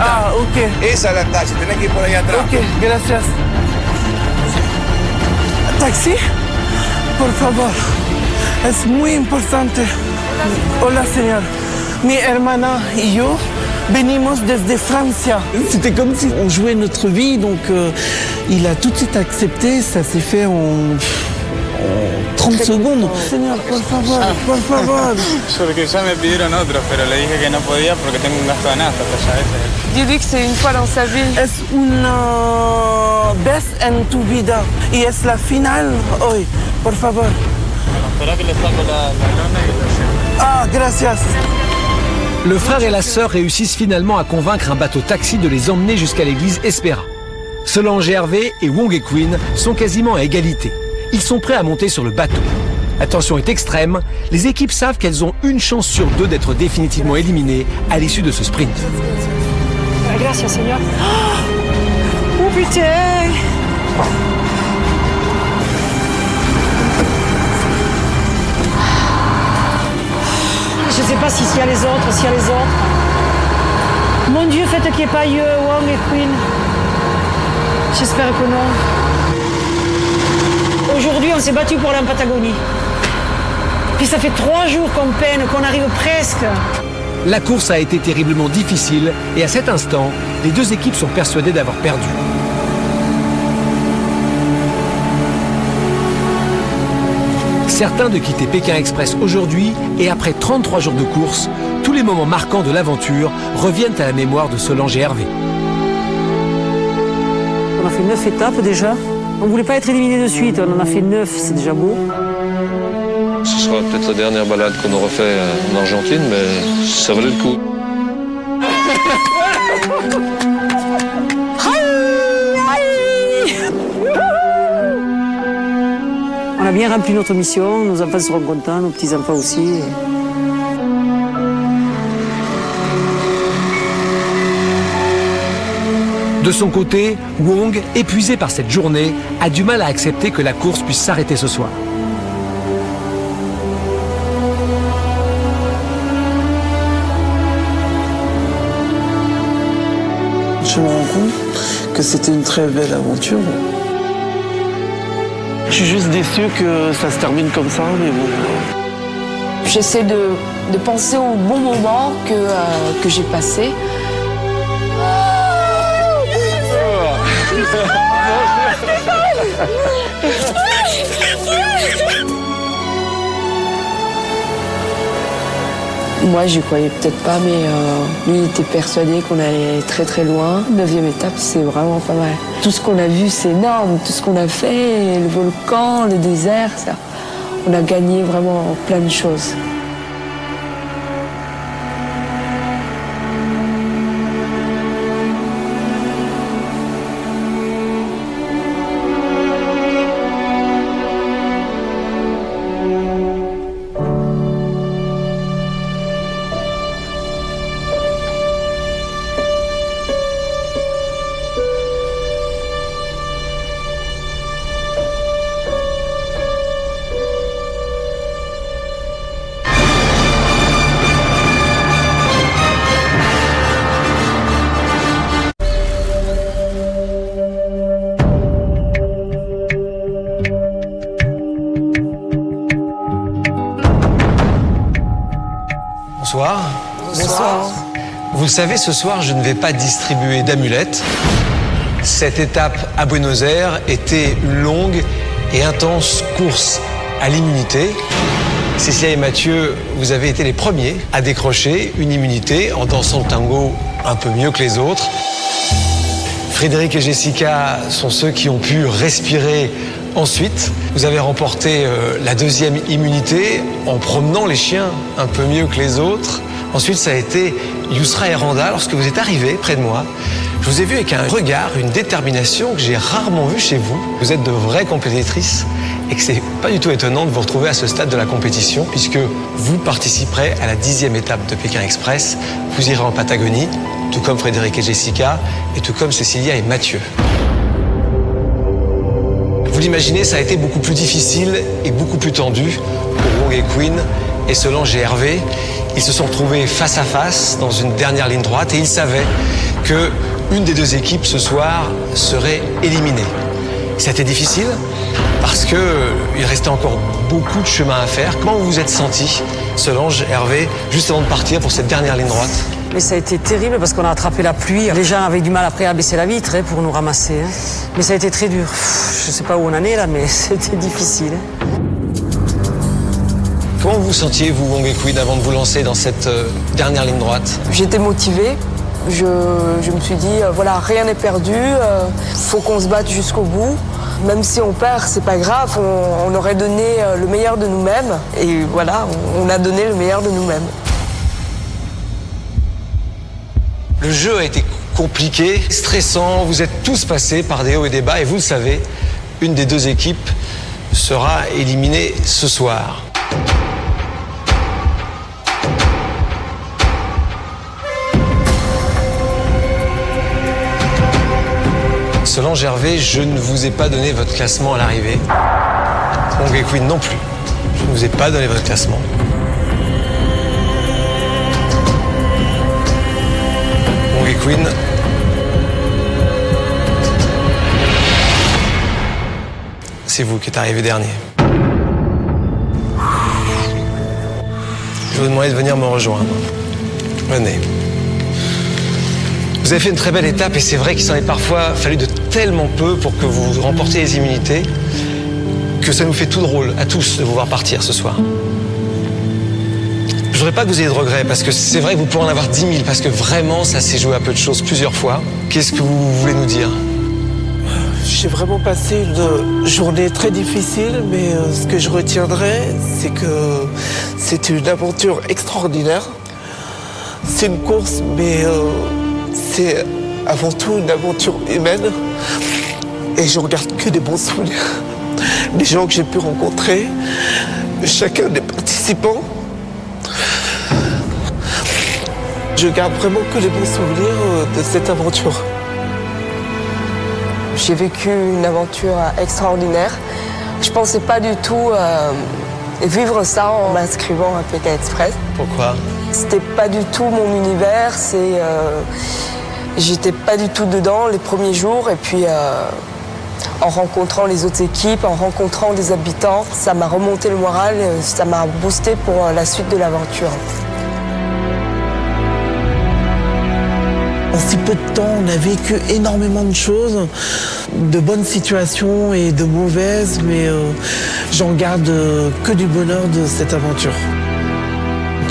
Ah, ok. Esa es la taxi, tenés que ir por ahí atrás. Ok, gracias. Taxi, por favor. Es muy importante. Hola, señor. Mi hermana y yo venimos desde Francia. C'était comme si on jouait notre vie, donc euh, il a tout de suite accepté. Ça s'est fait en, en 30 secondes. Señor, por favor, por favor. Porque ya me pidieron otro, pero le dije que no podía porque tengo un gasto de nafta, pues ya. Dis-lui que c'est une fois dans sa vie. Es una vez en tu vida y es la final hoy. Por favor. Espera que le saco la, la lona y lo llevo. Ah, gracias. Le frère et la sœur réussissent finalement à convaincre un bateau taxi de les emmener jusqu'à l'église Espera. Solange Hervé et Wong et Queen sont quasiment à égalité. Ils sont prêts à monter sur le bateau. La tension est extrême, les équipes savent qu'elles ont une chance sur deux d'être définitivement éliminées à l'issue de ce sprint. Gracias, señor. Oh putain Je sais pas si s'il y a les autres, s'il y a les autres. Mon Dieu, faites qu'il n'y ait pas eu Wong et Queen. J'espère que non. Aujourd'hui, on s'est battu pour la Patagonie. Puis ça fait trois jours qu'on peine, qu'on arrive presque. La course a été terriblement difficile et à cet instant, les deux équipes sont persuadées d'avoir perdu. Certains de quitter Pékin Express aujourd'hui et après 33 jours de course, tous les moments marquants de l'aventure reviennent à la mémoire de Solange et Hervé. Fait neuf étapes déjà. On voulait pas être éliminé de suite, on en a fait neuf, c'est déjà beau. Ce sera peut-être la dernière balade qu'on aura fait en Argentine, mais ça valait le coup. On a bien rempli notre mission, nos enfants seront contents, nos petits-enfants aussi. De son côté, Wong, épuisé par cette journée, a du mal à accepter que la course puisse s'arrêter ce soir. Je me rends compte que c'était une très belle aventure. Je suis juste déçu que ça se termine comme ça, mais bon. J'essaie de, de penser au bon moment que, euh, que j'ai passé. Moi, j'y croyais peut-être pas, mais euh, lui, il était persuadé qu'on allait très très loin. Neuvième étape, c'est vraiment pas mal. Tout ce qu'on a vu, c'est énorme. Tout ce qu'on a fait, le volcan, le désert, ça. On a gagné vraiment plein de choses. Savez, ce soir, je ne vais pas distribuer d'amulettes. Cette étape à Buenos Aires était une longue et intense course à l'immunité. Cécilia et Mathieu, vous avez été les premiers à décrocher une immunité en dansant le tango un peu mieux que les autres. Frédéric et Jessica sont ceux qui ont pu respirer ensuite. Vous avez remporté euh, la deuxième immunité en promenant les chiens un peu mieux que les autres. Ensuite, ça a été Yousra et Randa lorsque vous êtes arrivés près de moi. Je vous ai vu avec un regard, une détermination que j'ai rarement vu chez vous. Vous êtes de vraies compétitrices et que c'est pas du tout étonnant de vous retrouver à ce stade de la compétition puisque vous participerez à la dixième étape de Pékin Express. Vous irez en Patagonie, tout comme Frédéric et Jessica et tout comme Cécilia et Mathieu. Vous l'imaginez, ça a été beaucoup plus difficile et beaucoup plus tendu pour Wong et Queen et Solange et Hervé. Ils se sont retrouvés face à face dans une dernière ligne droite et ils savaient que une des deux équipes ce soir serait éliminée. C'était difficile parce que il restait encore beaucoup de chemin à faire. Comment vous vous êtes senti, Solange, Hervé, juste avant de partir pour cette dernière ligne droite? Mais ça a été terrible parce qu'on a attrapé la pluie. Les gens avaient du mal après à baisser la vitre hein, pour nous ramasser. hein. Mais ça a été très dur. Je sais pas où on en est là, mais c'était difficile. Comment vous sentiez, vous, Wong Queen, avant de vous lancer dans cette euh, dernière ligne droite? J'étais motivée. Je, je me suis dit, euh, voilà, rien n'est perdu. euh, faut qu'on se batte jusqu'au bout. Même si on perd, c'est pas grave. On, on aurait donné euh, le meilleur de nous-mêmes. Et voilà, on, on a donné le meilleur de nous-mêmes. Le jeu a été compliqué, stressant, vous êtes tous passés par des hauts et des bas et vous le savez, une des deux équipes sera éliminée ce soir. Hervé, je ne vous ai pas donné votre classement à l'arrivée. Wong et Queen non plus. Je ne vous ai pas donné votre classement. Wong et Queen. C'est vous qui êtes arrivé dernier. Je vous demandais de venir me rejoindre. Venez. Vous avez fait une très belle étape et c'est vrai qu'il s'en est parfois fallu de tellement peu pour que vous remportiez les immunités que ça nous fait tout drôle à tous de vous voir partir ce soir. Je voudrais pas que vous ayez de regrets parce que c'est vrai que vous pourrez en avoir 10 000 parce que vraiment ça s'est joué à peu de choses plusieurs fois. Qu'est-ce que vous voulez nous dire? J'ai vraiment passé une journée très difficile, mais euh, ce que je retiendrai, c'est que c'était une aventure extraordinaire. C'est une course, mais euh, c'est avant tout une aventure humaine. Et je regarde que des bons souvenirs. Les gens que j'ai pu rencontrer, chacun des participants. Je garde vraiment que les bons souvenirs euh, de cette aventure. J'ai vécu une aventure extraordinaire. Je pensais pas du tout euh, vivre ça en m'inscrivant à PK Express. Pourquoi? C'était pas du tout mon univers, c'est euh, j'étais pas du tout dedans les premiers jours et puis euh, en rencontrant les autres équipes, en rencontrant des habitants, ça m'a remonté le moral, euh, ça m'a boosté pour euh, la suite de l'aventure. En si peu de temps, on a vécu énormément de choses, de bonnes situations et de mauvaises, mais j'en garde que du bonheur de cette aventure.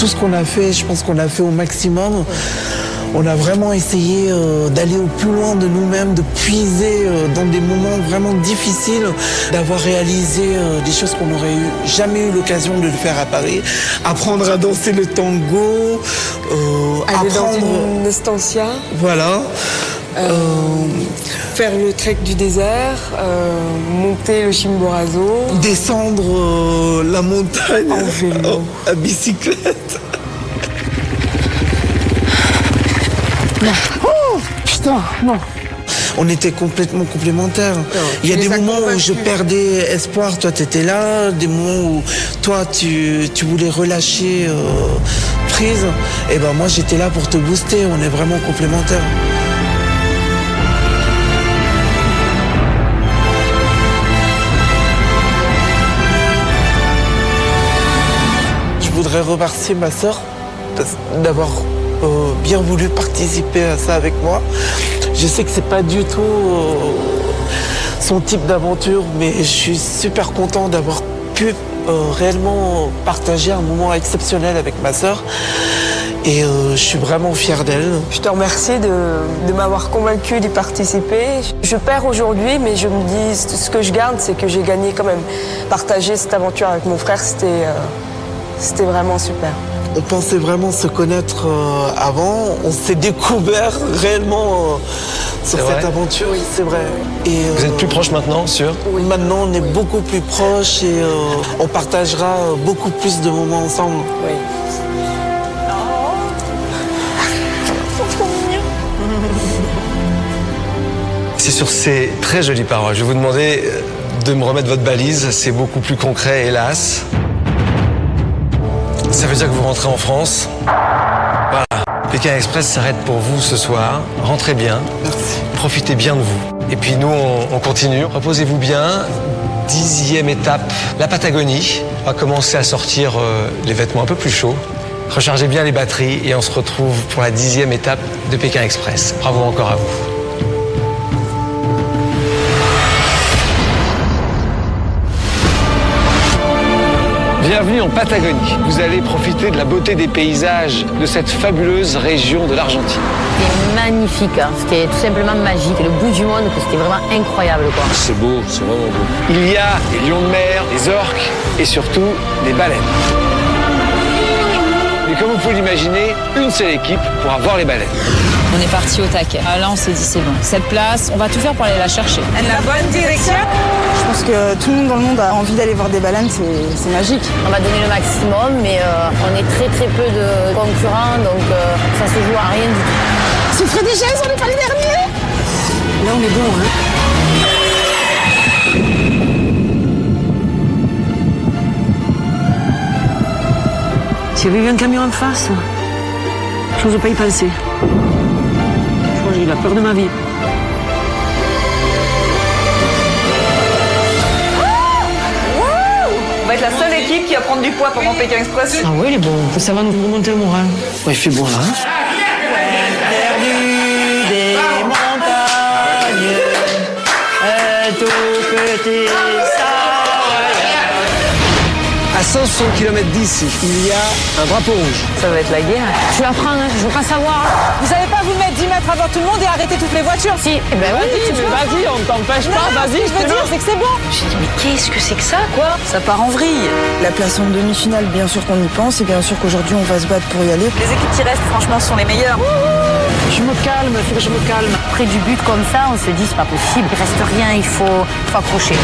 Tout ce qu'on a fait, je pense qu'on l'a fait au maximum. On a vraiment essayé euh, d'aller au plus loin de nous-mêmes, de puiser euh, dans des moments vraiment difficiles, d'avoir réalisé euh, des choses qu'on n'aurait eu- jamais eu l'occasion de le faire à Paris. Apprendre à danser le tango, Aller dans apprendre... une estancia, Voilà. faire le trek du désert, monter le Chimborazo. Descendre la montagne à bicyclette. Putain, non. On était complètement complémentaires. Il y a des moments où je perdais espoir, toi tu étais là, des moments où toi tu, tu voulais relâcher euh, prise. Et ben moi j'étais là pour te booster, on est vraiment complémentaires. Je voudrais remercier ma sœur parce- d'avoir euh, bien voulu participer à ça avec moi. Je sais que c'est pas du tout euh, son type d'aventure, mais je suis super content d'avoir pu euh, réellement partager un moment exceptionnel avec ma sœur. Et je suis vraiment fier d'elle. Je te remercie de, m'avoir convaincu d'y participer. Je perds aujourd'hui, mais je me dis, ce que je garde, c'est que j'ai gagné quand même. Partager cette aventure avec mon frère, c'était c'était vraiment super. On pensait vraiment se connaître euh, avant. On s'est découvert réellement euh, sur cette aventure, oui, c'est vrai. Et, Vous êtes plus proches maintenant, sûr? Maintenant, on est beaucoup plus proches et euh, on partagera euh, beaucoup plus de moments ensemble. Oui. C'est sur ces très jolies paroles. Je vais vous demander euh, de me remettre votre balise. C'est beaucoup plus concret, hélas. Ça veut dire que vous rentrez en France. Voilà. Pékin Express s'arrête pour vous ce soir. Rentrez bien. Profitez bien de vous. Et puis nous, on, on continue. Reposez-vous bien. Dixième étape, la Patagonie. On va commencer à sortir euh, les vêtements un peu plus chauds. Rechargez bien les batteries et on se retrouve pour la dixième étape de Pékin Express. Bravo encore à vous. Bienvenue en Patagonie. Vous allez profiter de la beauté des paysages de cette fabuleuse région de l'Argentine. C'était magnifique, hein. c'était tout simplement magique. Le bout du monde, c'était vraiment incroyable. Quoi. C'est beau, c'est vraiment beau. Il y a des lions de mer, des orques et surtout des baleines. Mais comme vous pouvez l'imaginer, une seule équipe pourra voir les baleines. On est parti au taquet. Ah, là, on s'est dit, c'est bon. Cette place, on va tout faire pour aller la chercher. La bonne direction pense que tout le monde dans le monde a envie d'aller voir des baleines, c'est c'est magique. On va donner le maximum, mais euh, on est très très peu de concurrents, donc euh, ça se joue à rien du tout. C'est Freddy Gess, on n'est pas les derniers? Là, on est bon, hein. S'il y avait eu un camion en face, je n'ose pas y penser. Je crois que j'ai la peur de ma vie. Qui va prendre du poids pendant Pékin Express. Ah oui, il est bon. Ça va nous remonter le moral. Ouais, il fait bon là. hein. des montagnes, un tout petit À 160 km d'ici, il y a un drapeau rouge. Ça va être la guerre. Je la prends, hein. je veux pas savoir. Vous savez pas vous mettre 10 mètres avant tout le monde et arrêter toutes les voitures? Si, eh ben oui, vois. vas-y, on t'empêche pas, vas-y, je je veux dire, c'est que c'est bon. J'ai dit, mais qu'est-ce que c'est que ça, quoi? Ça part en vrille. La place en demi-finale, bien sûr qu'on y pense, et bien sûr qu'aujourd'hui on va se battre pour y aller. Les équipes qui restent, franchement, sont les meilleures. Je me calme, il faut que je me calme. Près du but comme ça, on se dit, c'est pas possible, il reste rien, il faut, faut accrocher.